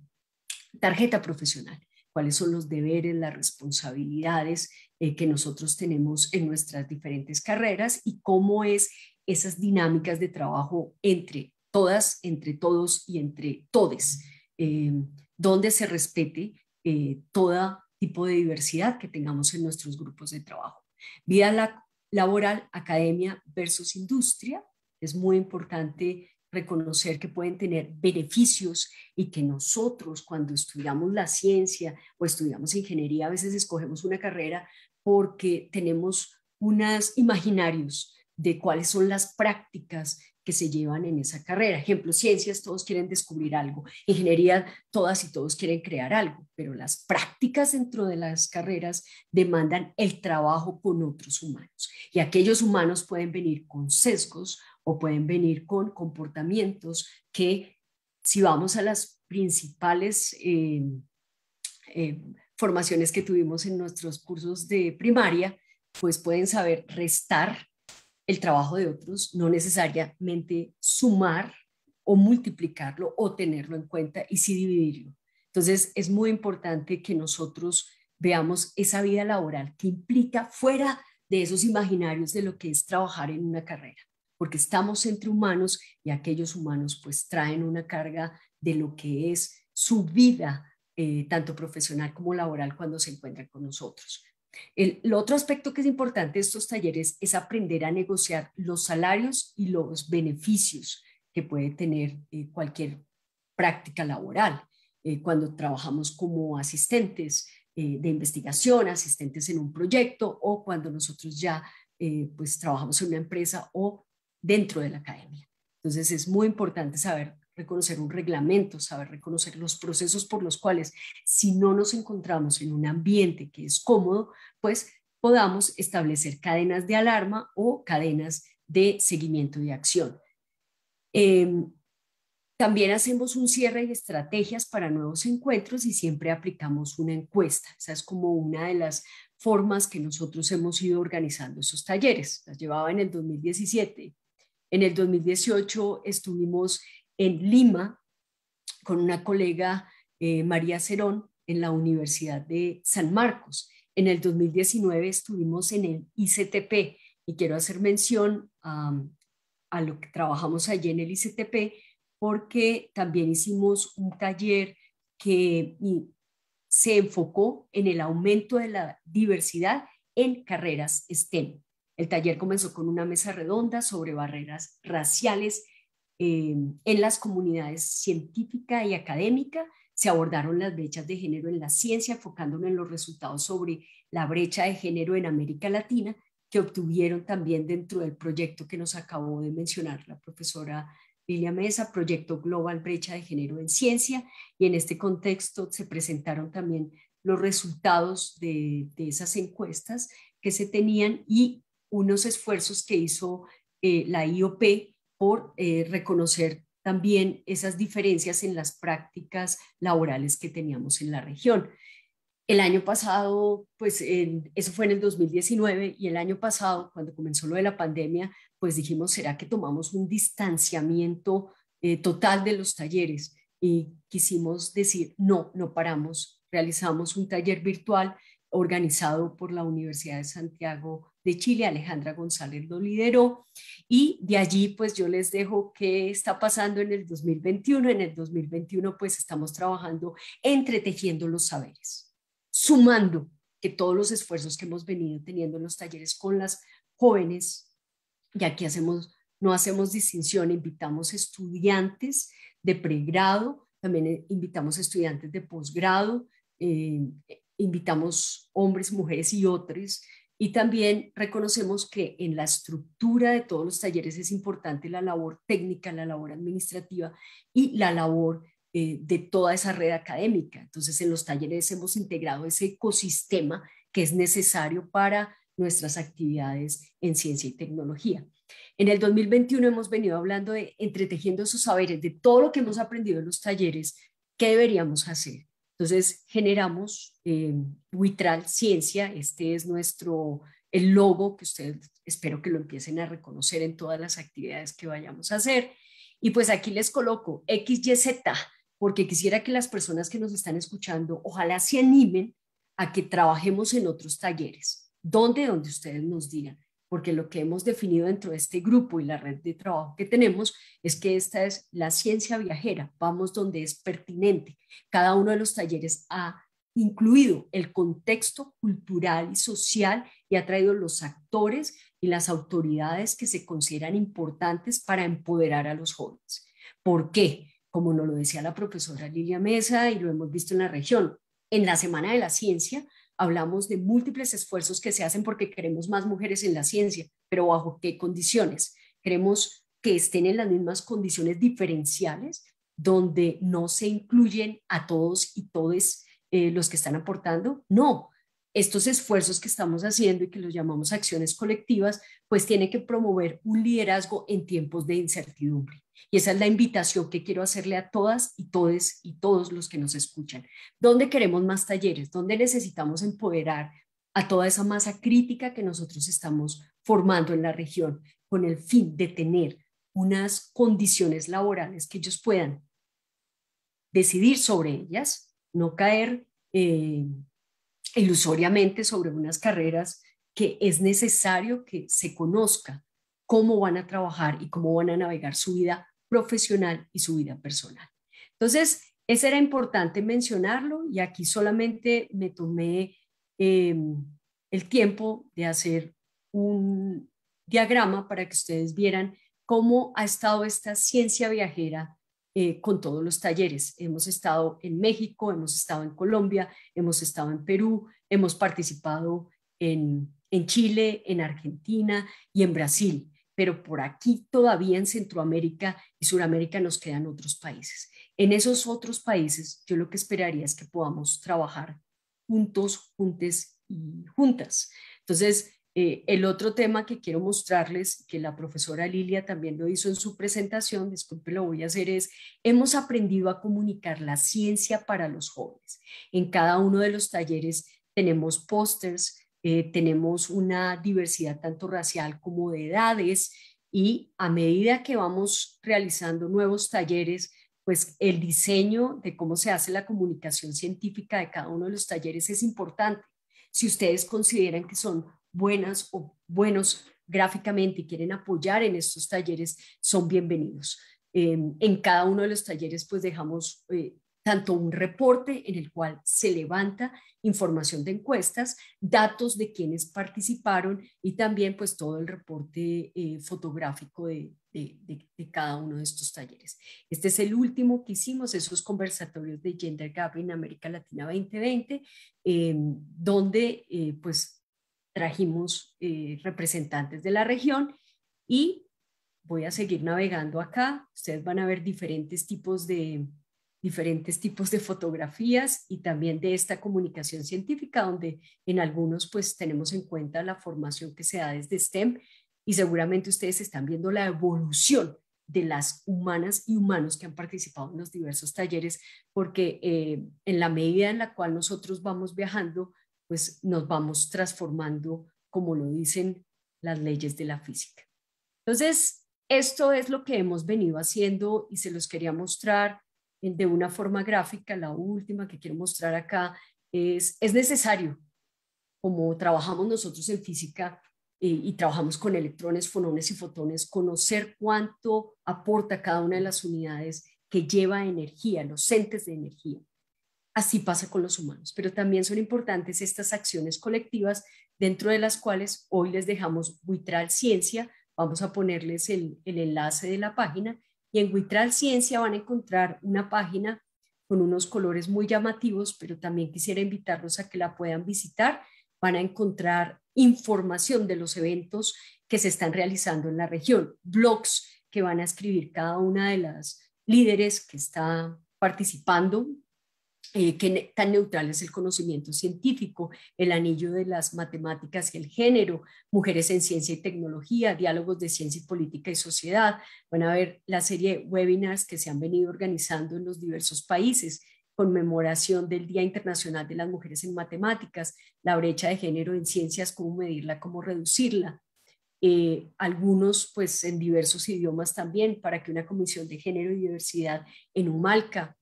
tarjeta profesional, cuáles son los deberes, las responsabilidades eh, que nosotros tenemos en nuestras diferentes carreras y cómo es esas dinámicas de trabajo entre todas, entre todos y entre todes, eh, donde se respete eh, todo tipo de diversidad que tengamos en nuestros grupos de trabajo. Vida laboral, academia versus industria, es muy importante reconocer que pueden tener beneficios y que nosotros cuando estudiamos la ciencia o estudiamos ingeniería a veces escogemos una carrera porque tenemos unos imaginarios de cuáles son las prácticas que se llevan en esa carrera. Ejemplo, ciencias, todos quieren descubrir algo. Ingeniería, todas y todos quieren crear algo, pero las prácticas dentro de las carreras demandan el trabajo con otros humanos. Y aquellos humanos pueden venir con sesgos o pueden venir con comportamientos que, si vamos a las principales eh, eh, formaciones que tuvimos en nuestros cursos de primaria, pues pueden saber restar el trabajo de otros, no necesariamente sumar o multiplicarlo o tenerlo en cuenta y sí dividirlo. Entonces es muy importante que nosotros veamos esa vida laboral que implica fuera de esos imaginarios de lo que es trabajar en una carrera, porque estamos entre humanos y aquellos humanos pues traen una carga de lo que es su vida, eh, tanto profesional como laboral, cuando se encuentran con nosotros. El, otro aspecto que es importante de estos talleres es aprender a negociar los salarios y los beneficios que puede tener eh, cualquier práctica laboral. Eh, cuando trabajamos como asistentes eh, de investigación, asistentes en un proyecto o cuando nosotros ya pues trabajamos en una empresa o dentro de la academia. Entonces es muy importante saber reconocer un reglamento, saber reconocer los procesos por los cuales, si no nos encontramos en un ambiente que es cómodo, pues podamos establecer cadenas de alarma o cadenas de seguimiento de acción. Em, también hacemos un cierre de estrategias para nuevos encuentros y siempre aplicamos una encuesta. Esa es como una de las formas que nosotros hemos ido organizando esos talleres. Las llevaba en el 2017. En el 2018 estuvimos en Lima con una colega, eh, María Cerón, en la Universidad de San Marcos. En el 2019 estuvimos en el ICTP y quiero hacer mención a lo que trabajamos allí en el ICTP porque también hicimos un taller que se enfocó en el aumento de la diversidad en carreras STEM. El taller comenzó con una mesa redonda sobre barreras raciales eh, en las comunidades científica y académica. Se abordaron las brechas de género en la ciencia, enfocándonos en los resultados sobre la brecha de género en América Latina, que obtuvieron también dentro del proyecto que nos acabó de mencionar la profesora Lilia Mesa, Proyecto Global Brecha de Género en Ciencia, y en este contexto se presentaron también los resultados de, esas encuestas que se tenían y unos esfuerzos que hizo eh, la IOP por eh, reconocer también esas diferencias en las prácticas laborales que teníamos en la región. el año pasado, pues eso fue en el 2019 y el año pasado, cuando comenzó lo de la pandemia, pues dijimos, ¿será que tomamos un distanciamiento eh, total de los talleres? Y quisimos decir, no, no paramos. Realizamos un taller virtual organizado por la Universidad de Santiago de Chile, Alejandra González lo lideró, y de allí pues yo les dejo qué está pasando en el 2021. En el 2021 pues estamos trabajando entretejiendo los saberes sumando que todos los esfuerzos que hemos venido teniendo en los talleres con las jóvenes, y aquí hacemos, no hacemos distinción, invitamos estudiantes de pregrado, también invitamos estudiantes de posgrado, eh, invitamos hombres, mujeres y otros, y también reconocemos que en la estructura de todos los talleres es importante la labor técnica, la labor administrativa y la labor eh, de toda esa red académica. Entonces, en los talleres hemos integrado ese ecosistema que es necesario para nuestras actividades en ciencia y tecnología. En el 2021 hemos venido hablando de entretejiendo esos saberes, de todo lo que hemos aprendido en los talleres, ¿qué deberíamos hacer? Entonces, generamos eh, Witral Ciencia, este es nuestro, el logo que ustedes espero que lo empiecen a reconocer en todas las actividades que vayamos a hacer. Y pues aquí les coloco XYZ, porque quisiera que las personas que nos están escuchando ojalá se animen a que trabajemos en otros talleres. ¿Dónde? Donde ustedes nos digan. Porque lo que hemos definido dentro de este grupo y la red de trabajo que tenemos es que esta es la ciencia viajera. Vamos donde es pertinente. Cada uno de los talleres ha incluido el contexto cultural y social y ha traído los actores y las autoridades que se consideran importantes para empoderar a los jóvenes. ¿Por qué? como nos lo decía la profesora Lilia Mesa y lo hemos visto en la región. En la Semana de la Ciencia hablamos de múltiples esfuerzos que se hacen porque queremos más mujeres en la ciencia, pero bajo qué condiciones. Queremos que estén en las mismas condiciones diferenciales, donde no se incluyen a todos y todos eh, los que están aportando. No, estos esfuerzos que estamos haciendo y que los llamamos acciones colectivas, pues tiene que promover un liderazgo en tiempos de incertidumbre. Y esa es la invitación que quiero hacerle a todas y todos y todos los que nos escuchan. ¿Dónde queremos más talleres? ¿Dónde necesitamos empoderar a toda esa masa crítica que nosotros estamos formando en la región con el fin de tener unas condiciones laborales que ellos puedan decidir sobre ellas, no caer eh, ilusoriamente sobre unas carreras que es necesario que se conozca cómo van a trabajar y cómo van a navegar su vida profesional y su vida personal. Entonces, eso era importante mencionarlo y aquí solamente me tomé em, el tiempo de hacer un diagrama para que ustedes vieran cómo ha estado esta ciencia viajera eh, con todos los talleres. Hemos estado en México, hemos estado en Colombia, hemos estado en Perú, hemos participado en, en Chile, en Argentina y en Brasil pero por aquí todavía en Centroamérica y Suramérica nos quedan otros países. En esos otros países yo lo que esperaría es que podamos trabajar juntos, juntes y juntas. Entonces, eh, el otro tema que quiero mostrarles, que la profesora Lilia también lo hizo en su presentación, disculpe, lo voy a hacer, es, hemos aprendido a comunicar la ciencia para los jóvenes. En cada uno de los talleres tenemos pósters, eh, tenemos una diversidad tanto racial como de edades y a medida que vamos realizando nuevos talleres, pues el diseño de cómo se hace la comunicación científica de cada uno de los talleres es importante. Si ustedes consideran que son buenas o buenos gráficamente y quieren apoyar en estos talleres, son bienvenidos. en cada uno de los talleres, pues dejamos eh, tanto un reporte en el cual se levanta información de encuestas, datos de quienes participaron y también pues todo el reporte eh, fotográfico de, cada uno de estos talleres. Este es el último que hicimos, esos conversatorios de Gender Gap en América Latina 2020, donde eh, pues trajimos eh, representantes de la región y voy a seguir navegando acá. Ustedes van a ver diferentes tipos de, diferentes tipos de fotografías y también de esta comunicación científica, donde en algunos pues tenemos en cuenta la formación que se da desde STEM y seguramente ustedes están viendo la evolución de las humanas y humanos que han participado en los diversos talleres, porque eh, en la medida en la cual nosotros vamos viajando, pues nos vamos transformando, como lo dicen las leyes de la física. Entonces, esto es lo que hemos venido haciendo y se los quería mostrar de una forma gráfica. La última que quiero mostrar acá es, es necesario, como trabajamos nosotros en física eh, y trabajamos con electrones, fonones y fotones, conocer cuánto aporta cada una de las unidades que lleva energía, los entes de energía. Así pasa con los humanos, pero también son importantes estas acciones colectivas dentro de las cuales hoy les dejamos Buitral Ciencia, Vamos a ponerles el, enlace de la página y en Witral Ciencia van a encontrar una página con unos colores muy llamativos, pero también quisiera invitarlos a que la puedan visitar. Van a encontrar información de los eventos que se están realizando en la región, blogs que van a escribir cada una de las líderes que está participando eh, que tan neutral es el conocimiento científico, el anillo de las matemáticas y el género, mujeres en ciencia y tecnología, diálogos de ciencia y política y sociedad. Van a ver la serie de webinars que se han venido organizando en los diversos países, conmemoración del Día Internacional de las Mujeres en Matemáticas, la brecha de género en ciencias, cómo medirla, cómo reducirla. Eh, algunos pues en diversos idiomas también para que una comisión de género y diversidad en Humalca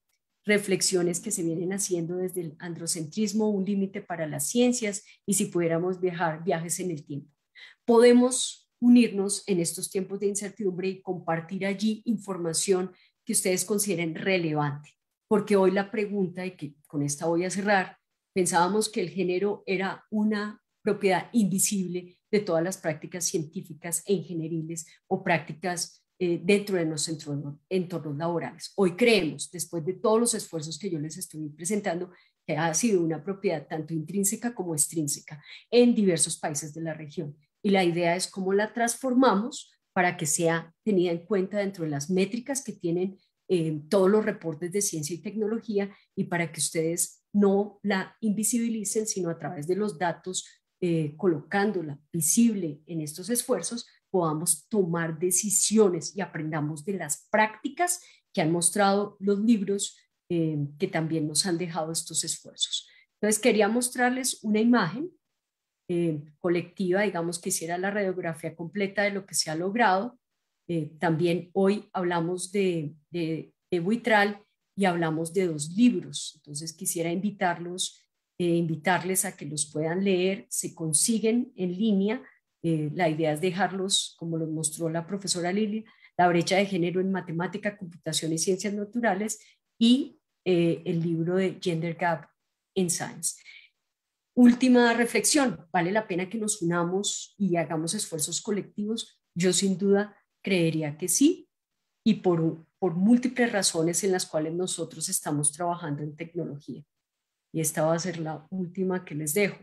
reflexiones que se vienen haciendo desde el androcentrismo, un límite para las ciencias y si pudiéramos viajar, viajes en el tiempo. Podemos unirnos en estos tiempos de incertidumbre y compartir allí información que ustedes consideren relevante, porque hoy la pregunta, y que con esta voy a cerrar, pensábamos que el género era una propiedad invisible de todas las prácticas científicas e ingenieriles o prácticas eh, dentro de nuestros entornos, laborales. Hoy creemos, después de todos los esfuerzos que yo les estoy presentando, que ha sido una propiedad tanto intrínseca como extrínseca en diversos países de la región. Y la idea es cómo la transformamos para que sea tenida en cuenta dentro de las métricas que tienen eh, todos los reportes de ciencia y tecnología y para que ustedes no la invisibilicen, sino a través de los datos, eh, colocándola visible en estos esfuerzos, podamos tomar decisiones y aprendamos de las prácticas que han mostrado los libros eh, que también nos han dejado estos esfuerzos. Entonces quería mostrarles una imagen eh, colectiva, digamos que hiciera la radiografía completa de lo que se ha logrado. Eh, también hoy hablamos de, de, de, Buitral y hablamos de dos libros. Entonces quisiera invitarlos, invitarles a que los puedan leer, se consiguen en línea eh, la idea es dejarlos, como lo mostró la profesora Lilia, la brecha de género en matemática, computación y ciencias naturales y eh, el libro de Gender Gap in Science. Última reflexión, vale la pena que nos unamos y hagamos esfuerzos colectivos. Yo sin duda creería que sí y por, por múltiples razones en las cuales nosotros estamos trabajando en tecnología. Y esta va a ser la última que les dejo.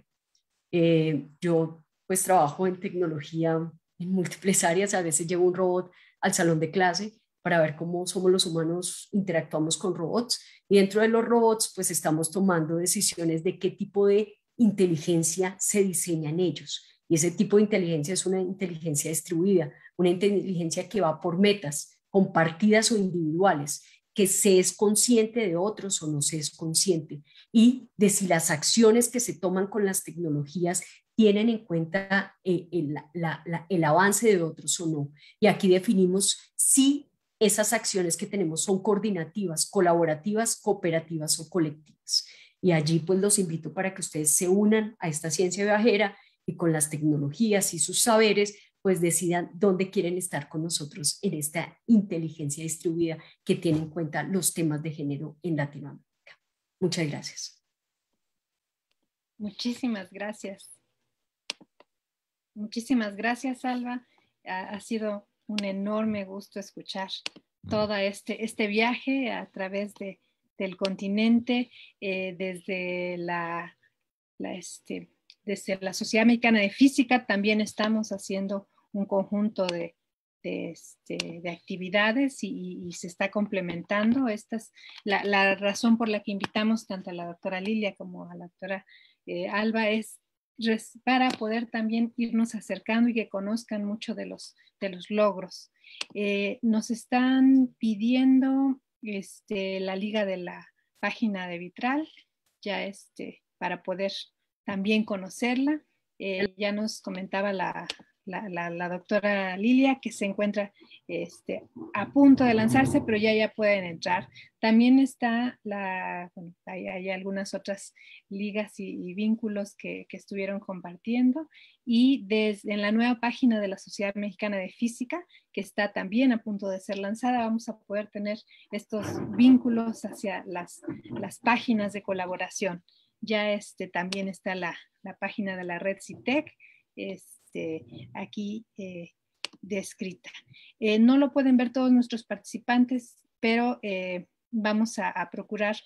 Eh, yo pues trabajo en tecnología en múltiples áreas, a veces llevo un robot al salón de clase para ver cómo somos los humanos interactuamos con robots. Y dentro de los robots pues estamos tomando decisiones de qué tipo de inteligencia se diseñan ellos. Y ese tipo de inteligencia es una inteligencia distribuida, una inteligencia que va por metas compartidas o individuales, que se es consciente de otros o no se es consciente. Y de si las acciones que se toman con las tecnologías tienen en cuenta eh, el, avance de otros o no. Y aquí definimos si esas acciones que tenemos son coordinativas, colaborativas, cooperativas o colectivas. Y allí pues los invito para que ustedes se unan a esta ciencia viajera y con las tecnologías y sus saberes pues decidan dónde quieren estar con nosotros en esta inteligencia distribuida que tiene en cuenta los temas de género en Latinoamérica. Muchas gracias. Muchísimas gracias. Muchísimas gracias, Alba. Ha, sido un enorme gusto escuchar todo este, este viaje a través de, del continente, eh, desde, la, este, desde la Sociedad Americana de Física también estamos haciendo un conjunto de, de, este, actividades y, se está complementando. Esta es la, la, razón por la que invitamos tanto a la doctora Lilia como a la doctora eh, Alba es para poder también irnos acercando y que conozcan mucho de los, de los logros. Eh, nos están pidiendo este, la liga de la página de Vitral, ya este, para poder también conocerla. Eh, ya nos comentaba la, la, doctora Lilia, que se encuentra este, a punto de lanzarse, pero ya ya pueden entrar. También está la, bueno, hay, algunas otras ligas y, vínculos que, que, estuvieron compartiendo y desde en la nueva página de la Sociedad Mexicana de Física, que está también a punto de ser lanzada, vamos a poder tener estos vínculos hacia las, las páginas de colaboración. Ya este, también está la, la página de la red CITEC, es, este, aquí eh, descrita. Eh, no lo pueden ver todos nuestros participantes, pero eh, vamos a, procurar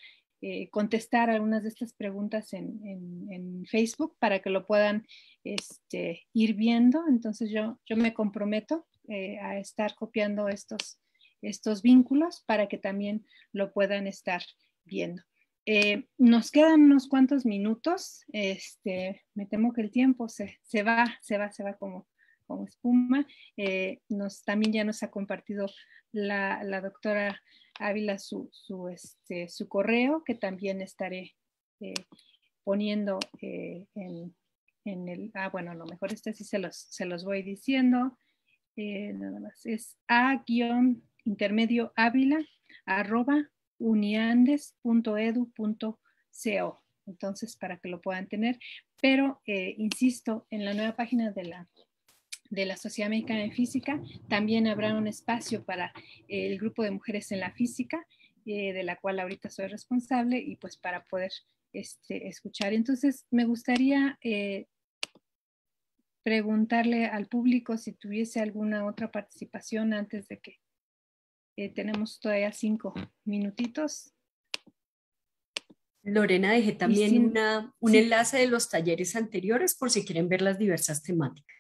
contestar algunas de estas preguntas en, Facebook para que lo puedan este, ir viendo. Entonces yo, yo me comprometo a estar copiando estos, estos vínculos para que también lo puedan estar viendo. Nos quedan unos cuantos minutos. Este, me temo que el tiempo se, se va, se va, se va como, como espuma. Eh, también ya nos ha compartido la, doctora Ávila su, este, su, correo, que también estaré eh, poniendo eh, en, en, el, ah, bueno, a lo mejor este sí se los, se los voy diciendo. nada más, es a-intermedio ávila uniandes.edu.co. Entonces, para que lo puedan tener. Pero, eh, insisto, en la nueva página de la, de la Sociedad Mexicana de Física también habrá un espacio para el grupo de mujeres en la física, eh, de la cual ahorita soy responsable, y pues para poder este, escuchar. Entonces, me gustaría eh, preguntarle al público si tuviese alguna otra participación antes de que tenemos todavía cinco minutitos. Lorena, dejé también un enlace de los talleres anteriores por si quieren ver las diversas temáticas.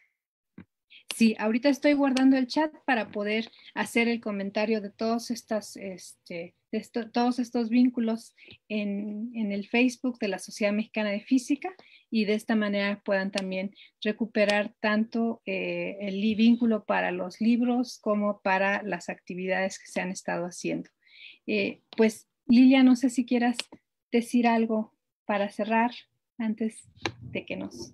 Sí, ahorita estoy guardando el chat para poder hacer el comentario de todos, estas, este, todos estos vínculos en, el Facebook de la Sociedad Mexicana de Física y de esta manera puedan también recuperar tanto eh, el vínculo para los libros como para las actividades que se han estado haciendo. Eh, pues Lilia, no sé si quieras decir algo para cerrar antes de que nos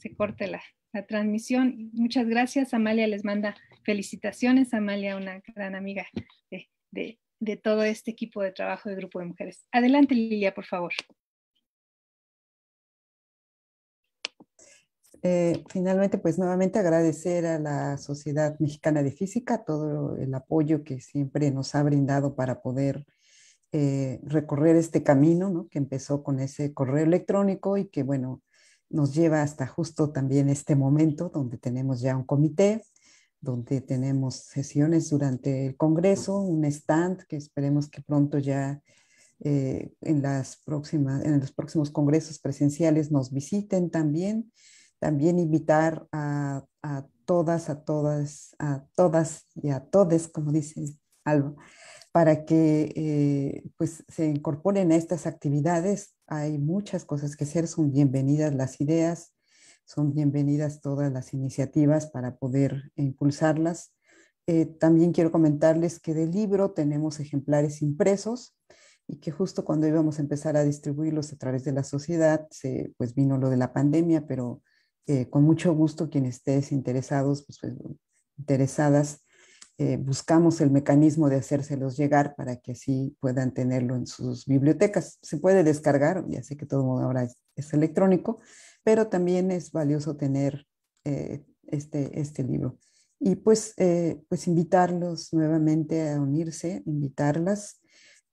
se corte la, transmisión. Muchas gracias. Amalia les manda felicitaciones. Amalia, una gran amiga de, todo este equipo de trabajo de Grupo de Mujeres. Adelante, Lilia, por favor. Eh, finalmente, pues nuevamente agradecer a la Sociedad Mexicana de Física todo el apoyo que siempre nos ha brindado para poder eh, recorrer este camino, ¿no? que empezó con ese correo electrónico y que, bueno, nos lleva hasta justo también este momento donde tenemos ya un comité, donde tenemos sesiones durante el Congreso, un stand que esperemos que pronto ya eh, en, las próximas, en los próximos congresos presenciales nos visiten también. También invitar a, a todas, a todas, a todas y a todes, como dice Alba, para que eh, pues se incorporen a estas actividades. Hay muchas cosas que hacer, son bienvenidas las ideas, son bienvenidas todas las iniciativas para poder impulsarlas. Eh, también quiero comentarles que del libro tenemos ejemplares impresos y que justo cuando íbamos a empezar a distribuirlos a través de la sociedad, se, pues vino lo de la pandemia, pero eh, con mucho gusto quienes estés interesados, pues, pues interesadas, eh, buscamos el mecanismo de hacérselos llegar para que así puedan tenerlo en sus bibliotecas. Se puede descargar, ya sé que todo ahora es, electrónico, pero también es valioso tener eh, este, este libro. Y pues, eh, pues invitarlos nuevamente a unirse, invitarlas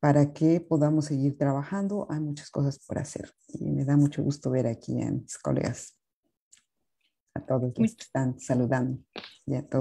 para que podamos seguir trabajando. Hay muchas cosas por hacer y me da mucho gusto ver aquí a mis colegas a todos los que están saludando.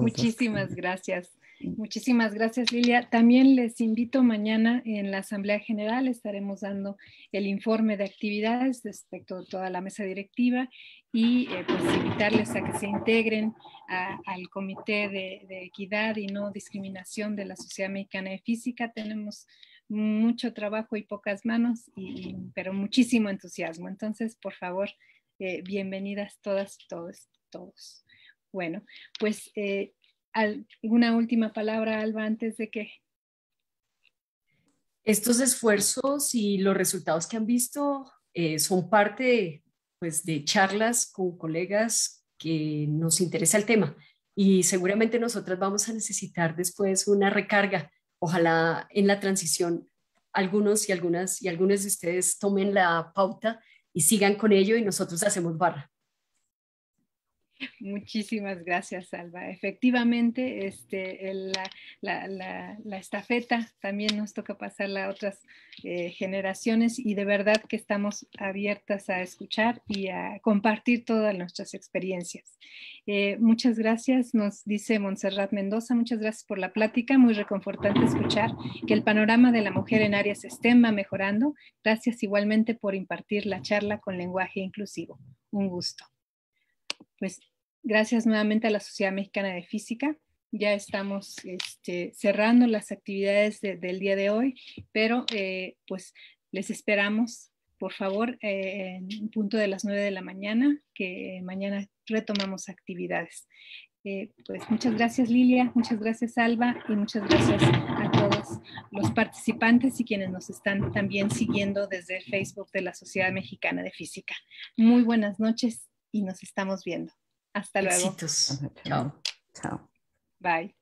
Muchísimas gracias. Muchísimas gracias, Lilia. También les invito mañana en la Asamblea General, estaremos dando el informe de actividades respecto a toda la mesa directiva y eh, pues invitarles a que se integren al Comité de, Equidad y No Discriminación de la Sociedad Mexicana de Física. Tenemos mucho trabajo y pocas manos, y, pero muchísimo entusiasmo. Entonces, por favor, eh, bienvenidas todas, todos, Bueno, pues una última palabra, Alba, antes de que... Estos esfuerzos y los resultados que han visto son parte pues, de charlas con colegas que nos interesa el tema y seguramente nosotras vamos a necesitar después una recarga. Ojalá en la transición algunos y algunas y algunos de ustedes tomen la pauta y sigan con ello y nosotros hacemos barra. Muchísimas gracias, Alba. Efectivamente, este, la, la, estafeta también nos toca pasarla a otras eh, generaciones y de verdad que estamos abiertas a escuchar y a compartir todas nuestras experiencias. Eh, muchas gracias, nos dice Montserrat Mendoza, muchas gracias por la plática, muy reconfortante escuchar que el panorama de la mujer en áreas STEM va mejorando. Gracias igualmente por impartir la charla con lenguaje inclusivo. Un gusto pues gracias nuevamente a la Sociedad Mexicana de Física. Ya estamos este, cerrando las actividades del día de hoy, pero eh, pues les esperamos, por favor, eh, en punto de las 9 de la mañana, que mañana retomamos actividades. Eh, pues muchas gracias Lilia, muchas gracias Alba y muchas gracias a todos los participantes y quienes nos están también siguiendo desde Facebook de la Sociedad Mexicana de Física. Muy buenas noches y nos estamos viendo. Hasta luego. Chao. Chao. Bye.